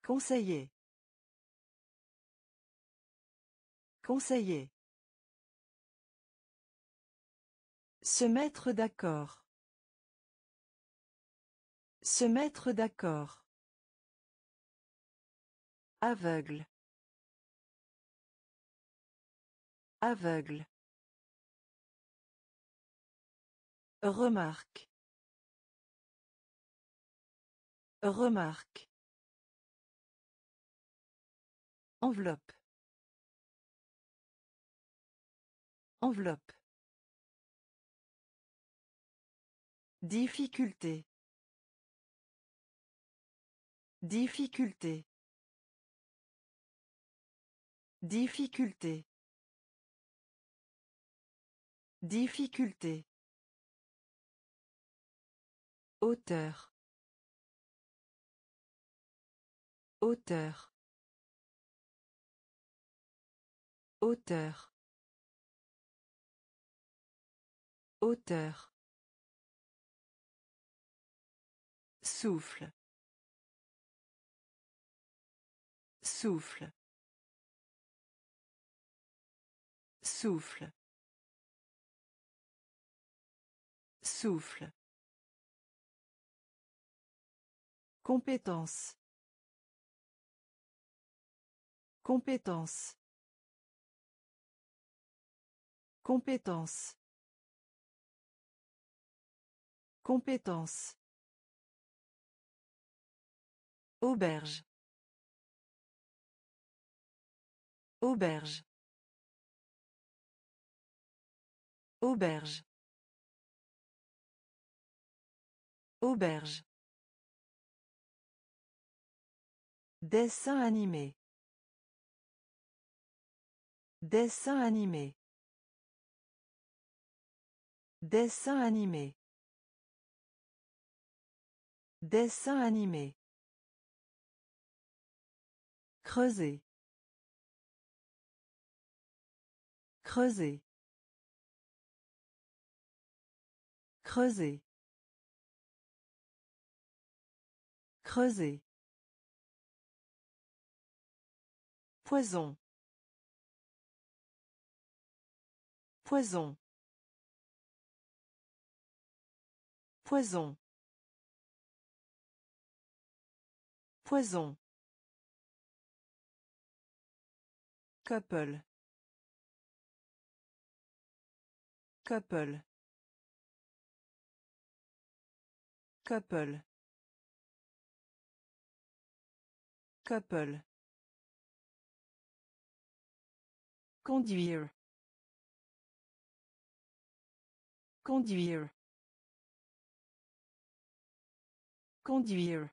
Conseiller. Conseiller. Se mettre d'accord. Se mettre d'accord. Aveugle. Aveugle. Remarque. Remarque. Enveloppe. Enveloppe. Difficulté. Difficulté. Difficulté. Difficulté. Auteur. Auteur. Auteur. Auteur. Souffle. Souffle. Souffle. Souffle. Compétence. Compétence. Compétence. Compétence. Auberge. Auberge. Auberge. Auberge. Dessin animé. Dessin animé. Dessin animé. Dessin animé. Creuser. Creuser. Creuser. Creuser. Poison. Poison. Poison. Poison. Couple. Couple. Couple. Couple. Conduire. Conduire. Conduire.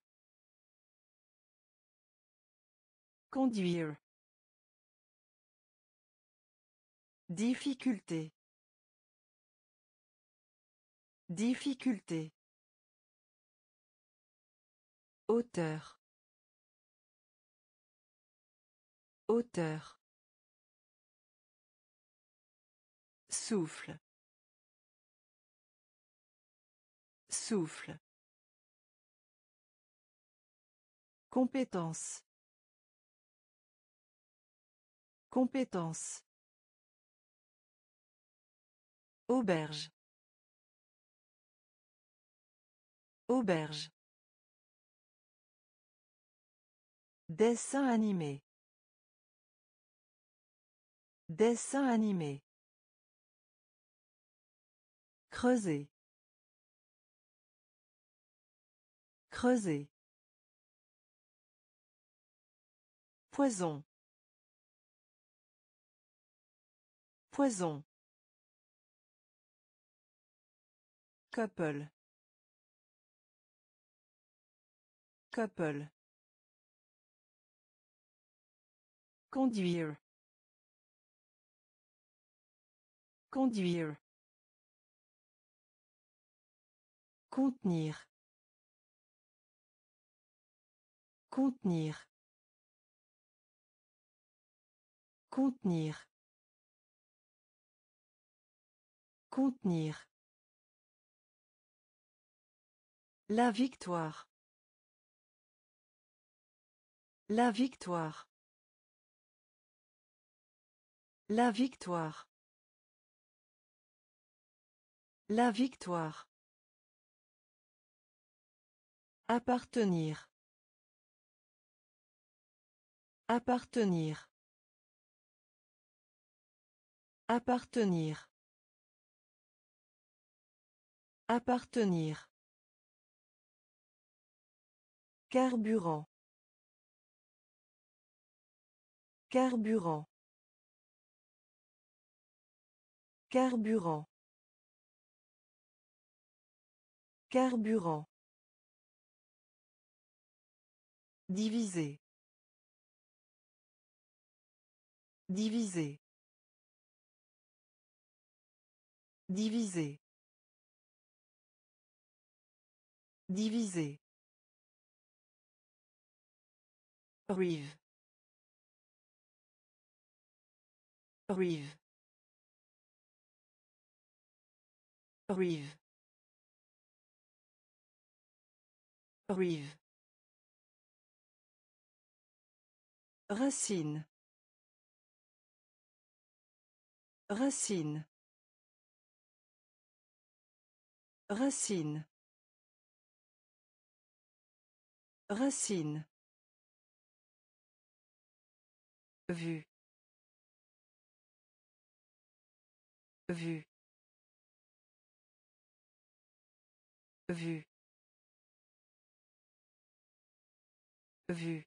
Conduire. Difficulté. Difficulté. Auteur. Auteur. Souffle. Souffle. Compétence. Compétence. Auberge. Auberge. Dessin animé. Dessin animé. Creuser. Creuser. Poison. Poison. Couple. Couple. Conduire. Conduire. Contenir. Contenir. Contenir. Contenir. La victoire. La victoire. La victoire. La victoire. Appartenir. Appartenir. Appartenir. Appartenir. Carburant. Carburant. Carburant. Carburant. Diviser. Diviser. Diviser. Diviser. Rive. Rive. Rive. Rive. Racine. Racine. Racine. Racine. Vue. Vue. Vue. Vue.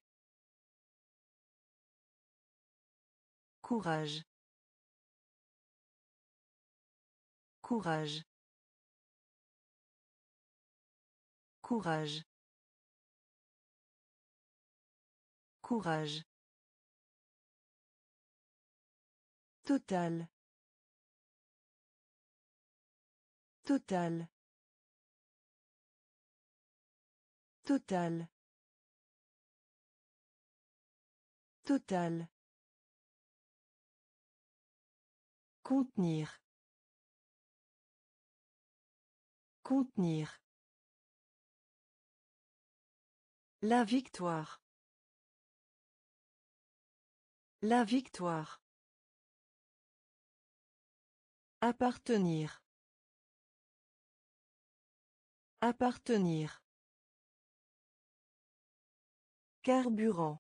Courage. Courage. Courage. Courage. Total. Total. Total. Total. Contenir. Contenir. La victoire. La victoire. Appartenir. Appartenir. Carburant.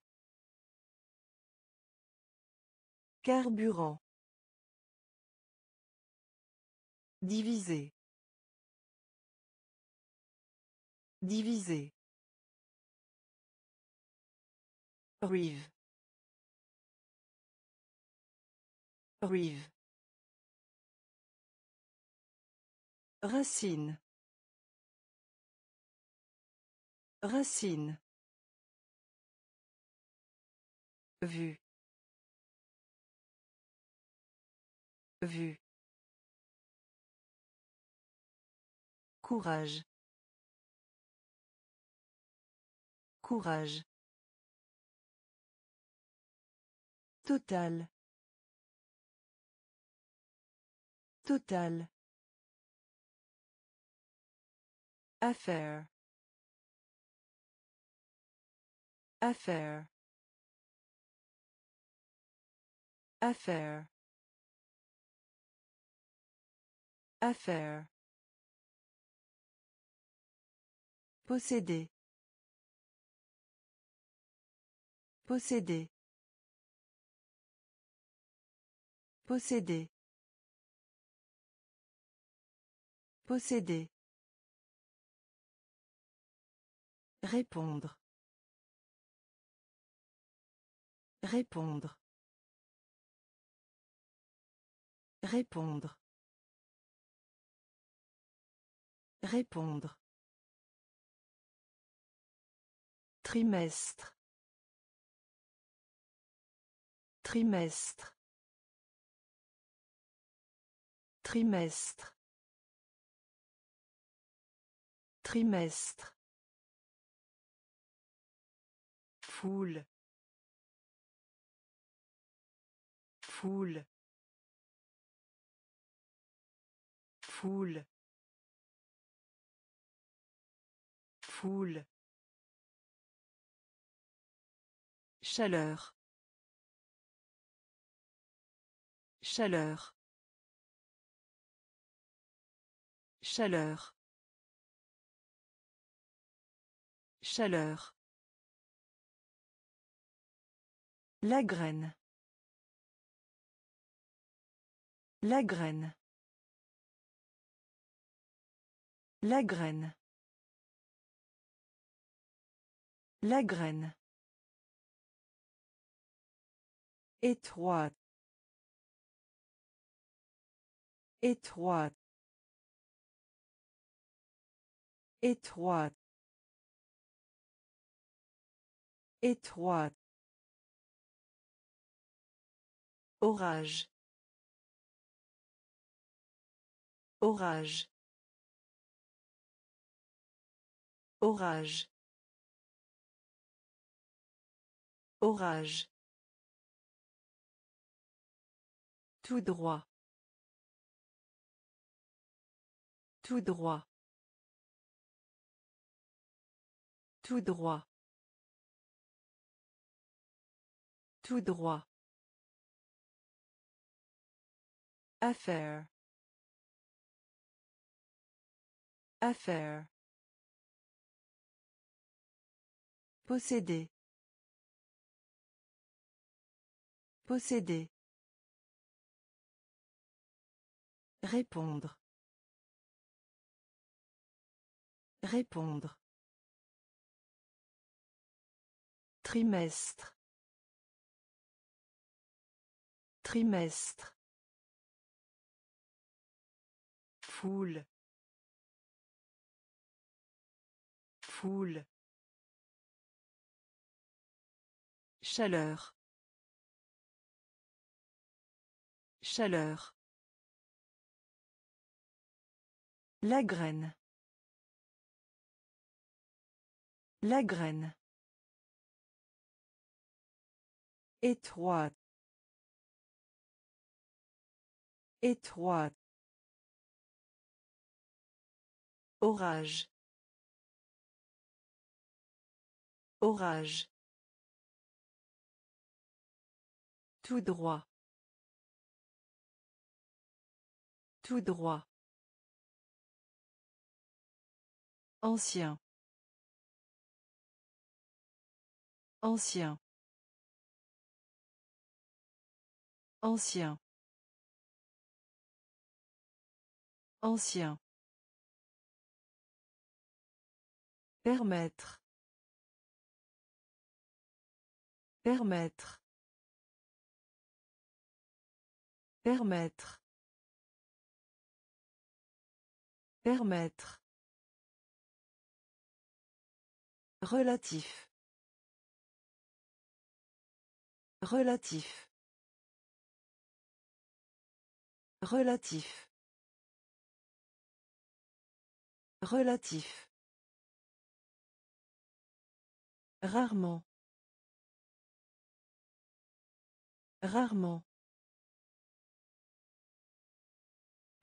Carburant. Diviser. Diviser. Rive. Rive. Racine. Racine. Vue. Vue. Courage. Courage. Total. Total. Affaire. Affaire. Affaire. Affaire. Posséder. Posséder. Posséder. Posséder. Répondre. Répondre. Répondre. Répondre. Trimestre. Trimestre. Trimestre. Trimestre. Foule. Foule. Foule. Chaleur. Chaleur. Chaleur. Chaleur. La graine. La graine. La graine. La graine. Étroite. Étroite. Étroite. Étroite. Orage. Orage. Orage. Orage. Tout droit. Tout droit. Tout droit. Tout droit. Affaire. Affaire. Posséder. Posséder. Répondre. Répondre. Trimestre. Trimestre. Foule. Foule. Chaleur. Chaleur. La graine. La graine. Étroite. Étroite. Orage. Orage. Tout droit. Tout droit. Ancien. Ancien. Ancien. Ancien. Permettre. Permettre. Permettre. Permettre. Relatif. Relatif. Relatif. Relatif. Rarement. Rarement.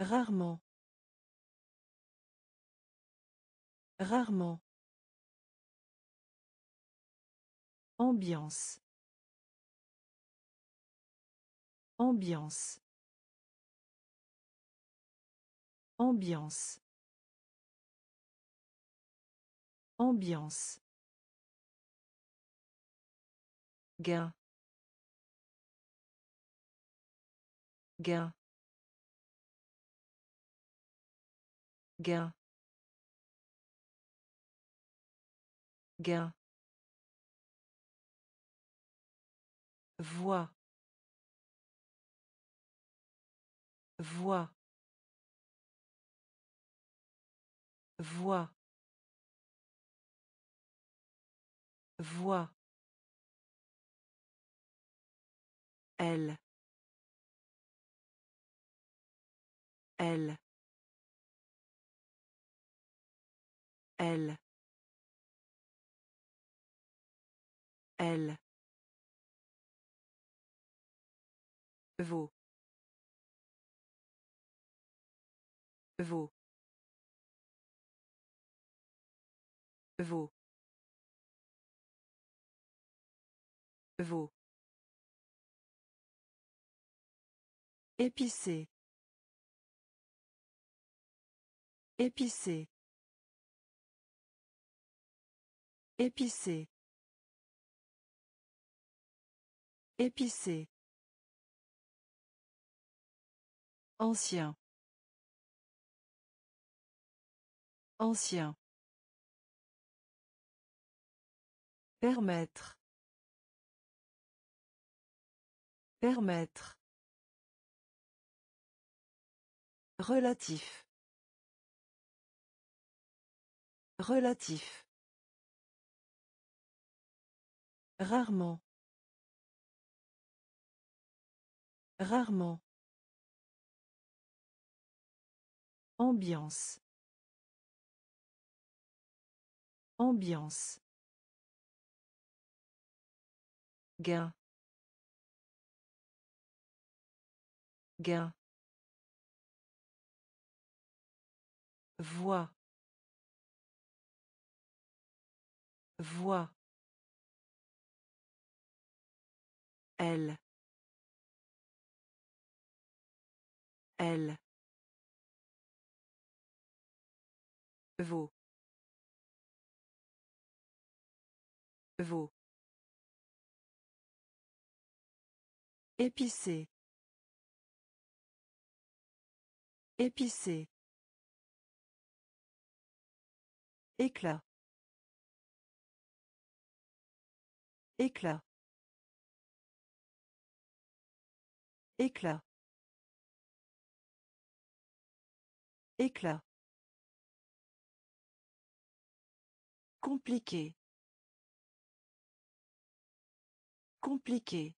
Rarement. Rarement. Ambiance. Ambiance. Ambiance. Ambiance. Gain. Gain. Gain. Gain. Voix. Voix. Voix. Voix. Elle. Elle. Elle. Elle. Vaut. Vaut. Vaut. Vaut. Épicé. Épicé. Épicé. Épicé. Ancien. Ancien. Permettre. Permettre. Relatif. Relatif. Rarement. Rarement. Ambiance. Ambiance. Gain. Gain. Voix. Voix. Elle. Elle. Vaut. Vaut. Épicé. Épicé. Éclat. Éclat. Éclat. Éclat. Compliqué. Compliqué.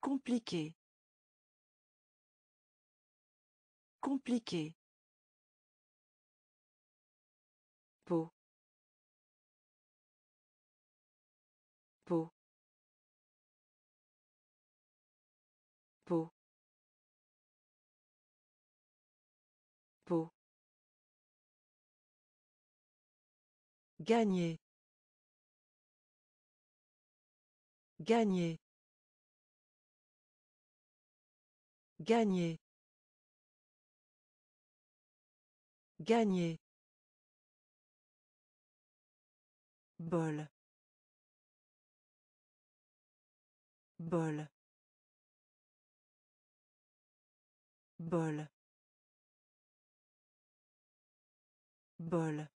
Compliqué. Compliqué. Gagner. Gagner. Gagner. Gagner. Bol. Bol. Bol. Bol.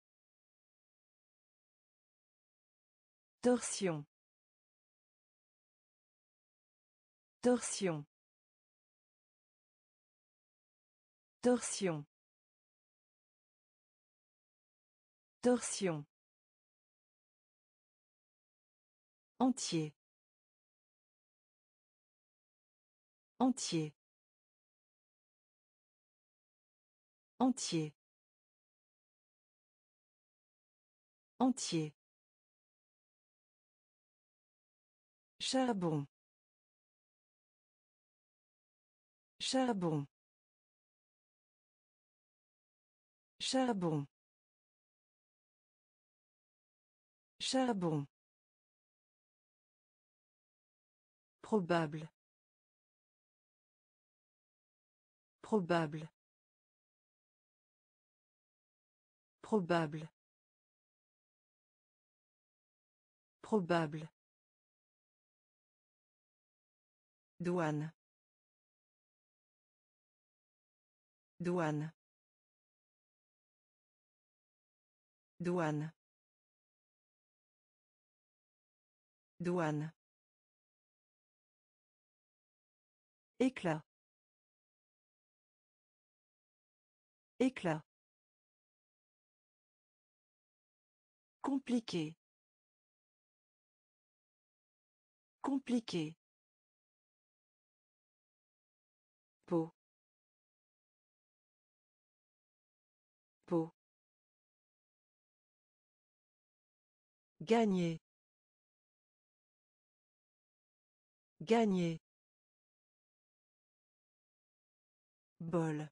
Torsion. Torsion. Torsion. Torsion. Entier. Entier. Entier. Entier. Charbon. Charbon. Charbon. Charbon. Probable. Probable. Probable. Probable. Douane. Douane. Douane. Douane. Éclat. Éclat. Compliqué. Compliqué. Peau. Peau. Gagner. Gagner. Bol.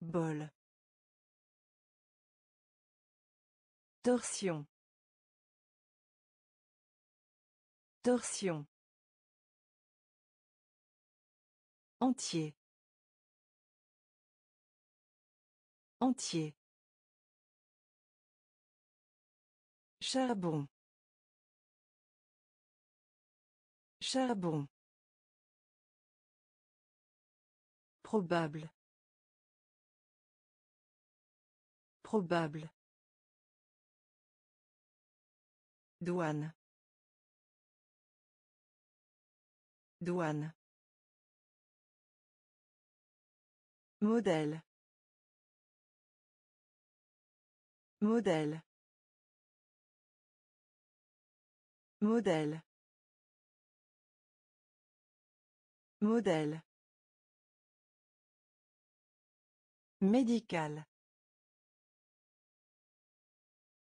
Bol. Torsion. Torsion. Entier. Entier. Charbon. Charbon. Probable. Probable. Douane. Douane. Modèle. Modèle. Modèle. Modèle. Médical.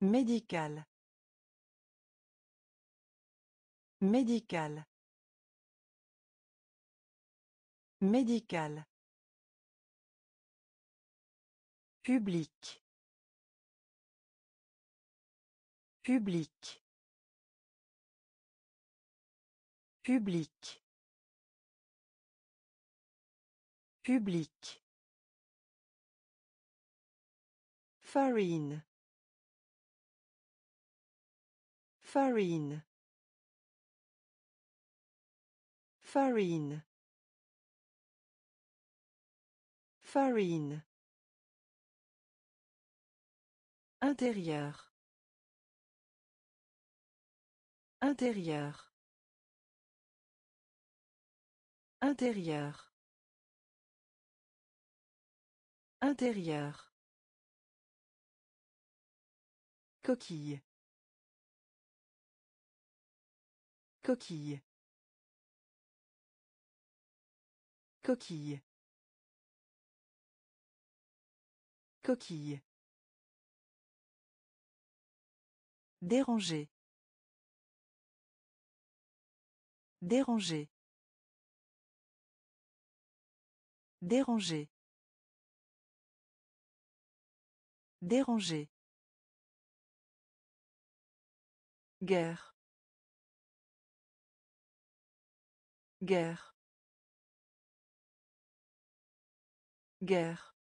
Médical. Médical. Médical. Public. Public. Public. Public. Farine. Farine. Farine. Farine. Intérieur. Intérieur. Intérieur. Intérieur. Coquille. Coquille. Coquille. Coquille. Déranger. Déranger. Déranger. Déranger. Guerre. Guerre. Guerre.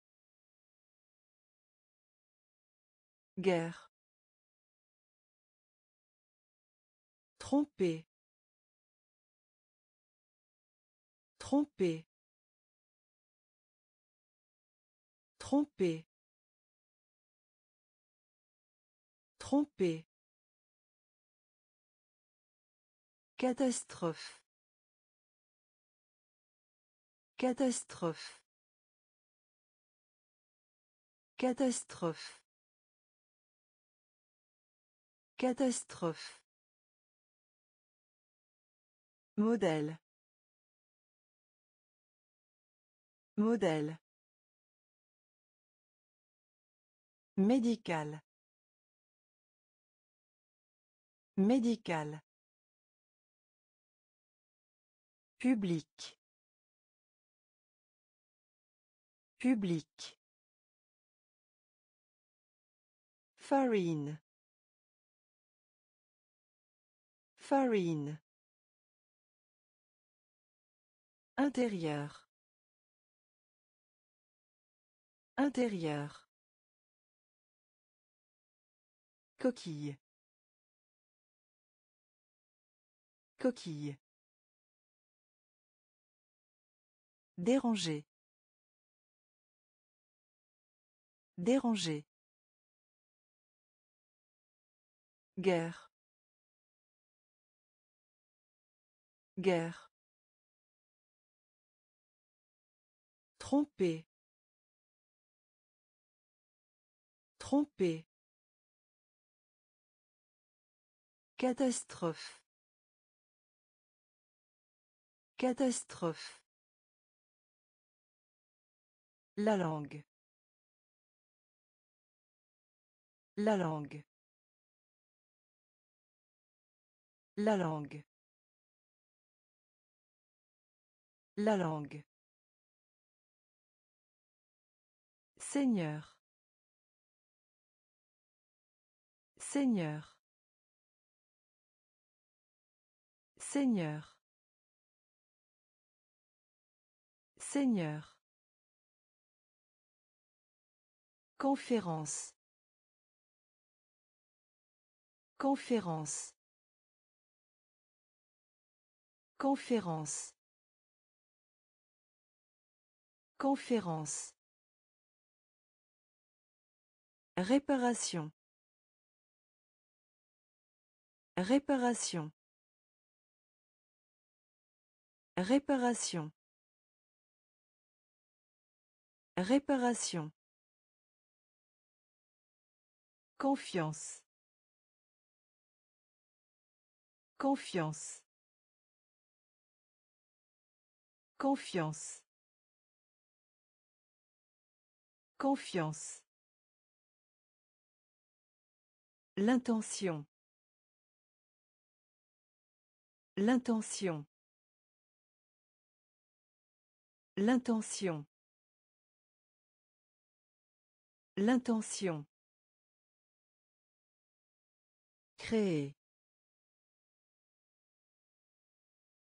Guerre. Tromper. Tromper. Tromper. Tromper. Catastrophe. Catastrophe. Catastrophe. Catastrophe. Modèle. Modèle. Médical. Médical. Public. Public. Farine. Farine. Intérieur. Intérieur. Coquille. Coquille. Déranger. Déranger. Guerre. Guerre. Tromper. Tromper. Catastrophe. Catastrophe. La langue. La langue. La langue. La langue. Seigneur. Seigneur. Seigneur. Seigneur. Conférence. Conférence. Conférence. Conférence. Réparation. Réparation. Réparation. Réparation. Confiance. Confiance. Confiance. Confiance. L'intention. L'intention. L'intention. L'intention. Créer.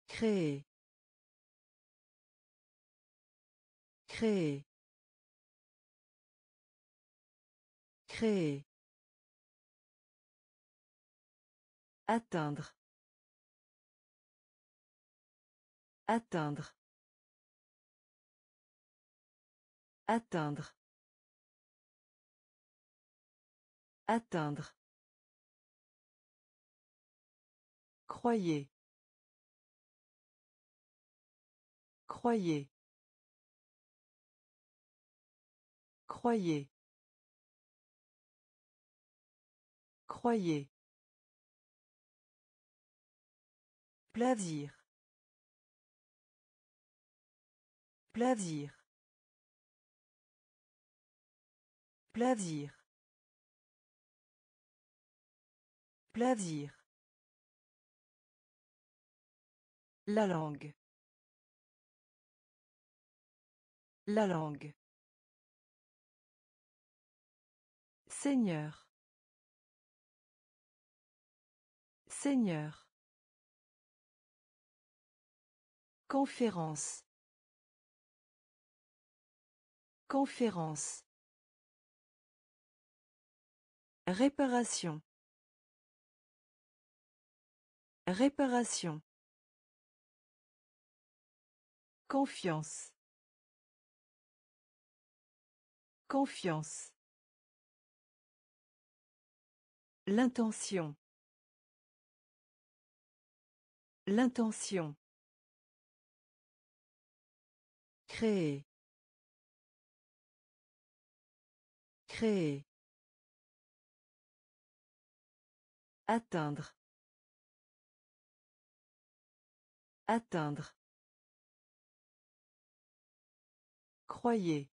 Créer. Créer. Créer. Atteindre. Atteindre. Atteindre. Atteindre. Croyez. Croyez. Croyez. Croyez. Plaisir. Plaisir. Plaisir. Plaisir. La langue. La langue. Seigneur. Seigneur. Conférence. Conférence. Réparation. Réparation. Confiance. Confiance. L'intention. L'intention. Créer. Créer. Atteindre. Atteindre. Croyez.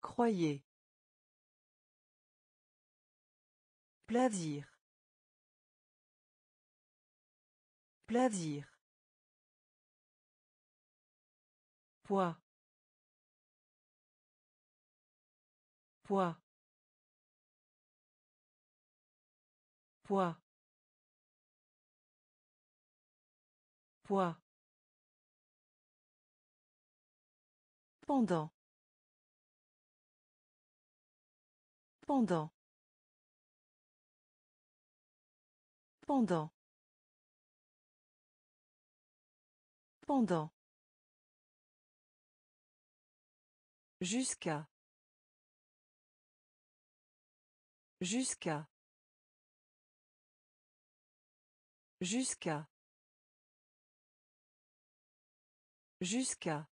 Croyez. Plaisir. Plaisir. Poids. Poids. Poids. Poids. Pendant. Pendant. Pendant. Pendant. Jusqu'à. Jusqu'à. Jusqu'à. Jusqu'à.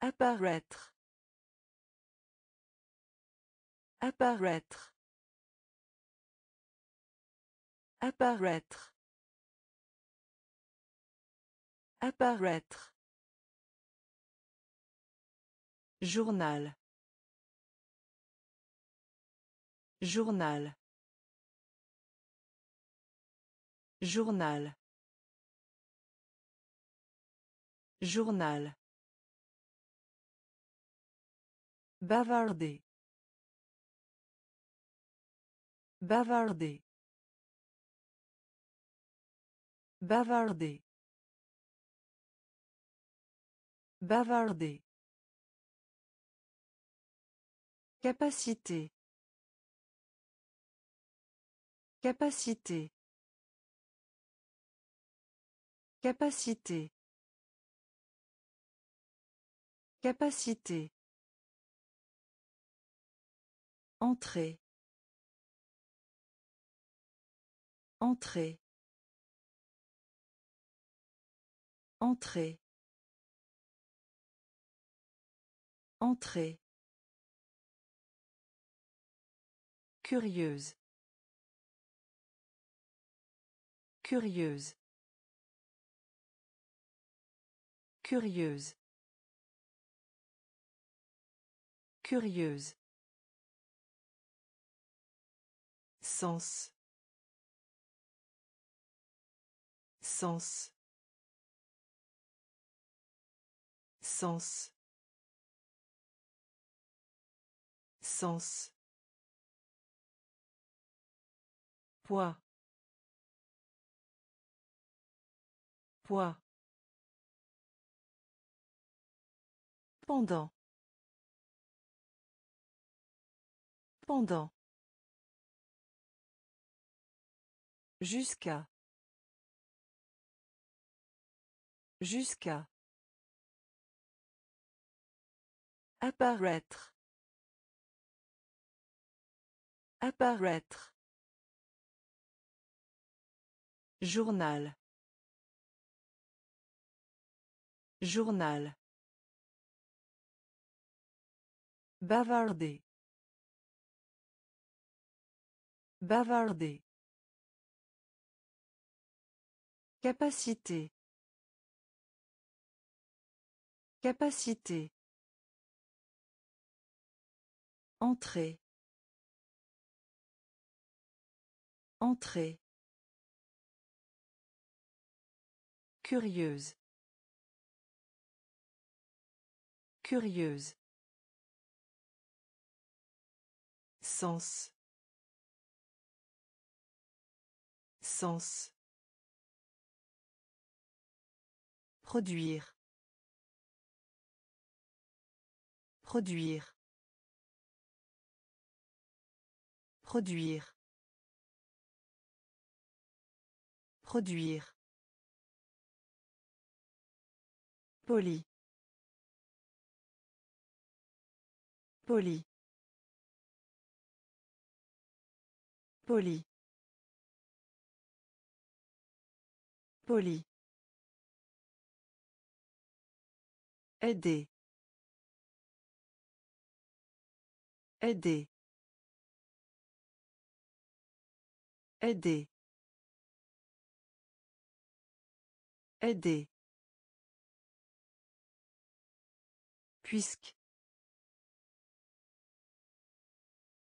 Apparaître. Apparaître. Apparaître. Apparaître. Journal. Journal. Journal. Journal. Bavarder. Bavarder. Bavarder. Bavarder. Capacité. Capacité. Capacité. Capacité. Entrée. Entrée. Entrée. Entrée. Curieuse. Curieuse. Curieuse. Curieuse. Sens. Sens. Sens. Sens. Poids. Poids. Pendant. Pendant. Jusqu'à. Jusqu'à. Apparaître. Apparaître. Journal. Journal. Bavarder. Bavarder. Capacité. Capacité. Entrée. Entrée. Curieuse. Curieuse. Sens. Sens. Produire. Produire. Produire. Produire. Poli. Poli. Poli. Poli. Aider. Aider. Aider. Aider. Puisque.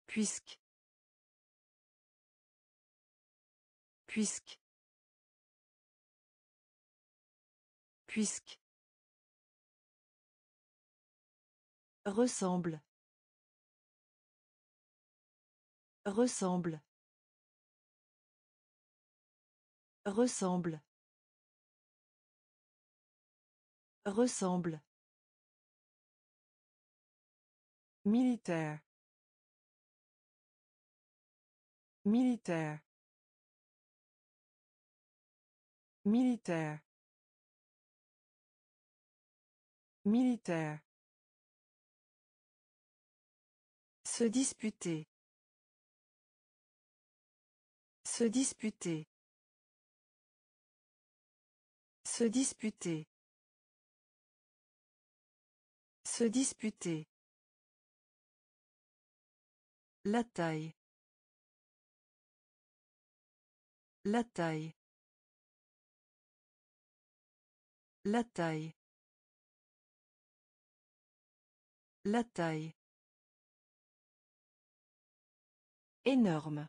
Puisque. Puisque. Puisque. Ressemble. Ressemble. Ressemble. Ressemble. Militaire. Militaire. Militaire. Militaire. Se disputer. Se disputer. Se disputer. Se disputer. La taille. La taille. La taille. La taille. Énorme.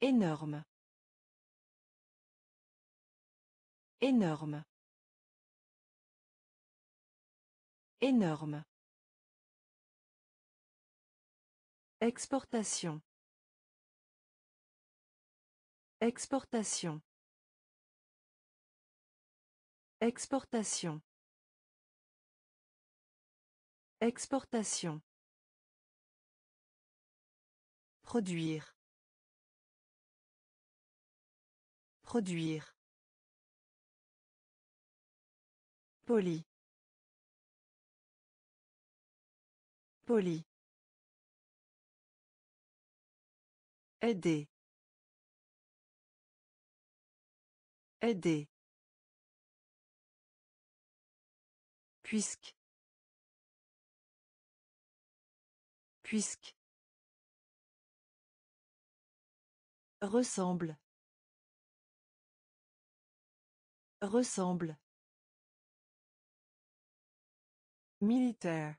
Énorme. Énorme. Énorme. Exportation. Exportation. Exportation. Exportation. Produire. Produire. Poli. Poli. Aider. Aider. Puisque. Puisque. Ressemble. Ressemble. Militaire.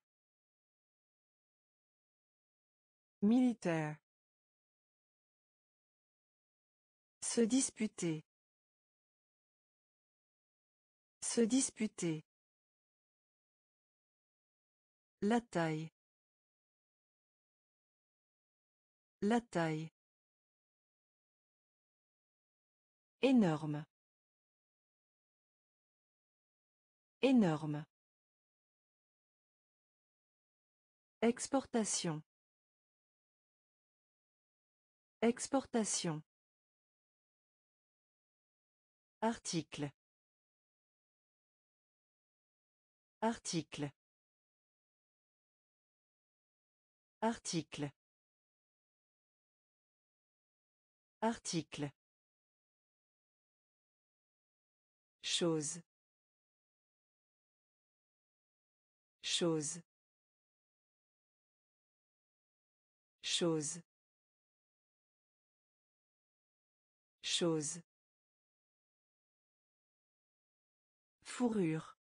Militaire. Se disputer. Se disputer. La taille. La taille. Énorme. Énorme. Exportation. Exportation. Article. Article. Article. Article. Chose. Chose. Chose. Chose. Fourrure.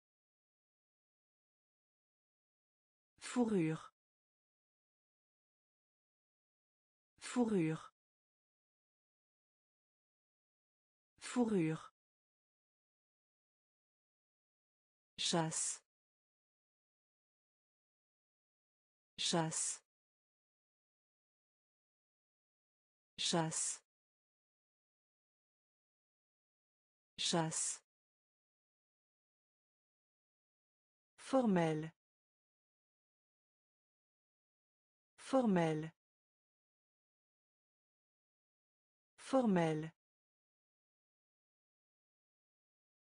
Fourrure. Fourrure. Fourrure. Chasse. Chasse. Chasse. Chasse. Formel. Formel. Formel.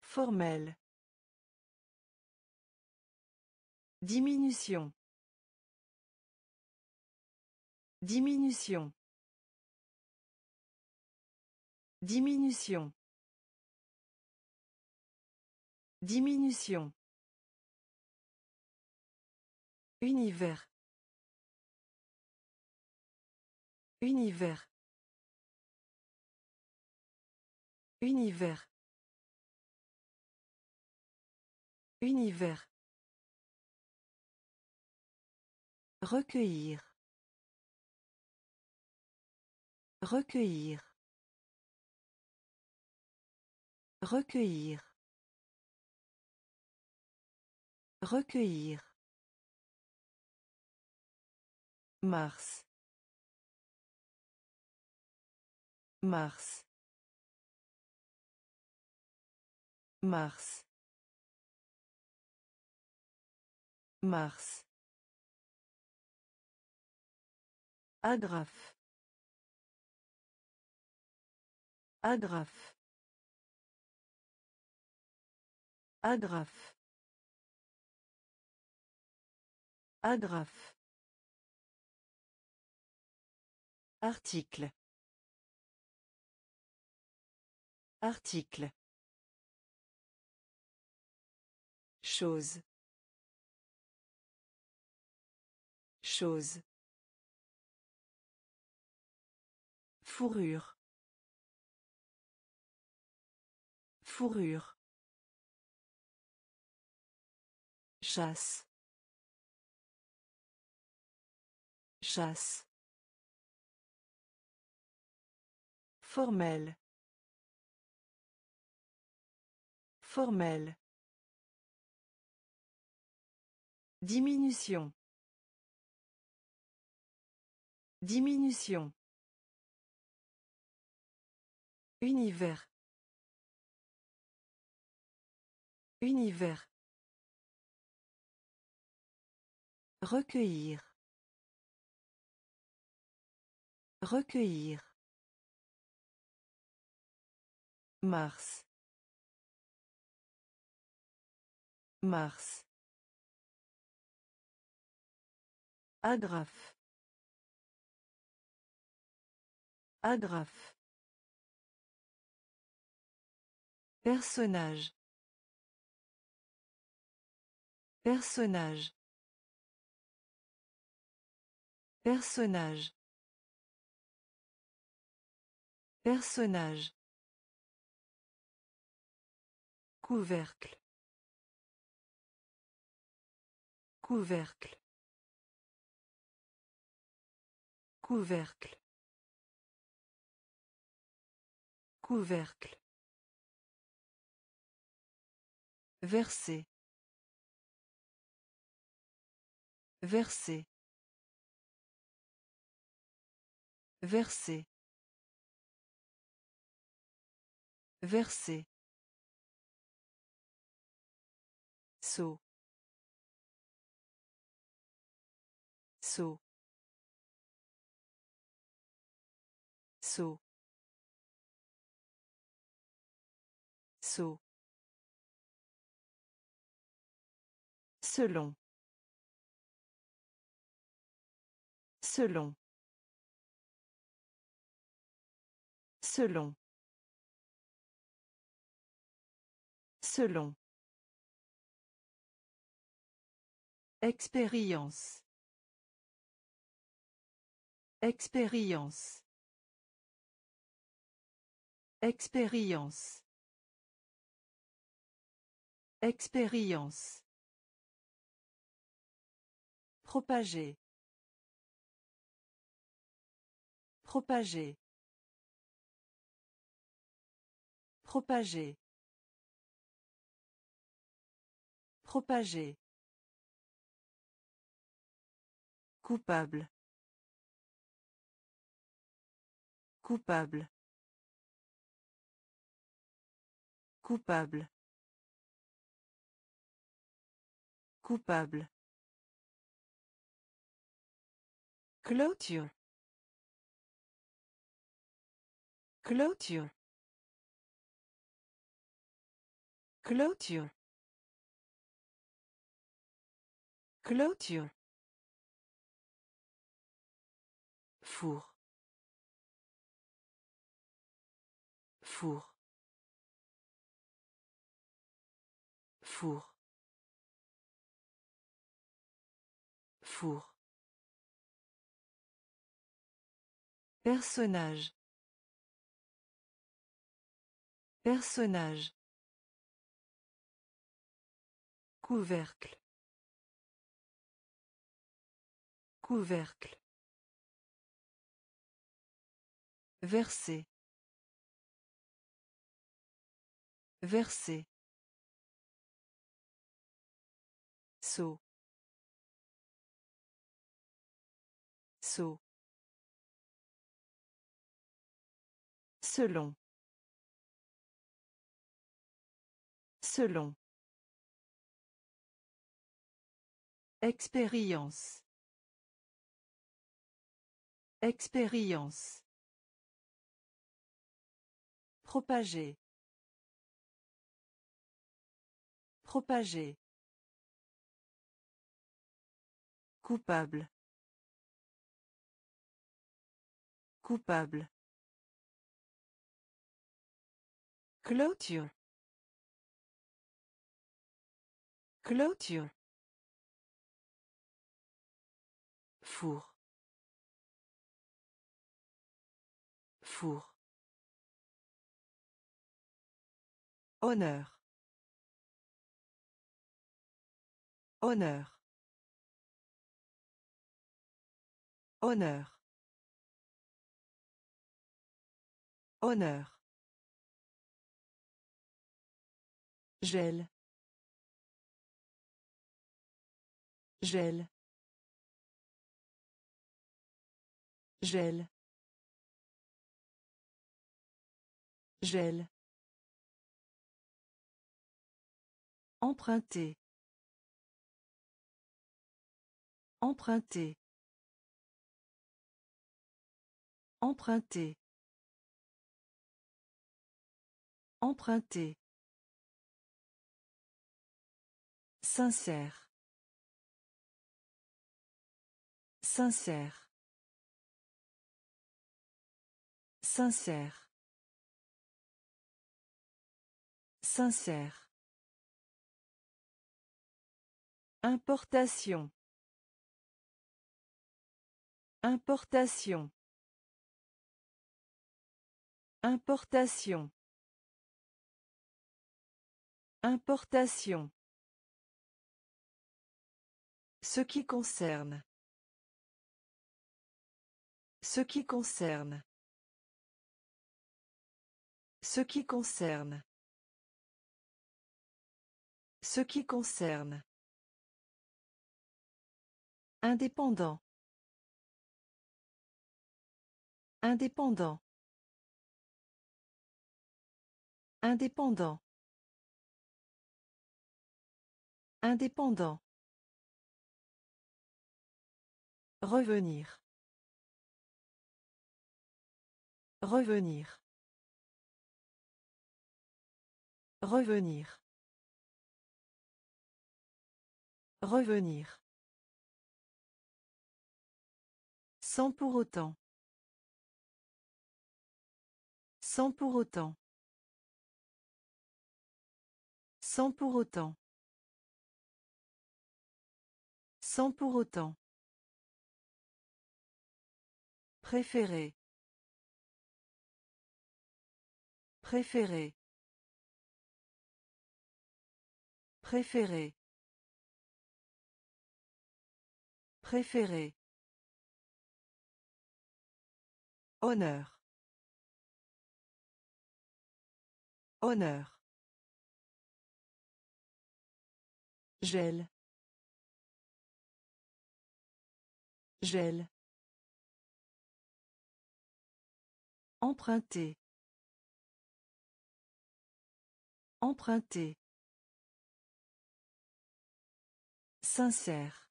Formel. Diminution. Diminution. Diminution. Diminution. Univers. Univers. Univers. Univers. Recueillir. Recueillir. Recueillir. Recueillir. Mars. Mars. Mars. Mars. Agrafe. Agrafe. Agrafe. Agrafe. Article. Article. Chose. Chose. Fourrure. Fourrure. Chasse. Chasse. Formel. Formel. Diminution. Diminution. Univers. Univers. Recueillir. Recueillir. Mars. Mars. Agrafe. Agrafe. Personnage. Personnage. Personnage. Personnage. Couvercle. Couvercle. Couvercle. Couvercle. Verser. Verser. Verser. Verser. Saut. Saut. Saut. Saut. Selon. Selon. Selon. Selon. Expérience. Expérience. Expérience. Expérience. Propager. Propager. Propager. Propager. Coupable. Coupable. Coupable. Coupable. Clôture. Clôture. Clôture. Clôture. Four. Four. Four. Four. Personnage. Personnage. Couvercle. Couvercle. Verser. Verser. Saut. Saut. Selon. Selon. Expérience. Expérience. Propager. Propager. Coupable. Coupable. Clôture. Clôture. Four. Four. Honneur. Honneur. Honneur. Honneur. Gel. Gel. Gel. Gel. Emprunter. Emprunter. Emprunter. Emprunter. Sincère. Sincère. Sincère. Sincère. Importation. Importation. Importation. Importation. Ce qui concerne. Ce qui concerne. Ce qui concerne. Ce qui concerne. Indépendant. Indépendant. Indépendant. Indépendant. Revenir. Revenir. Revenir. Revenir. Sans pour autant. Sans pour autant. Sans pour autant. Sans pour autant. Préféré. Préféré. Préféré. Préféré. Honneur. Honneur. Gel. Gel. Emprunter. Emprunter. Sincère.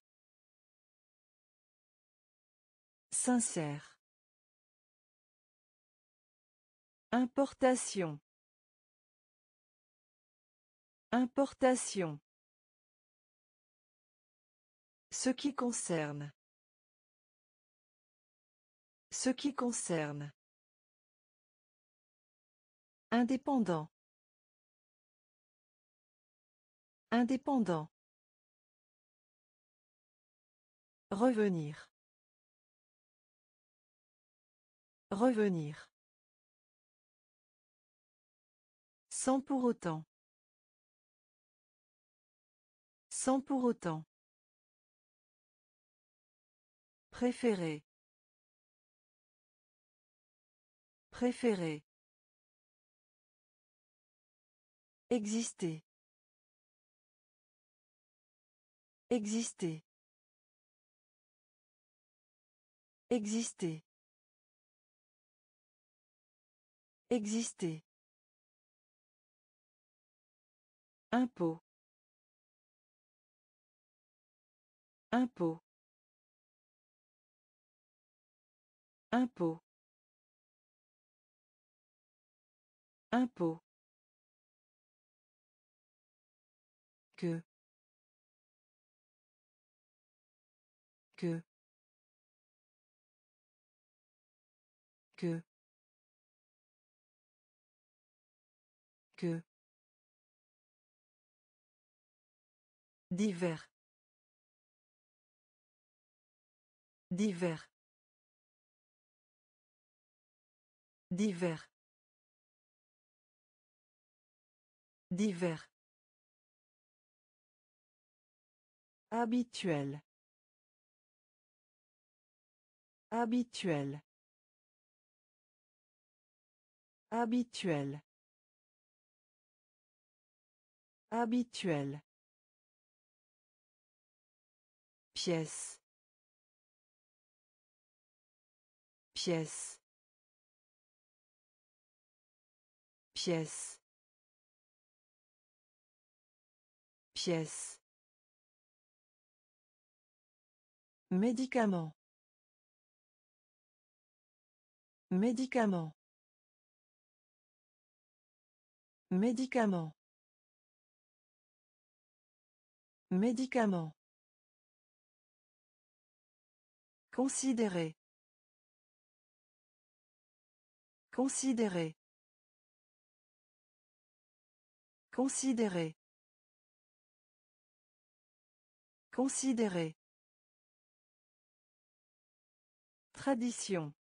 Sincère. Importation. Importation. Ce qui concerne. Ce qui concerne. Indépendant. Indépendant. Revenir. Revenir. Sans pour autant. Sans pour autant. Préféré. Préféré. Exister. Exister. Exister. Exister. Impôt. Impôt. Impôt. Impôt. que que que que divers divers divers divers Habituel. Habituel. Habituel. Habituel. Pièce. Pièce. Pièce. Pièce. Médicament. Médicament. Médicament. Médicament. Considérer. Considérer. Considérer. Considérer. Tradition.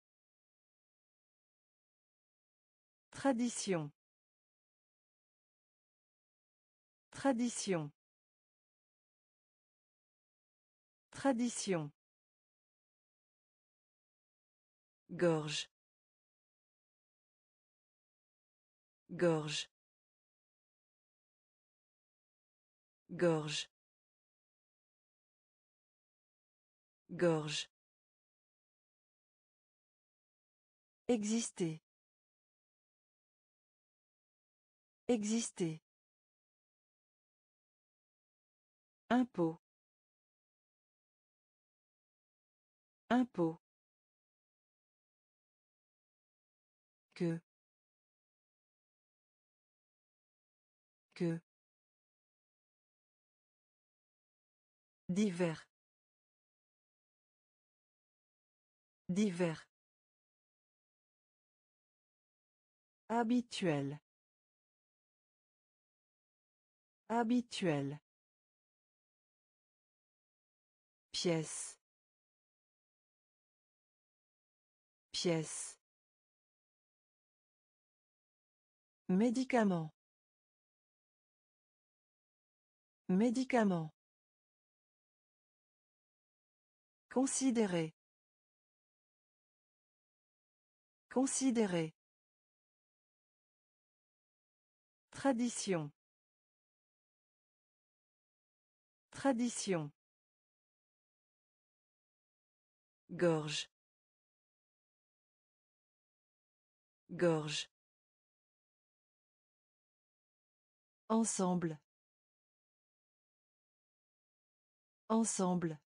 Tradition. Tradition. Tradition. Gorge. Gorge. Gorge. Gorge. Exister. Exister. Impôt. Impôt. Que que divers Divers. Habituel. Habituel. Pièce. Pièce. Médicament. Médicament. Considérer. Considérer. Tradition. Tradition. Gorge. Gorge. Ensemble. Ensemble.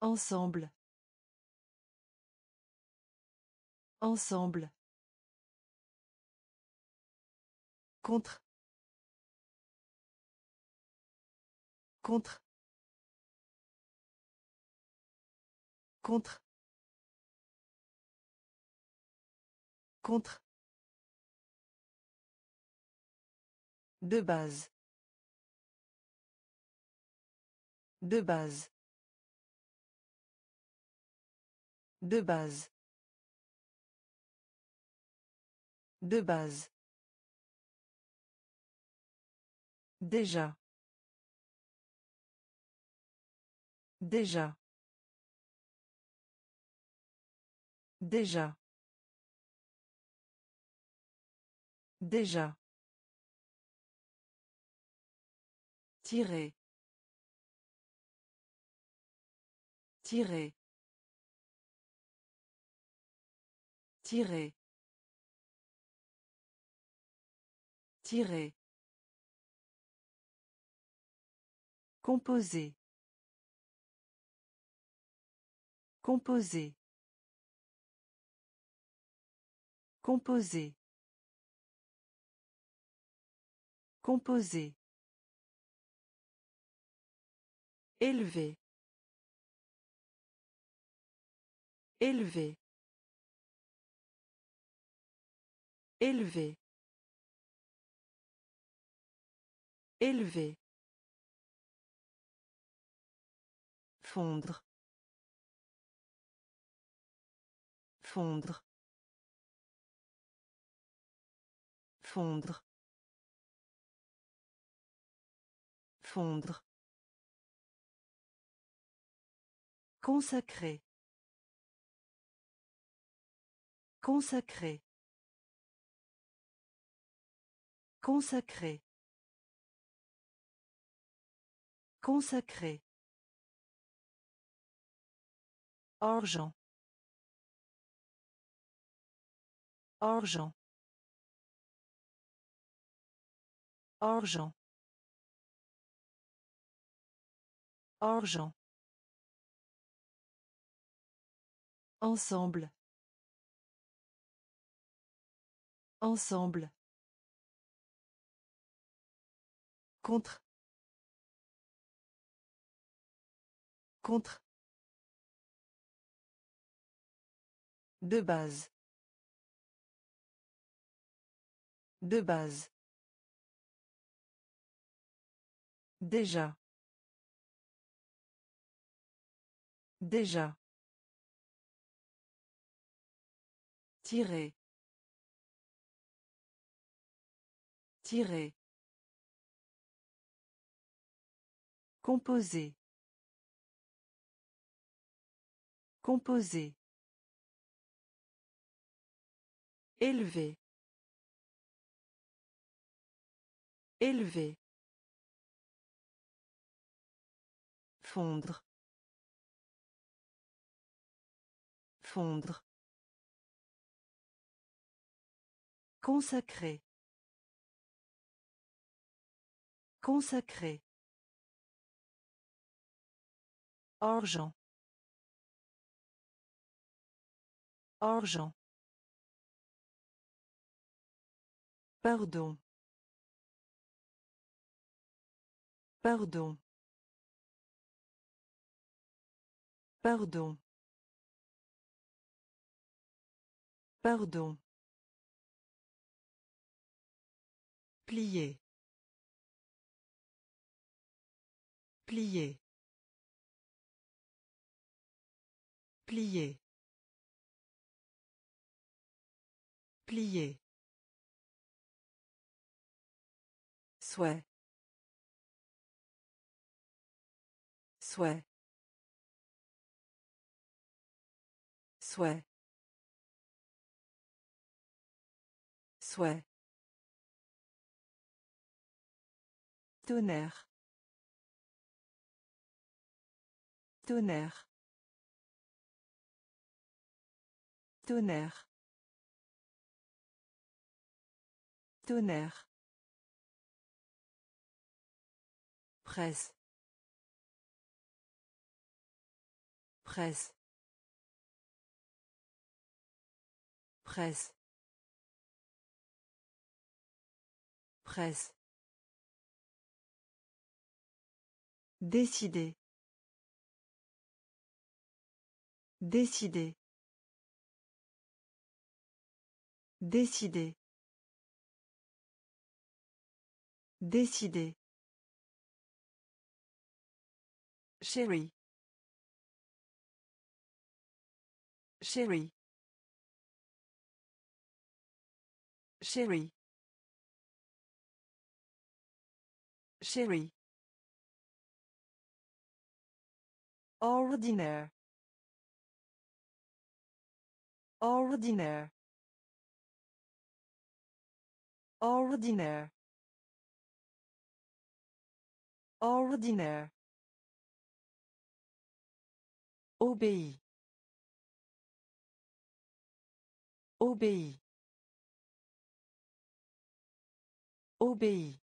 Ensemble. Ensemble. Contre. Contre. Contre. Contre. De base. De base. De base. De base. Déjà. Déjà. Déjà. Déjà. Tirer. Tirer. Tirer. Tirer. Composer. Composer. Composer. Composer. Élevé. Élevé. Élevé. Élevé. Fondre. Fondre. Fondre. Fondre. Consacré. Consacré. Consacré. Consacré. Argent. Argent. Argent. Argent. Ensemble. Ensemble. Contre. Contre. De base. De base. Déjà. Déjà. Tirer. Tirer. Composer. Composer. Élevé. Élevé. Fondre. Fondre. Consacré. Consacré. Argent. Argent. Pardon. Pardon. Pardon. Pardon. Plier. Plier. Plier. Plier. Souhait. Souhait. Souhait. Souhait. Tonnerre. Tonnerre. Tonnerre. Tonnerre. Presse. Presse. Presse. Presse. Décider. Décider. Décider. Décider. Chérie. Chérie. Chérie. Chérie. Ordinaire. Ordinaire. Ordinaire. Ordinaire. Obéit. Obéit. Obéit.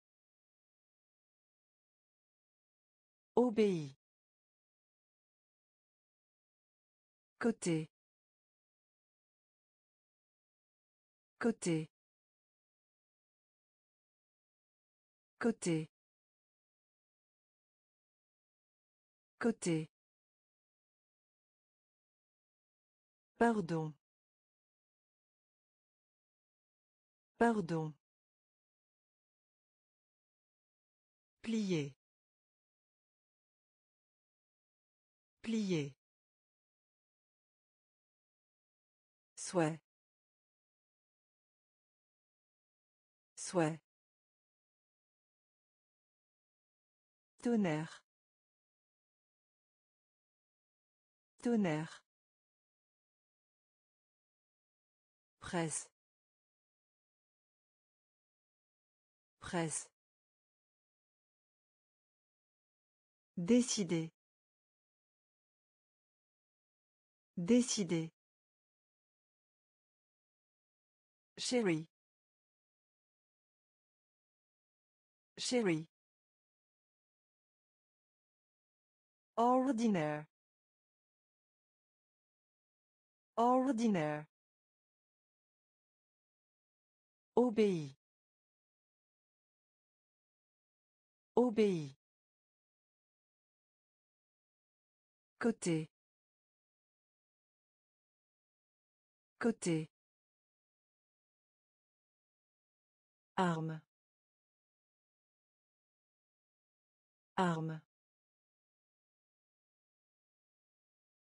Obéit. Côté. Côté. Côté. Côté. Pardon. Pardon. Plier. Plier. Souhait. Souhait. Tonnerre. Tonnerre. Presse. Presse. Décider. Décider. Chérie. Chérie. Ordinaire. Ordinaire. Obéit. Obéit. Côté. Côté. Arme. Arme.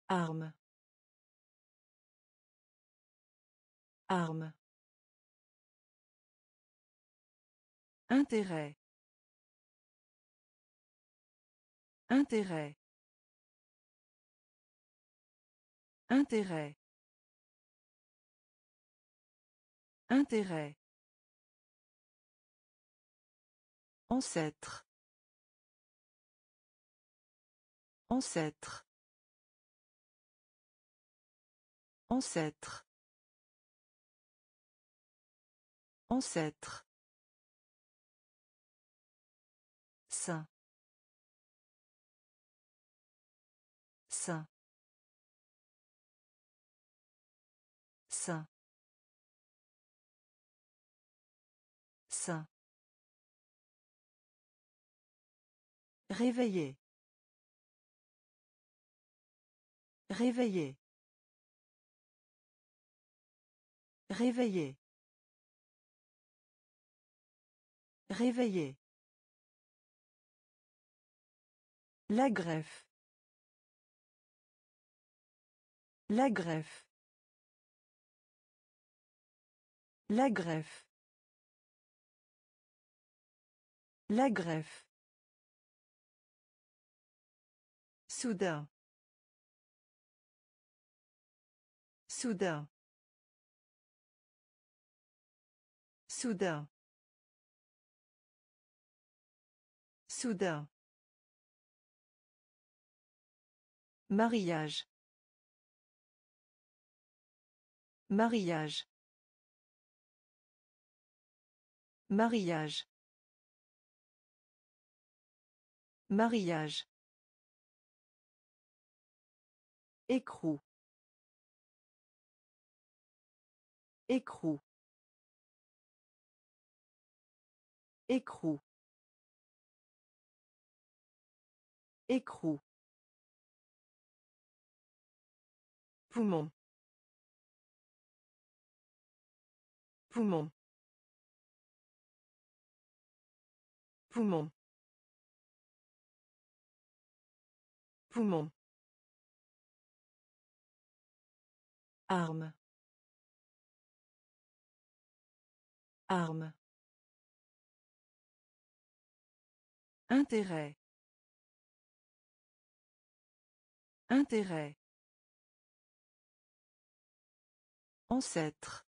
Arme. Arme. Intérêt. Intérêt. Intérêt. Intérêt. Ancêtre. Ancêtre. Ancêtre. Ancêtre. Saint. Saint. Saint. Saint. Réveiller. Réveiller. Réveiller. Réveiller. La greffe. La greffe. La greffe. La greffe. Soudain. Soudain. Soudain. Soudain. Mariage. Mariage. Mariage. Mariage. Écrou. Écrou. Écrou. Écrou. Poumon. Poumon. Poumon. Poumon. Arme. Arme. Intérêt. Intérêt. Ancêtre.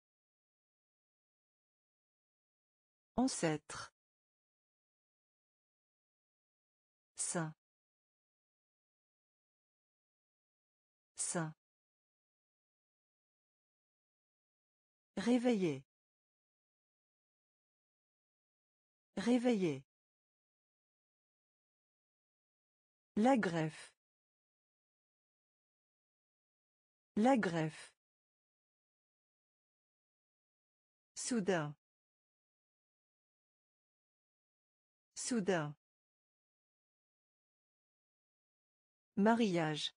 Ancêtre. Saint. Saint. Réveiller. Réveiller. La greffe. La greffe. Soudain. Soudain. Mariage.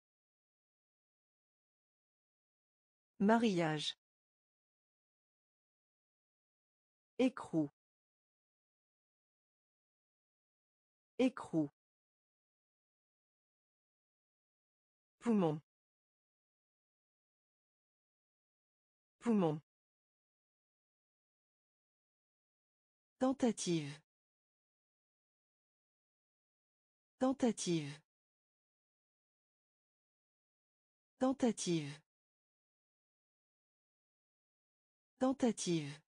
Mariage. Écrou. Écrou. Poumon. Poumon. Tentative. Tentative. Tentative. Tentative.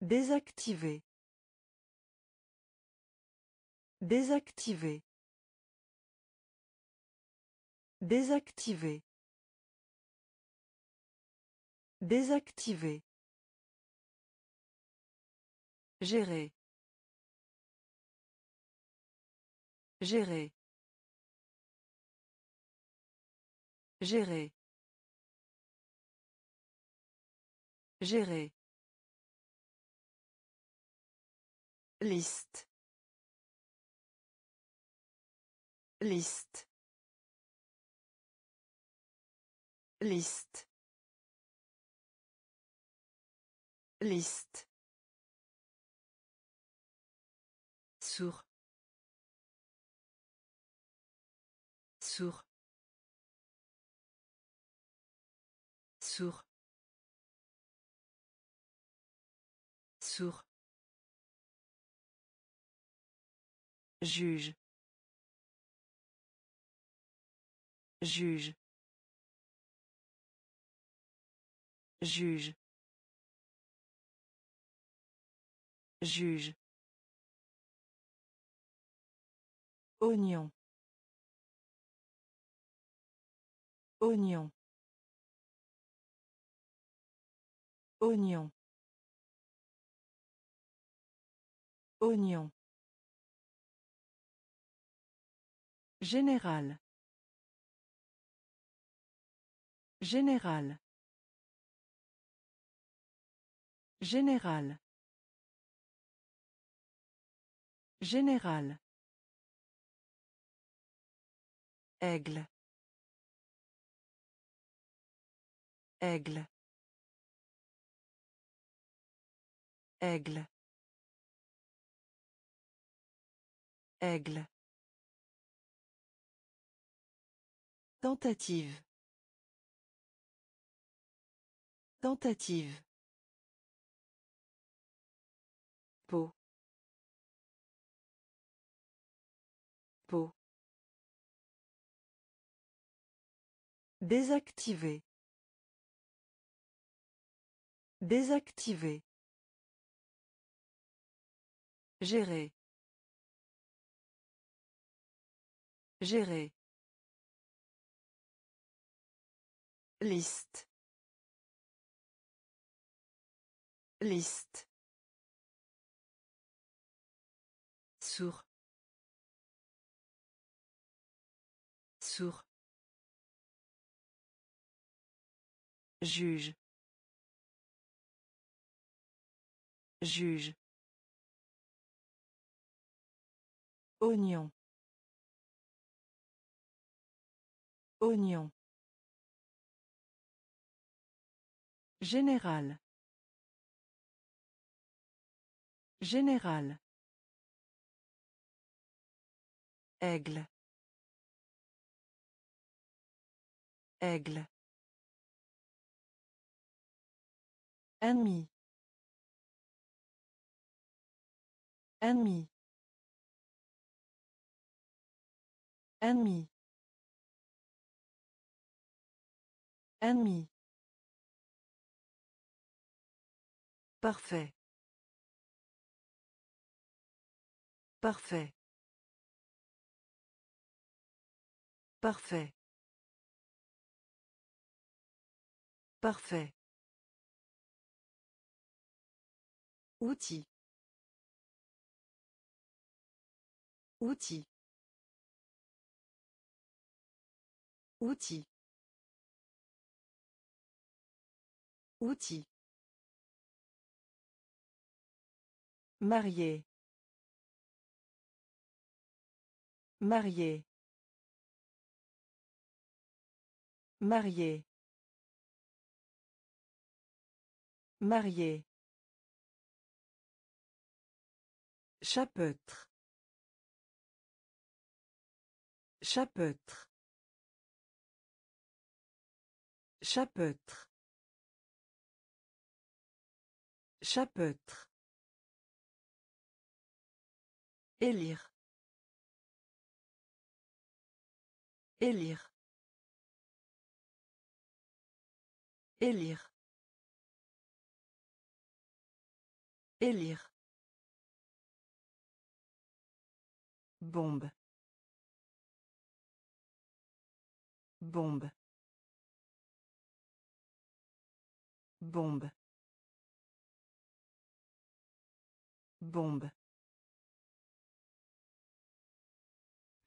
Désactiver. Désactiver. Désactiver. Désactiver. Gérer. Gérer. Gérer. Gérer. Liste. Liste. Liste. Liste. Sourd. Sourd. Sourd. Sourd. Juge. Juge. Juge. Juge. Oignon. Oignon. Oignon. Oignon. Général. Général. Général. Général. Aigle. Aigle. Aigle. Aigle. Tentative. Tentative. Peau. Peau. Désactiver. Désactiver. Gérer. Gérer. Liste. Liste. Sourd. Sourd. Juge. Juge. Oignon. Oignon. Général. Général. Aigle. Aigle. Ennemi. Ennemi. Ennemi. Ennemi. Parfait. Parfait. Parfait. Parfait. Outil. Outil. Outil. Outil. Marié. Marié. Marié. Marié. Chapeautre. Chapeautre. Chapeautre. Chapeautre. Élire. Élire. Élire. Élire. Bombe. Bombe. Bombe. Bombe.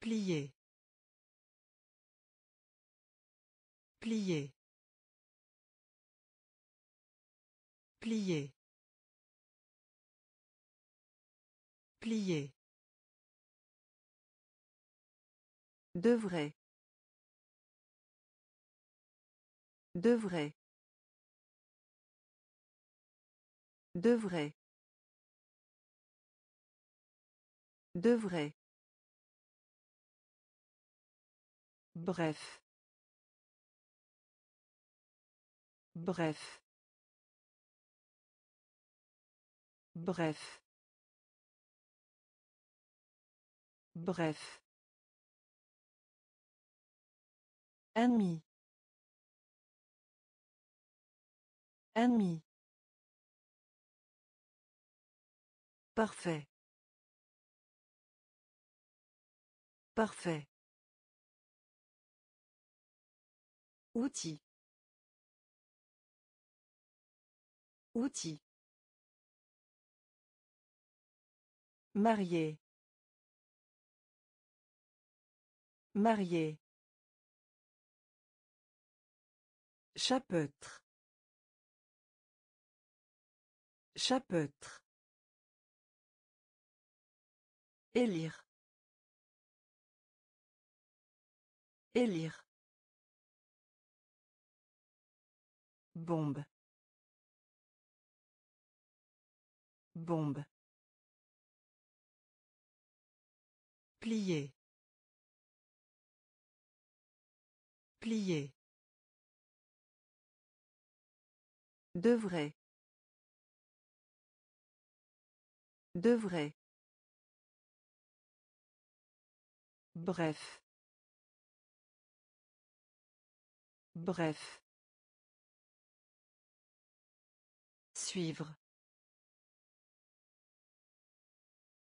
Plier. Plier. Plier. Plier. Devrait. Devrait. Devrait. Devrait. Bref. Bref. Bref. Bref. Ennemi. Ennemi. Parfait. Parfait. Outil. Outil. Marié. Marié. Chapeautre. Chapeautre. Élire. Élire. Bombe. Bombe. Plier. Plier. Devrait. Devrait. Bref. Bref. Suivre.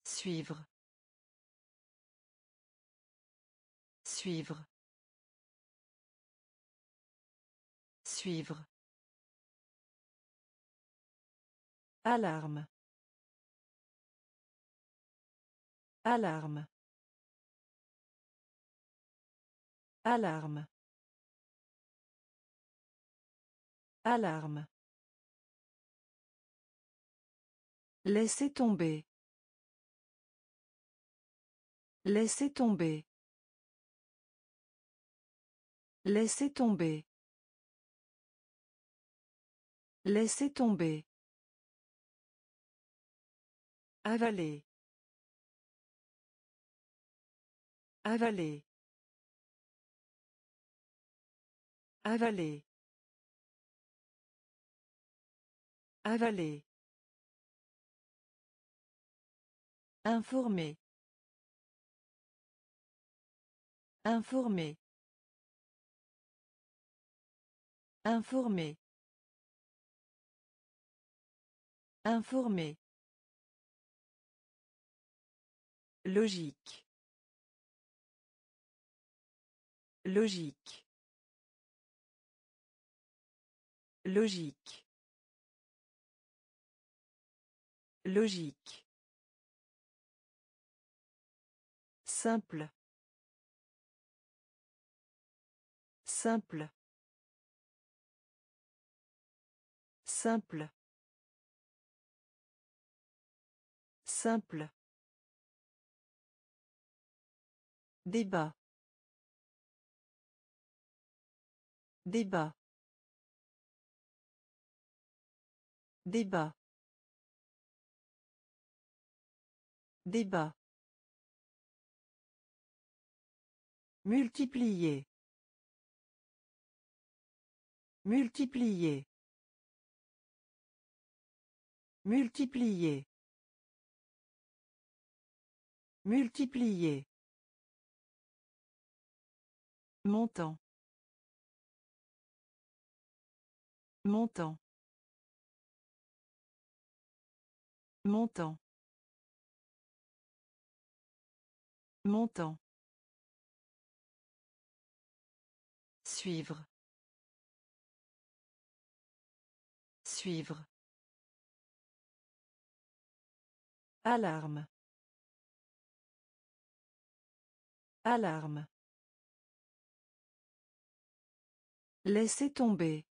Suivre. Suivre. Suivre. Alarme. Alarme. Alarme. Alarme. Laissez tomber. Laissez tomber. Laissez tomber. Laissez tomber. Avaler. Avaler. Avaler. Avaler. Informer. Informer. Informer. Informer. Logique. Logique. Logique. Logique. Simple. Simple. Simple. Simple. Débat. Débat. Débat. Débat. Multiplier. Multiplier. Multiplier. Multiplier. Montant. Montant. Montant. Montant. Suivre. Suivre. Alarme. Alarme. Laissez tomber.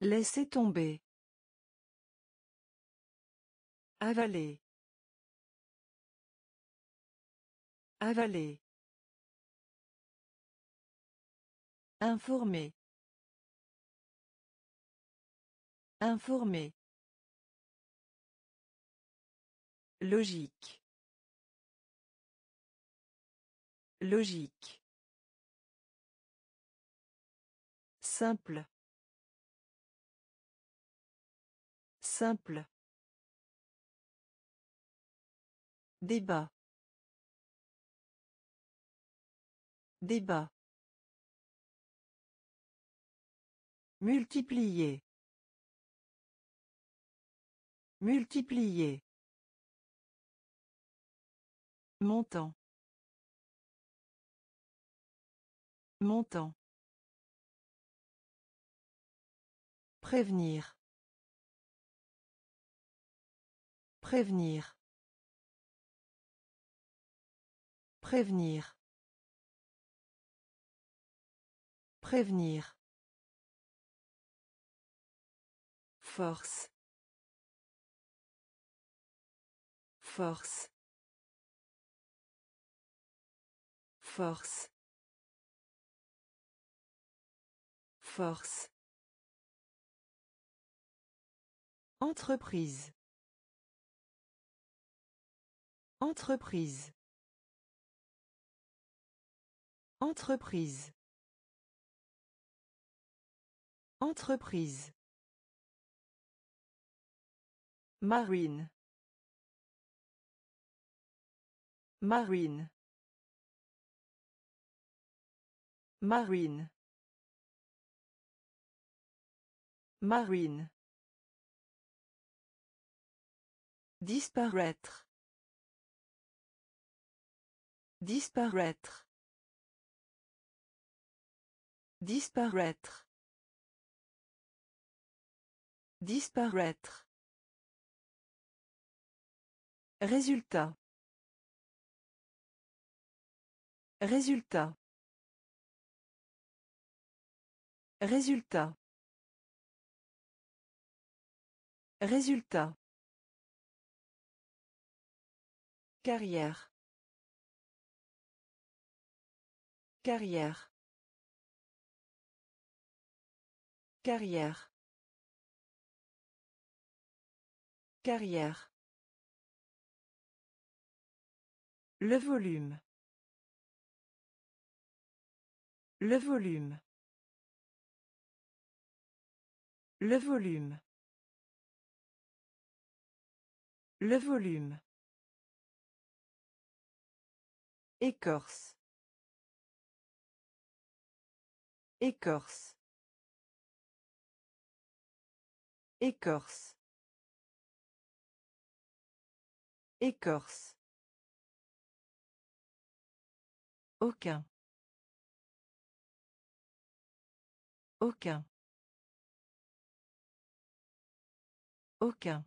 Laissez tomber. Avaler. Avaler. Informer. Informer. Logique. Logique. Simple. Simple. Débat. Débat. Multiplier. Multiplier. Montant. Montant. Prévenir. Prévenir. Prévenir. Prévenir. Force. Force. Force. Force. Entreprise. Entreprise. Entreprise. Entreprise. Marine. Marine. Marine. Marine. Disparaître. Disparaître. Disparaître. Disparaître. Résultat. Résultat. Résultat. Résultat. Carrière. Carrière. Carrière. Carrière. Le volume. Le volume. Le volume. Le volume. Écorce. Écorce. Écorce. Écorce. Aucun. Aucun. Aucun.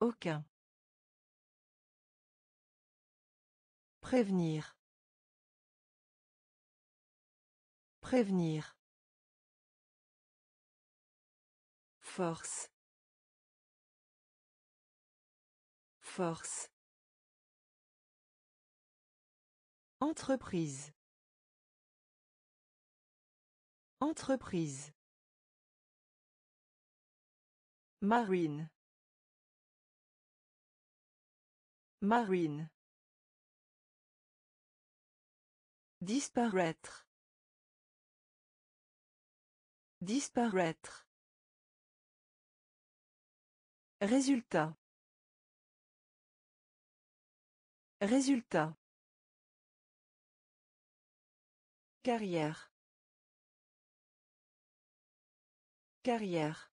Aucun. Prévenir. Prévenir. Force. Force. Entreprise. Entreprise. Marine. Marine. Disparaître. Disparaître. Résultat. Résultat. Carrière. Carrière.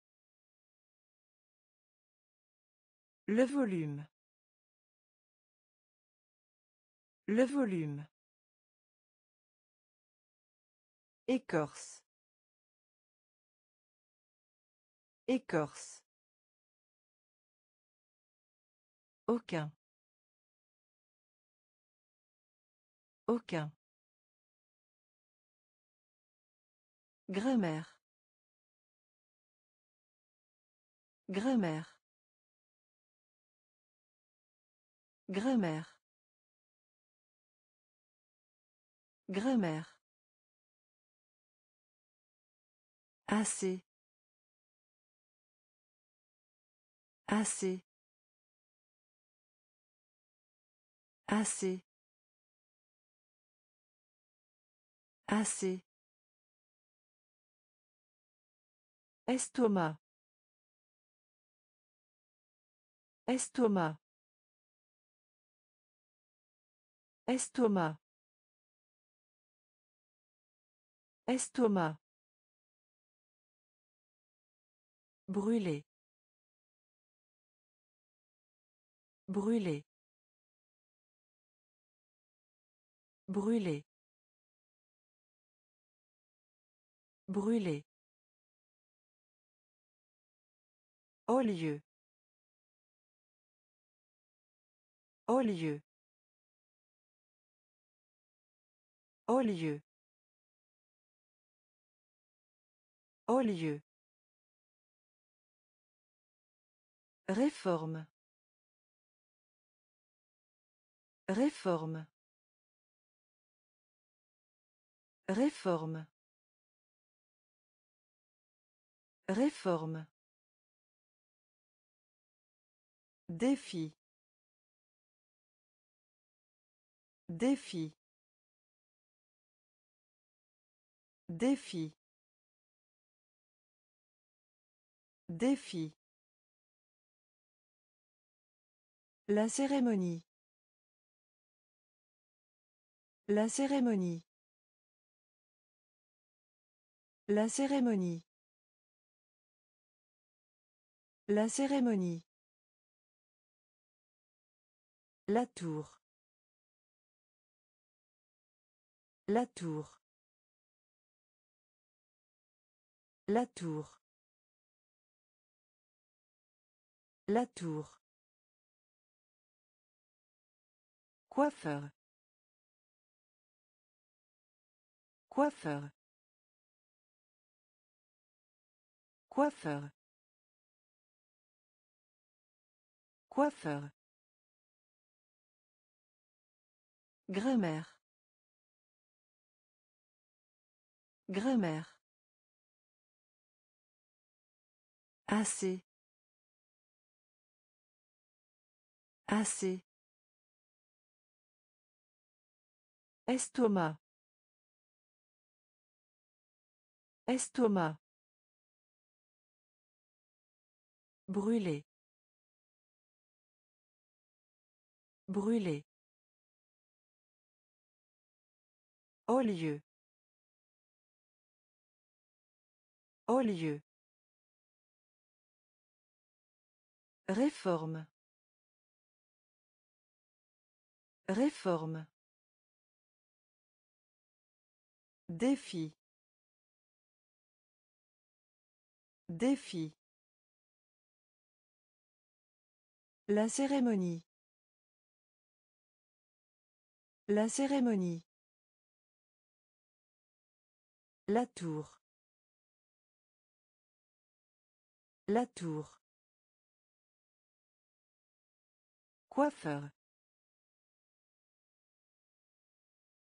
Le volume. Le volume. Écorce. Écorce. Aucun. Aucun. Grammaire. Grammaire. Grammaire. Grammaire. Assez. Assez. Assez. Assez. Estomac. Estomac. Estomac. Estomac. Brûler. Brûler. Brûler. Brûler. Au lieu. Au lieu. Au lieu. Au lieu. Réforme. Réforme. Réforme. Réforme. Défi. Défi. Défi. Défi. La cérémonie. La cérémonie. La cérémonie. La cérémonie. La tour. La tour. La tour. La tour. Coiffeur. Coiffeur. Coiffeur. Coiffeur. Grammaire. Grammaire. Assez. Assez. Estomac. Estomac. Brûler. Brûler. Au lieu. Au lieu. Réforme. Réforme. Défi. Défi. La cérémonie. La cérémonie. La tour. La tour. Coiffeur.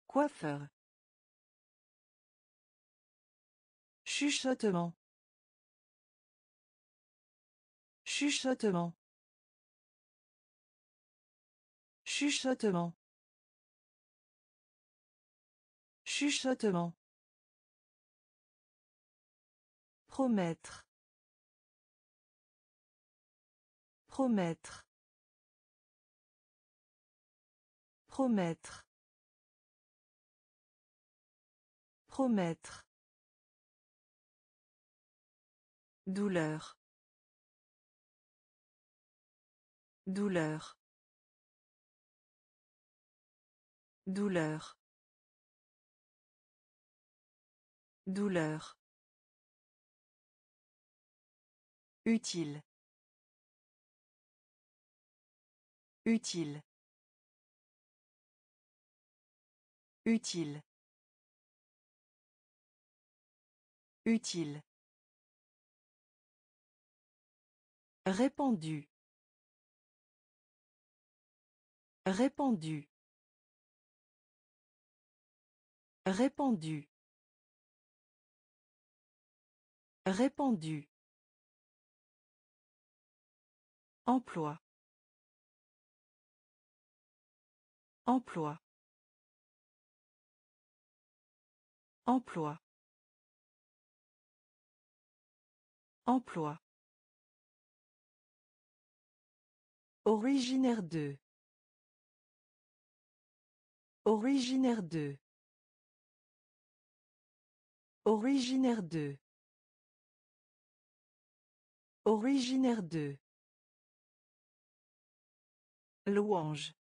Coiffeur. Chuchotement. Chuchotement. Chuchotement. Chuchotement. Promettre. Promettre. Promettre. Promettre. Douleur. Douleur. Douleur. Douleur. Utile. Utile. Utile. Utile. Répandu. Répandu. Répandu. Répandu. Emploi. Emploi. Emploi. Emploi. Originaire de. Originaire de. Originaire de. Originaire de. Louange.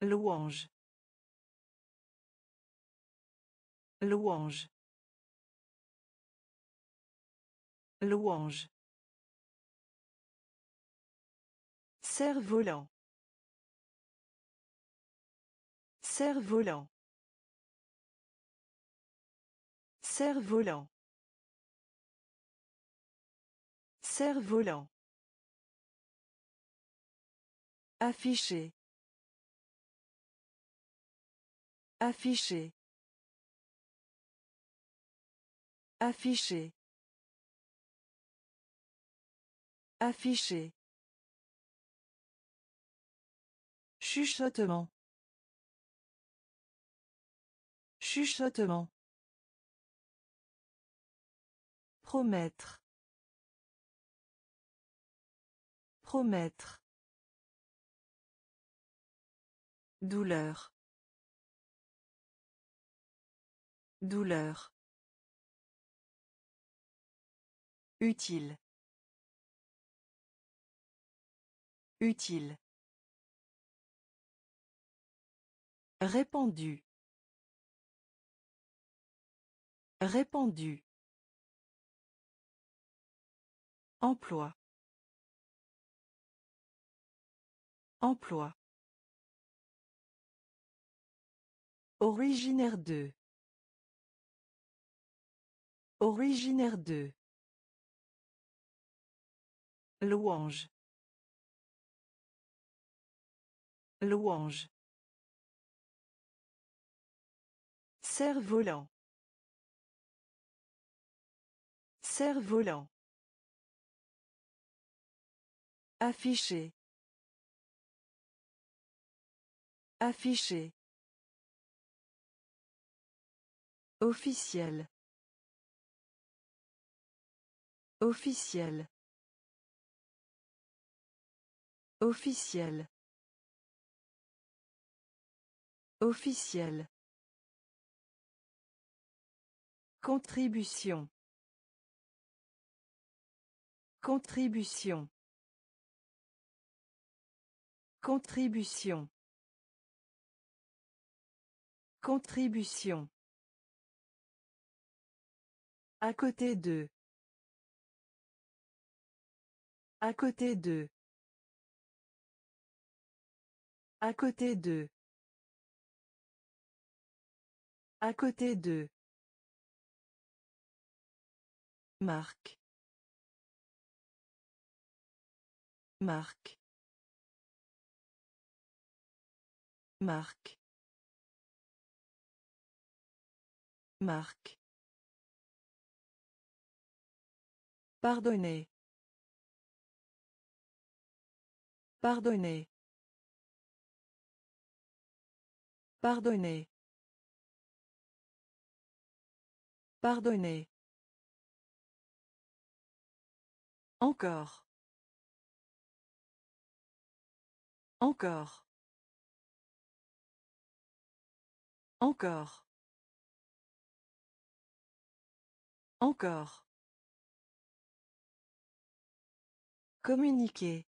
Louange. Louange. Louange. Cerf-volant. Cerf-volant. Cerf-volant. Cerf-volant. Afficher. Afficher. Afficher. Afficher. Chuchotement. Chuchotement. Promettre. Promettre. Douleur. Douleur. Utile. Utile. Répandu. Répandu. Emploi. Emploi. Originaire de. Originaire de. Louange. Louange. Cerf-volant. Cerf-volant. Afficher. Afficher. Officiel. Officiel. Officiel. Officiel. Contribution. Contribution. Contribution. Contribution. À côté de. À côté de. À côté de. À côté de. Marque. Marque. Marque. Marque. Pardonnez. Pardonnez. Pardonnez. Pardonnez. Encore. Encore. Encore. Encore. Communiquer.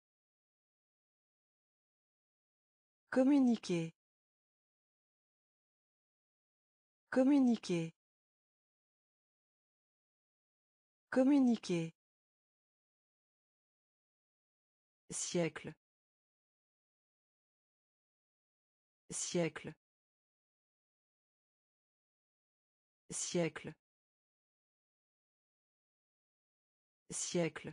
Communiquer. Communiquer. Communiquer. Siècle. Siècle. Siècle. Siècle.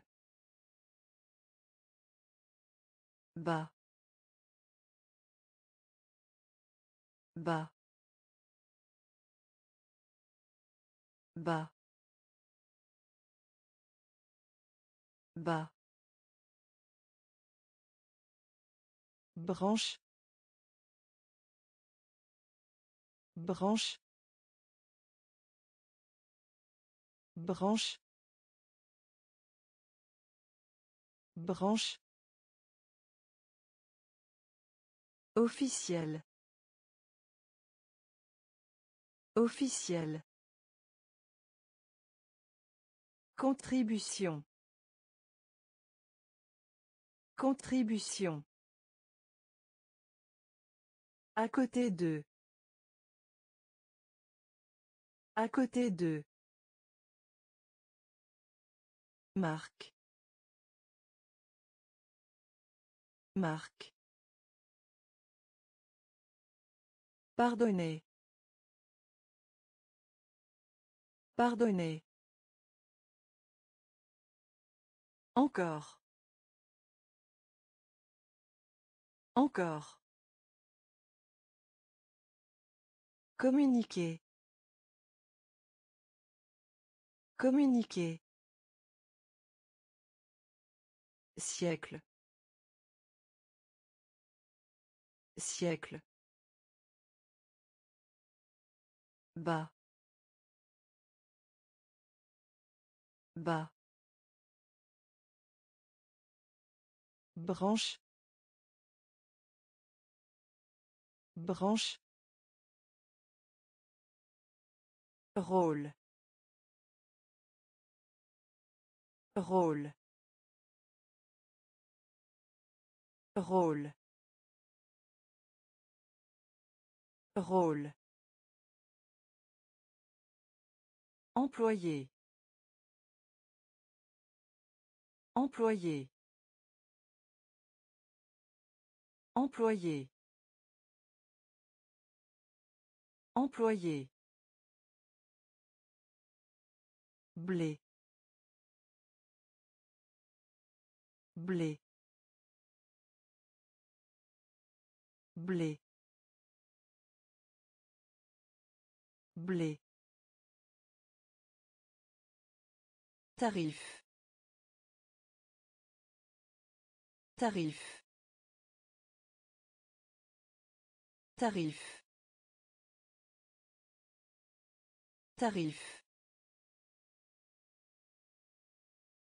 Bas. Bas. Bas. Bas. Branche. Branche. Branche. Branche. Officiel. Officiel. Contribution. Contribution. À côté de. À côté de. Marque. Marque. Pardonnez. Pardonnez. Encore. Encore. Communiquer. Communiquer. Siècle. Siècle. Bas. Bas. Branche. Branche. Rôle. Rôle. Rôle. Rôle. Employé. Employé. Employé. Employé. blé blé blé blé Tarif. Tarif. Tarif. Tarif.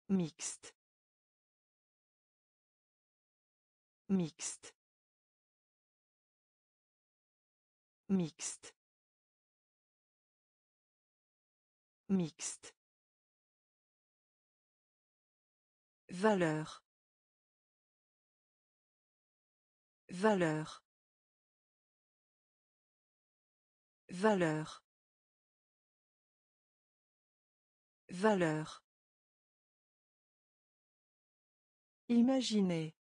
Mixte. Mixte. Mixte. Mixte. Valeur. Valeur. Valeur. Valeur. Imaginez.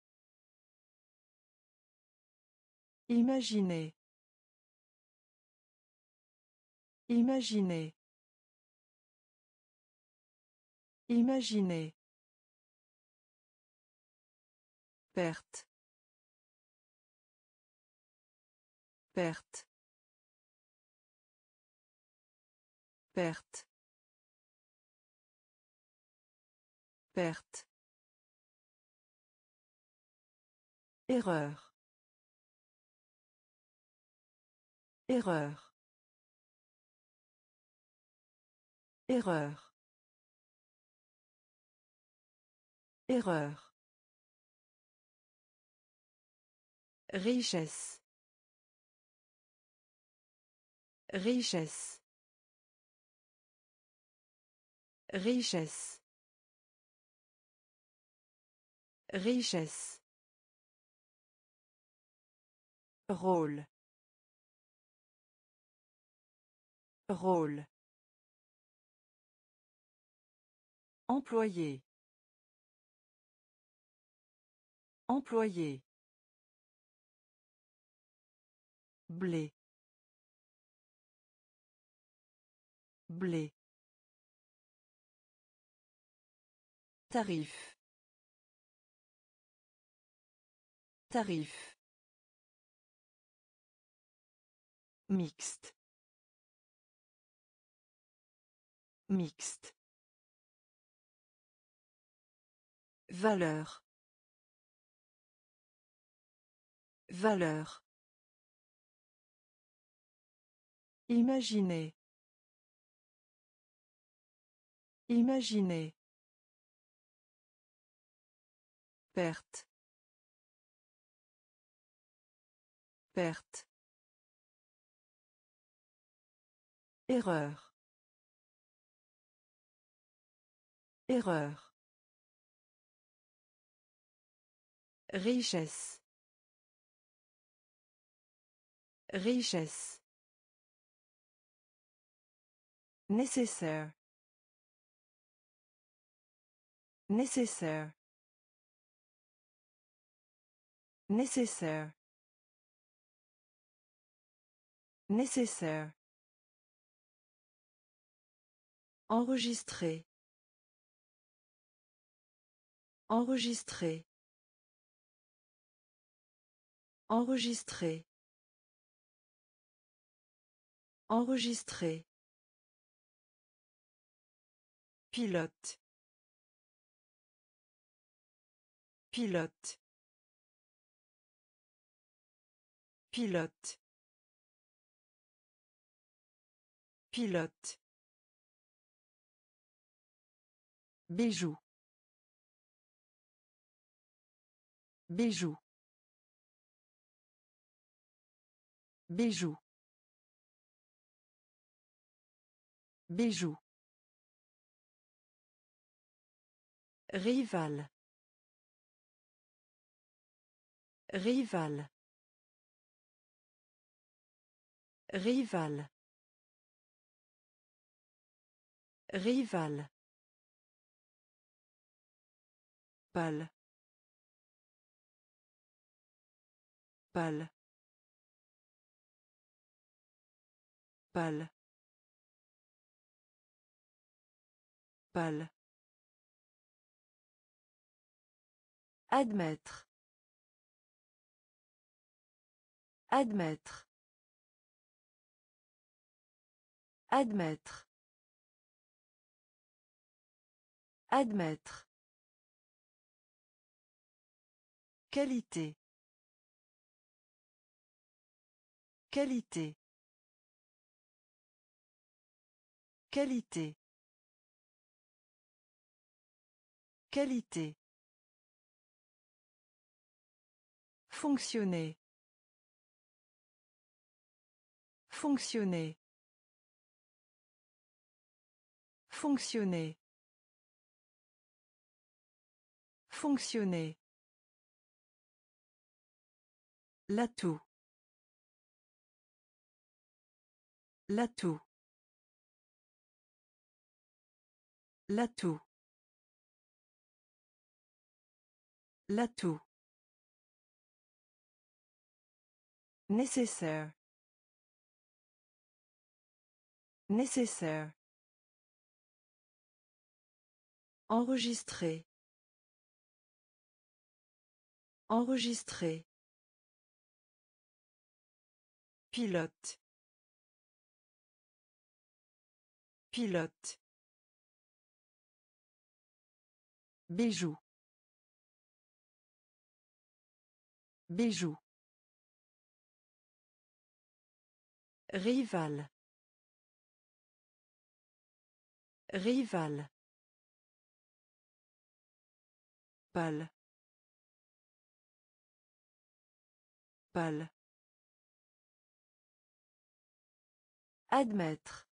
Imaginez. Imaginez. Imaginez. Perte. Perte. Perte. Perte. Erreur. Erreur. Erreur. Erreur. Richesse. Richesse. Richesse. Richesse. Rôle. Rôle. Employé. Employé. Blé. Blé. Tarif. Tarif. Mixte. Mixte. Valeur. Valeur Imaginez. Imaginez. Perte. Perte. Erreur. Erreur. Richesse. Richesse. Nécessaire. Nécessaire. Nécessaire. Nécessaire. Enregistrer. Enregistrer. Enregistrer. Enregistrer. Pilote. Pilote. Pilote. Pilote. Bijou. Bijou. Bijou. Bijou. Rival. Rival. Rival. Rival. Pâle. Pâle. Pâle. Pâle. Admettre. Admettre. Admettre. Admettre. Qualité. Qualité. Qualité. Qualité. Fonctionner. Fonctionner. Fonctionner. Fonctionner. L'atout. L'atout. L'atout. L'atout. Nécessaire. Nécessaire. Enregistrer. Enregistrer. Pilote. Pilote. Bijou. Bijou. Rival. Rival. Pâle. Pâle. Admettre.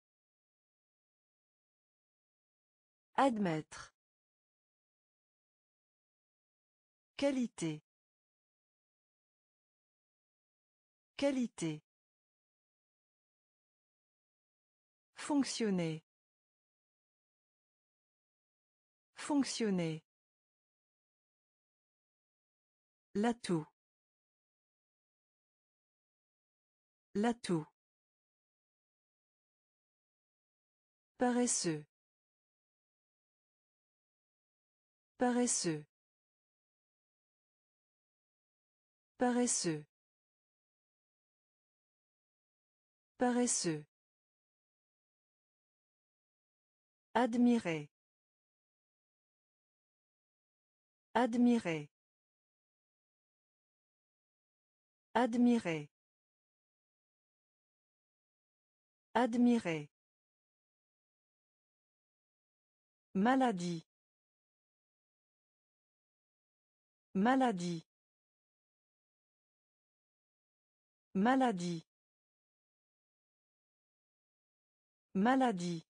Admettre. Qualité. Qualité. Fonctionner. Fonctionner. L'atout. L'atout. Paresseux. Paresseux. Paresseux. Paresseux. Admirer. Admirer. Admirer. Admirer. Maladie. Maladie. Maladie. Maladie.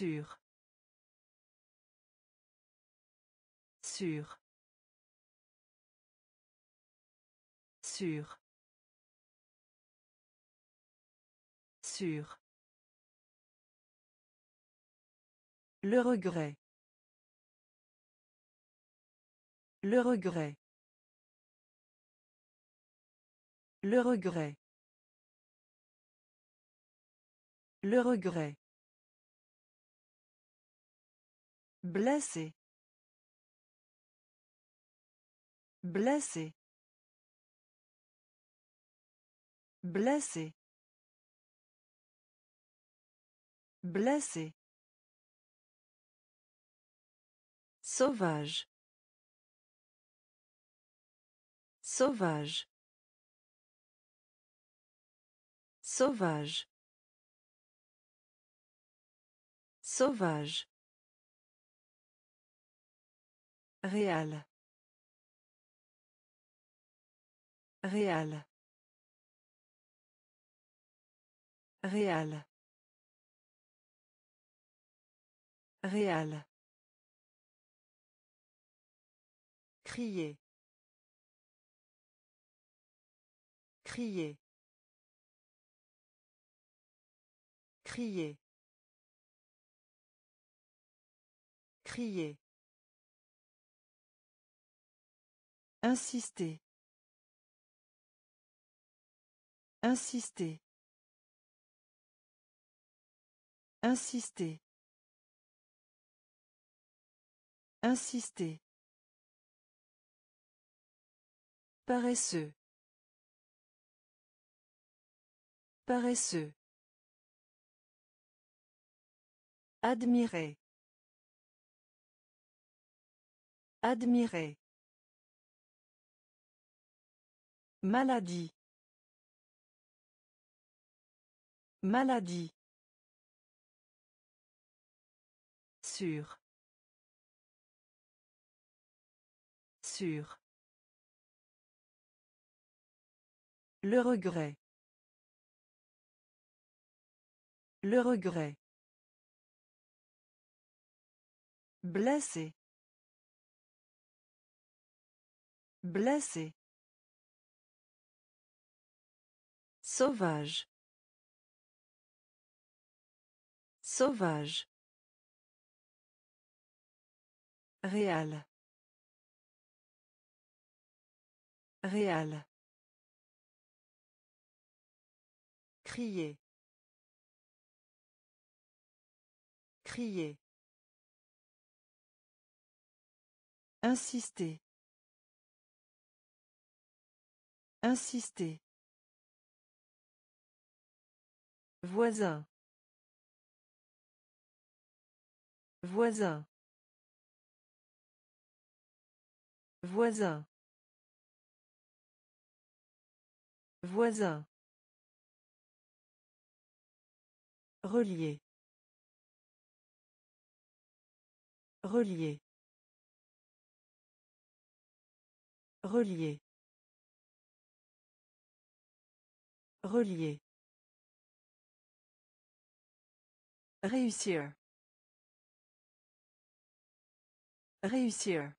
Sûr. Sûr. Sûr. Sûr. Le regret. Le regret. Le regret. Le regret. Blessé. Blessé. Blessé. Blessé. Sauvage. Sauvage. Sauvage. Sauvage. Réal. Réal. Réal. Réal. Crier. Crier. Crier. Crier. Insister. Insister. Insister. Insister. Paresseux. Paresseux. Admirer. Admirer. Maladie. Maladie. Sûr. Sûr. Le regret. Le regret. Blessé. Blessé. Sauvage. Sauvage. Réal. Réal. Crier. Crier. Insister. Insister. Voisin. Voisin. Voisin. Voisin. Relier. Relier. Relier. Relier. Réussir. Réussir.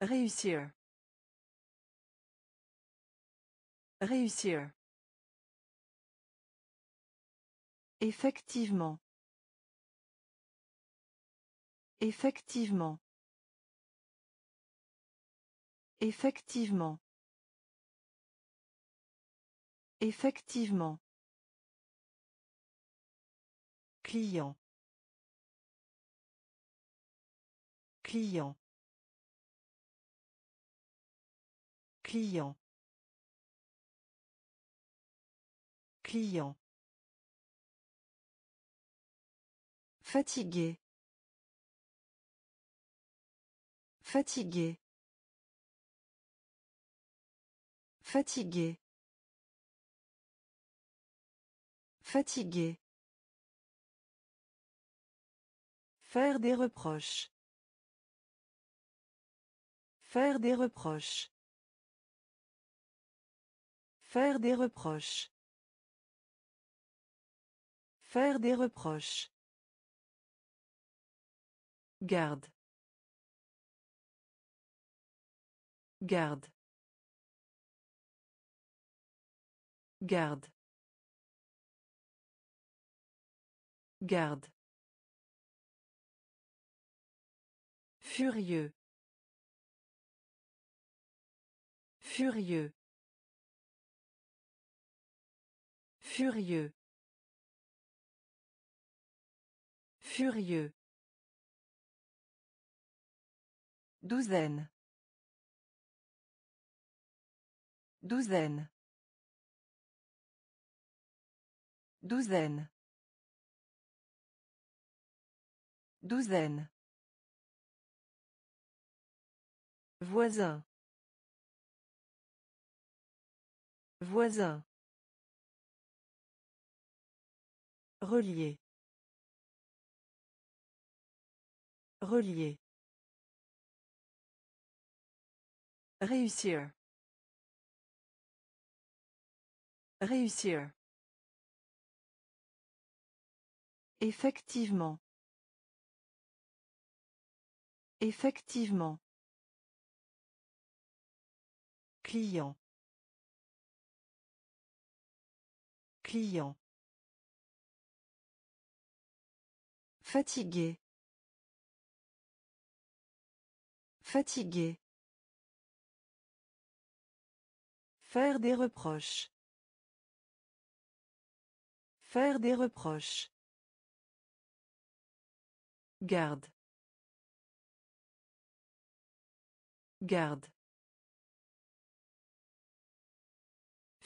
Réussir. Réussir. Effectivement. Effectivement. Effectivement. Effectivement. Client. Client. Client. Client. Fatigué. Fatigué. Fatigué. Fatigué. Faire des reproches. Faire des reproches. Faire des reproches. Faire des reproches. Garde. Garde. Garde. Garde. Furieux. Furieux. Furieux. Furieux. Douzaine. Douzaine. Douzaine. Douzaine. Voisin. Voisin. Relier. Relier. Réussir. Réussir. Effectivement. Effectivement. Client. Client. Fatigué. Fatigué. Faire des reproches. Faire des reproches. Garde. Garde.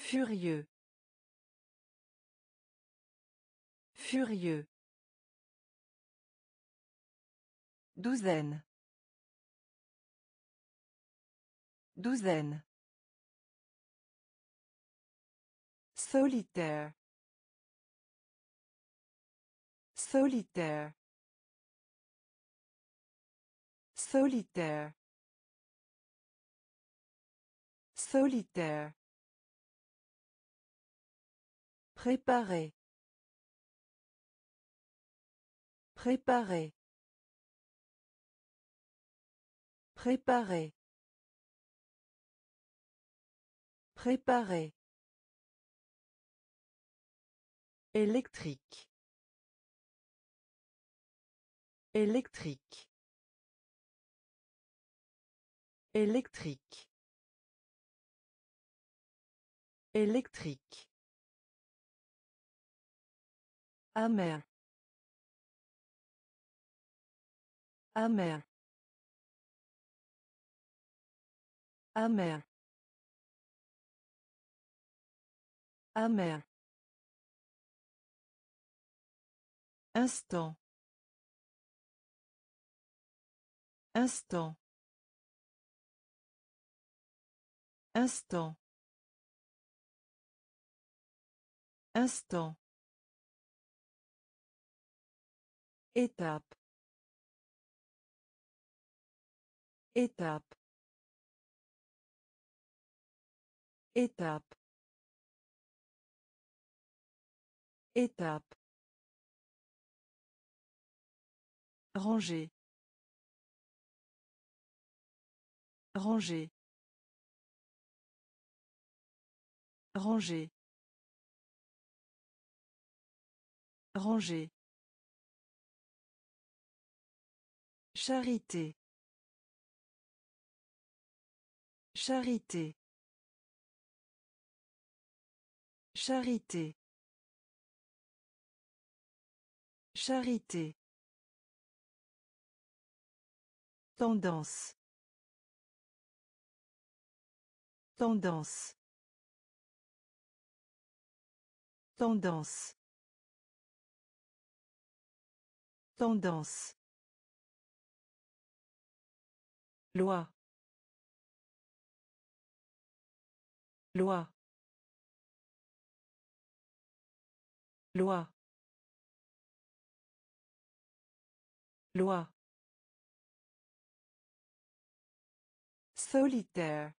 Furieux. Furieux. Douzaine. Douzaine. Solitaire. Solitaire. Solitaire. Solitaire. Préparer. Préparer. Préparer. Préparer. Électrique. Électrique. Électrique. Électrique. Amer. Amer. Amer. Amer. Instant. Instant. Instant. Instant. Étape. Étape. Étape. Étape. Ranger. Ranger. Ranger. Ranger. Charité. Charité. Charité. Charité. Tendance. Tendance. Tendance. Tendance. Loi. Loi. Loi. Loi. Solitaire.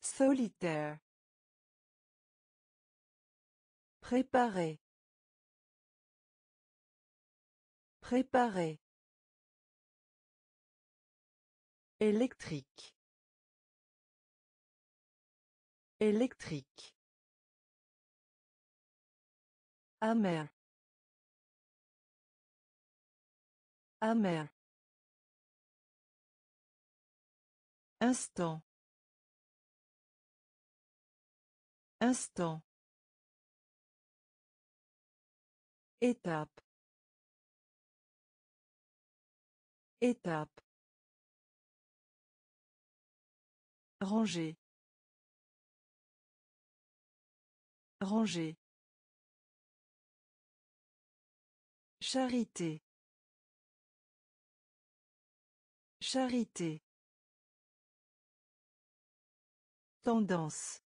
Solitaire. Préparer. Préparer. Électrique. Électrique. Amer. Amer. Instant. Instant. Étape. Étape. Ranger. Ranger. Charité. Charité. Tendance.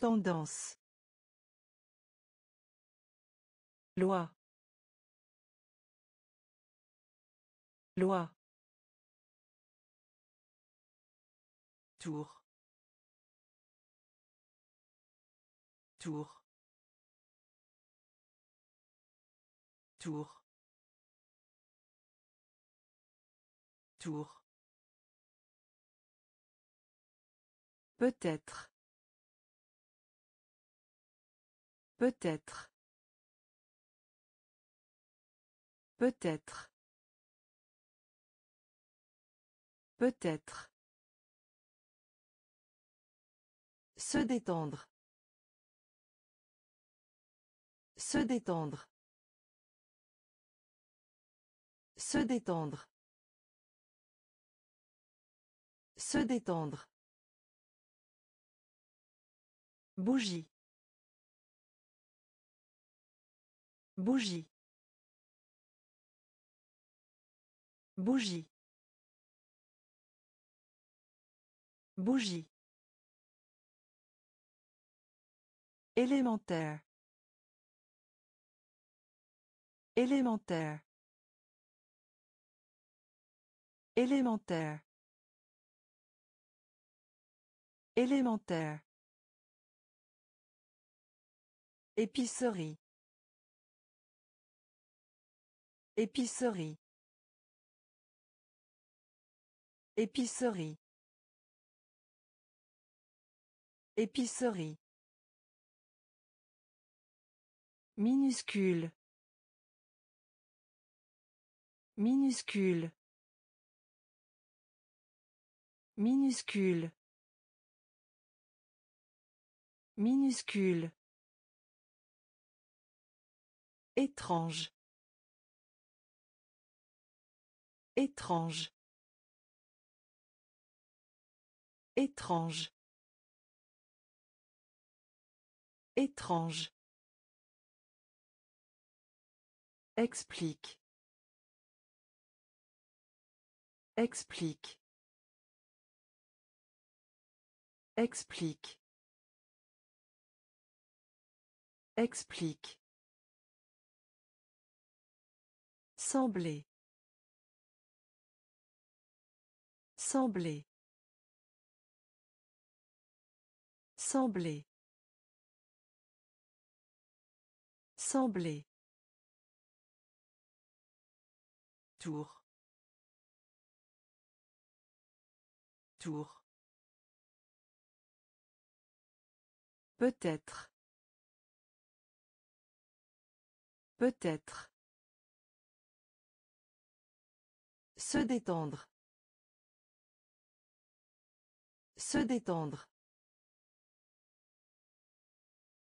Tendance. Loi. Loi. Tour. Tour. Tour. Peut-être. Peut-être. Peut-être. Peut-être. Se détendre. Se détendre. Se détendre. Se détendre. Bougie. Bougie. Bougie. Bougie. Élémentaire. Élémentaire. Élémentaire. Élémentaire. Épicerie. Épicerie. Épicerie. Épicerie. Minuscule. Minuscule. Minuscule. Minuscule. Étrange. Étrange. Étrange. Étrange. Explique. Explique. Explique. Explique. Sembler. Sembler. Sembler. Sembler. Tour. Tour. Peut-être. Peut-être. Se détendre. Se détendre.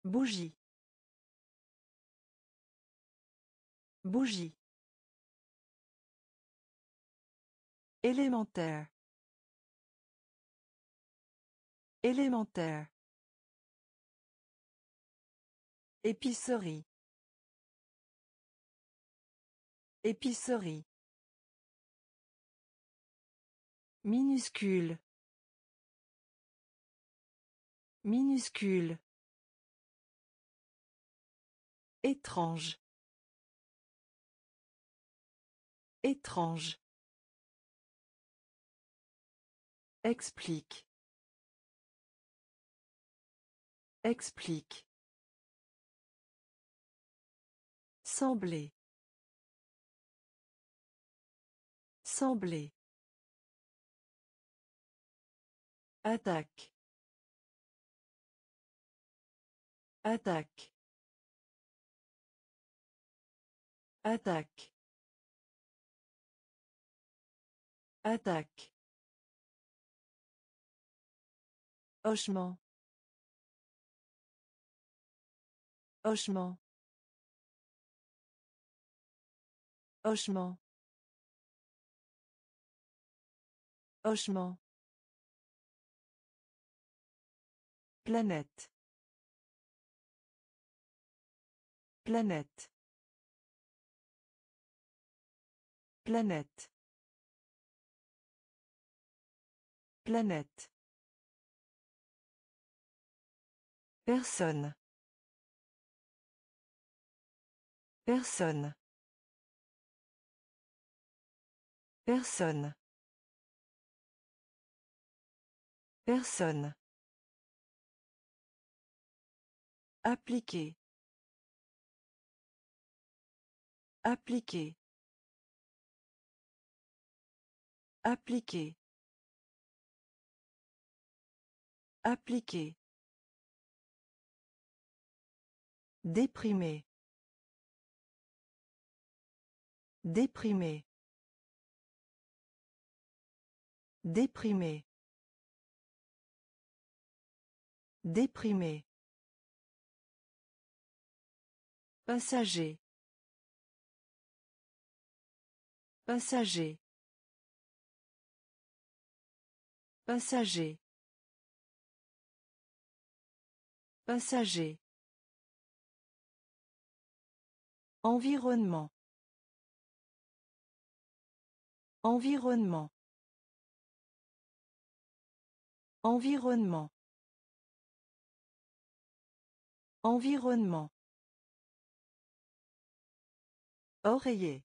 Bougie. Bougie. Élémentaire. Élémentaire. Épicerie. Épicerie. Minuscule. Minuscule. Étrange. Étrange. Explique. Explique. Sembler. Sembler. Attaque. Attaque. Attaque. Attaque. Hochement. Hochement. Hochement. Hochement. Planète. Planète. Planète. Planète. Personne. Personne. Personne. Personne. Appliquer. Appliquer. Appliquer. Appliquer. Déprimé. Déprimé. Déprimé. Déprimé. Passager. Passager. Passager. Passager. Environnement. Environnement. Environnement. Environnement. Oreiller.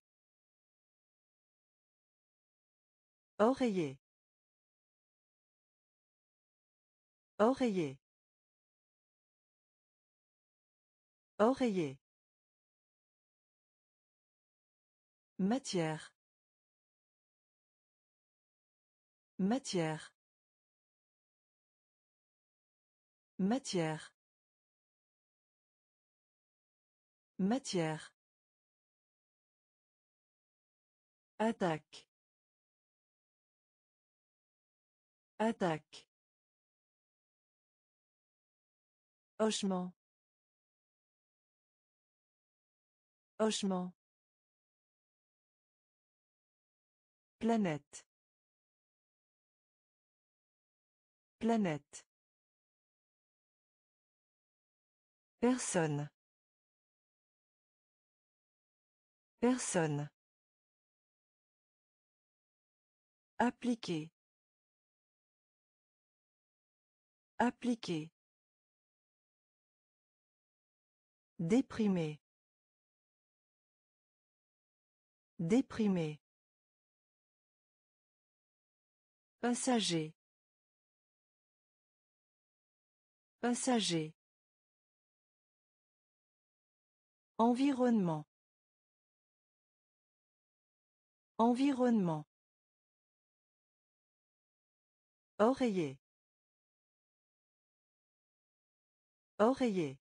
Oreiller. Oreiller. Oreiller. Matière. Matière. Matière. Matière. Attaque. Attaque. Hochement. Hochement. Planète. Planète. Personne. Personne. Appliquer. Appliquer. Déprimé. Déprimé. Passager. Passager. Environnement. Environnement. Oreiller. Oreiller.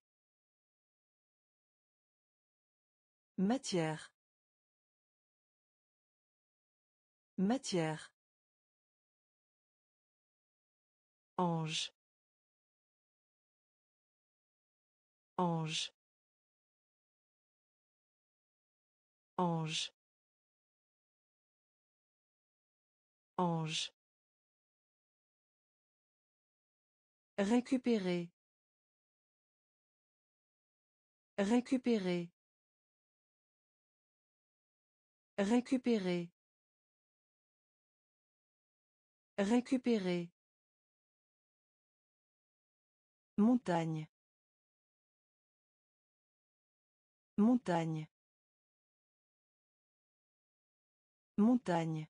Matière. Matière. Ange. Ange. Ange. Ange. Récupérer. Récupérer. Récupérer. Récupérer. Montagne. Montagne. Montagne.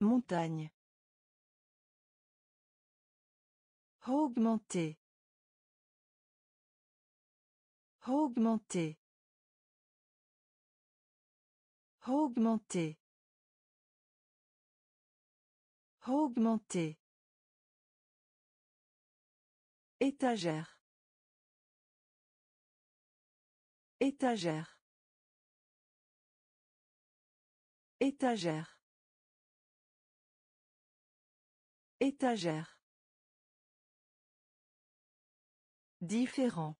Montagne. Augmenter. Augmenter. Augmenter. Augmenter. Étagère. Étagère. Étagère. Étagère. Différent.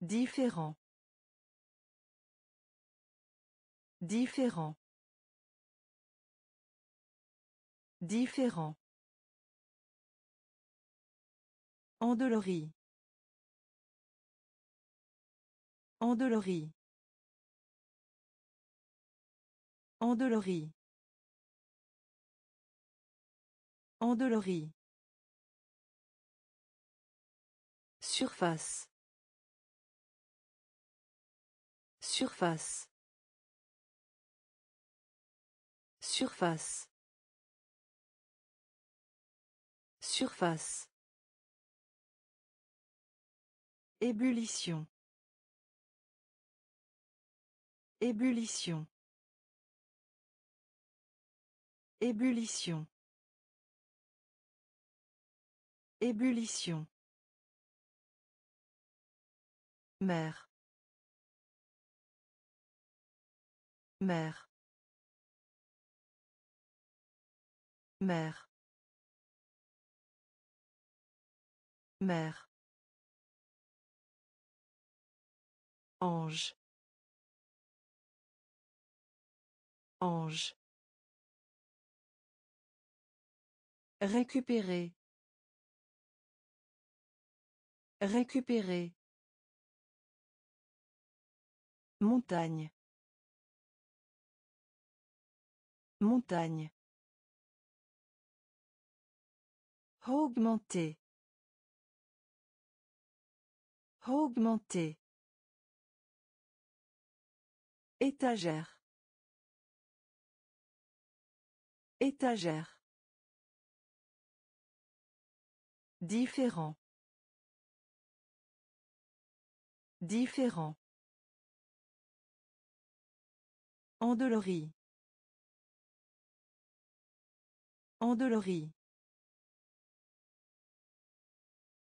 Différent. Différent. Différent. Endolorie. Endolorie. Endolorie. Endolorie. Surface. Surface. Surface. Surface. Ébullition. Ébullition. Ébullition. Ébullition. Mère. Mère. Mère. Mère. Ange. Ange. Récupérer. Récupérer. Montagne. Montagne. Augmenter. Augmenter. Étagère. Étagère. Différent. Différent. Endolorie. Endolorie.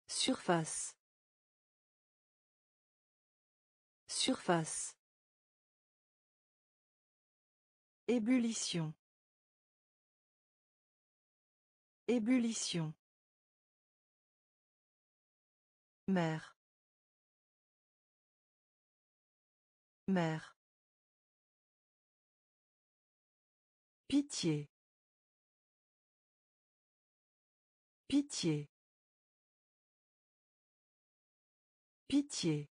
Surface. Surface. Ébullition. Ébullition. Mère. Mère. Pitié. Pitié. Pitié.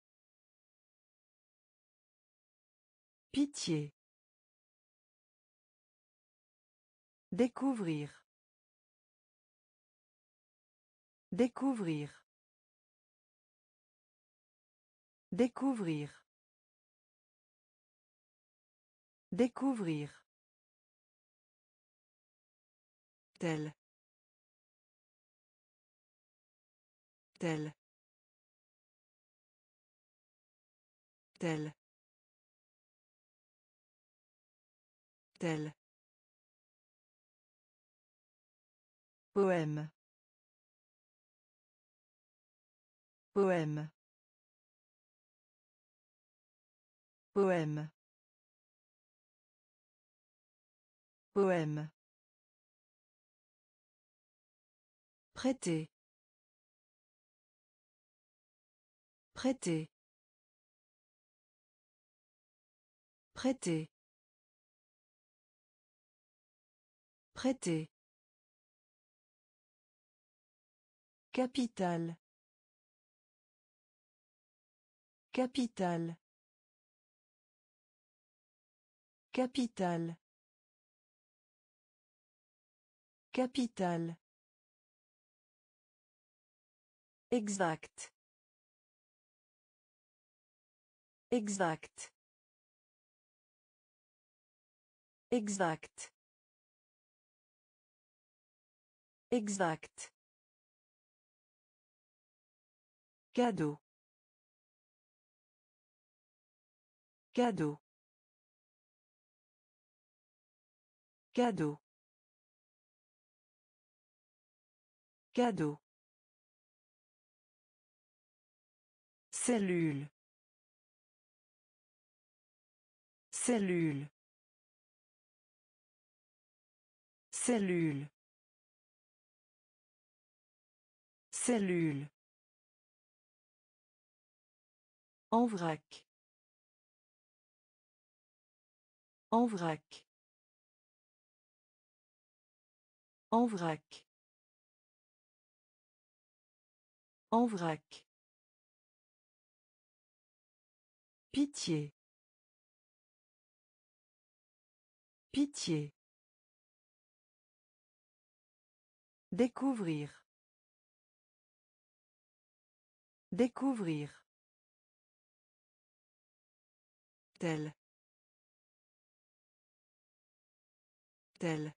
Pitié. Découvrir. Découvrir. Découvrir. Découvrir. Tel. Tel. Tel. Tel. Poème. Poème. Poème. Poème. Prêter. Prêter. Prêter. Prêter. Capital. Capital. Capital. Capital. Exact. Exact. Exact. Exact. Cadeau. Cadeau. Cadeau. Cadeau. Cellule. Cellule. Cellule. Cellule. En vrac. En vrac. En vrac. En vrac. Pitié. Pitié. Découvrir. Découvrir. Tel. Tel.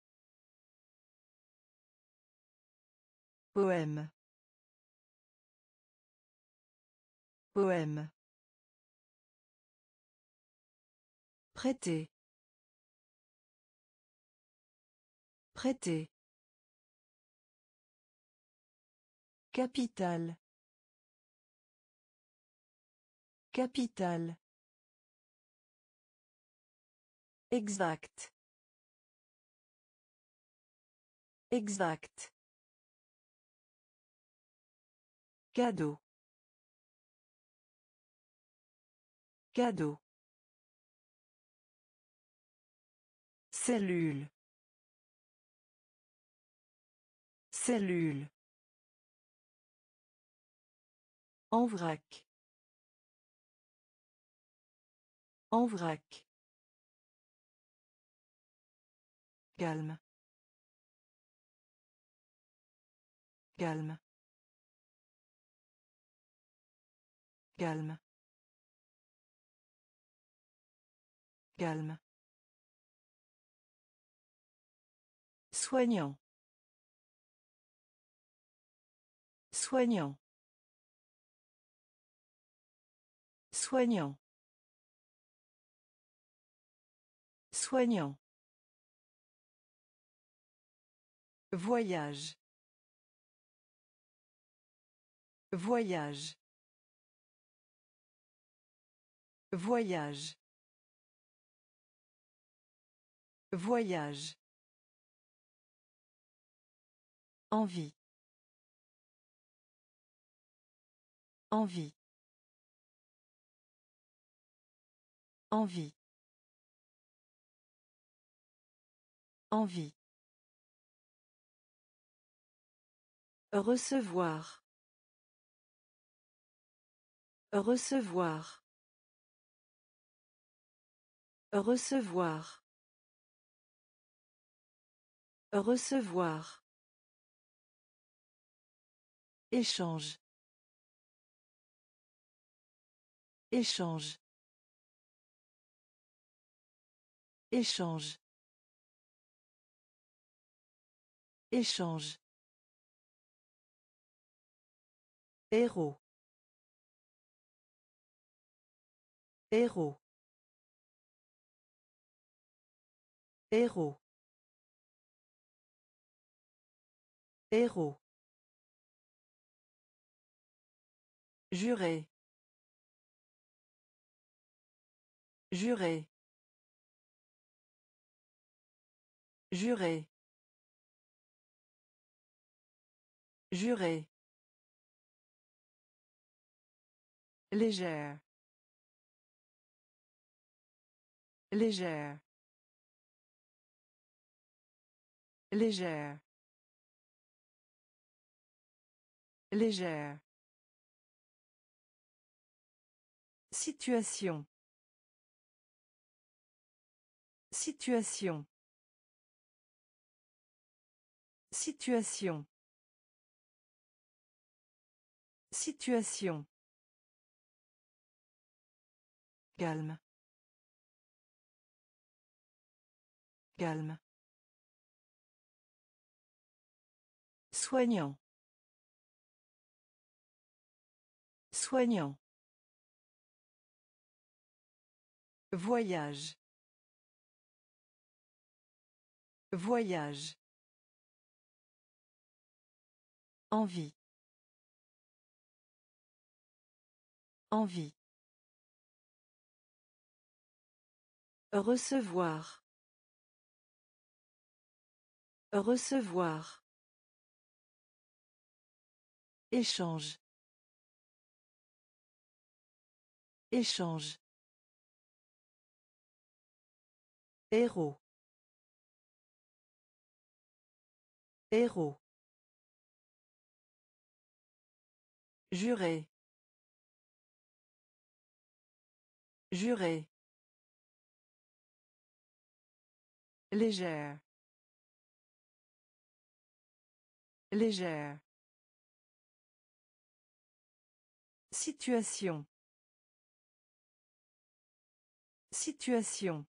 Poème. Poème. Prêter. Prêter. Capital. Capital. Exact. Exact. Cadeau. Cadeau. Cellule. Cellule. En vrac. En vrac. Calme. Calme. Calme. Calme. Soignant. Soignant. Soignant. Soignant. Voyage. Voyage. Voyage. Voyage. Envie. Envie. Envie. Envie. Recevoir. Recevoir. Recevoir. Recevoir. Échange. Échange. Échange. Échange. Héros. Héros. Héros. Héros. Juré. Juré. Juré. Juré. Légère. Légère. Légère. Légère. Situation. Situation. Situation. Situation. Calme. Calme. Soignant. Soignant. Voyage. Voyage. Envie. Envie. Recevoir. Recevoir. Échange. Échange. Héros. Héros. Juré. Juré. Légère. Légère. Situation. Situation.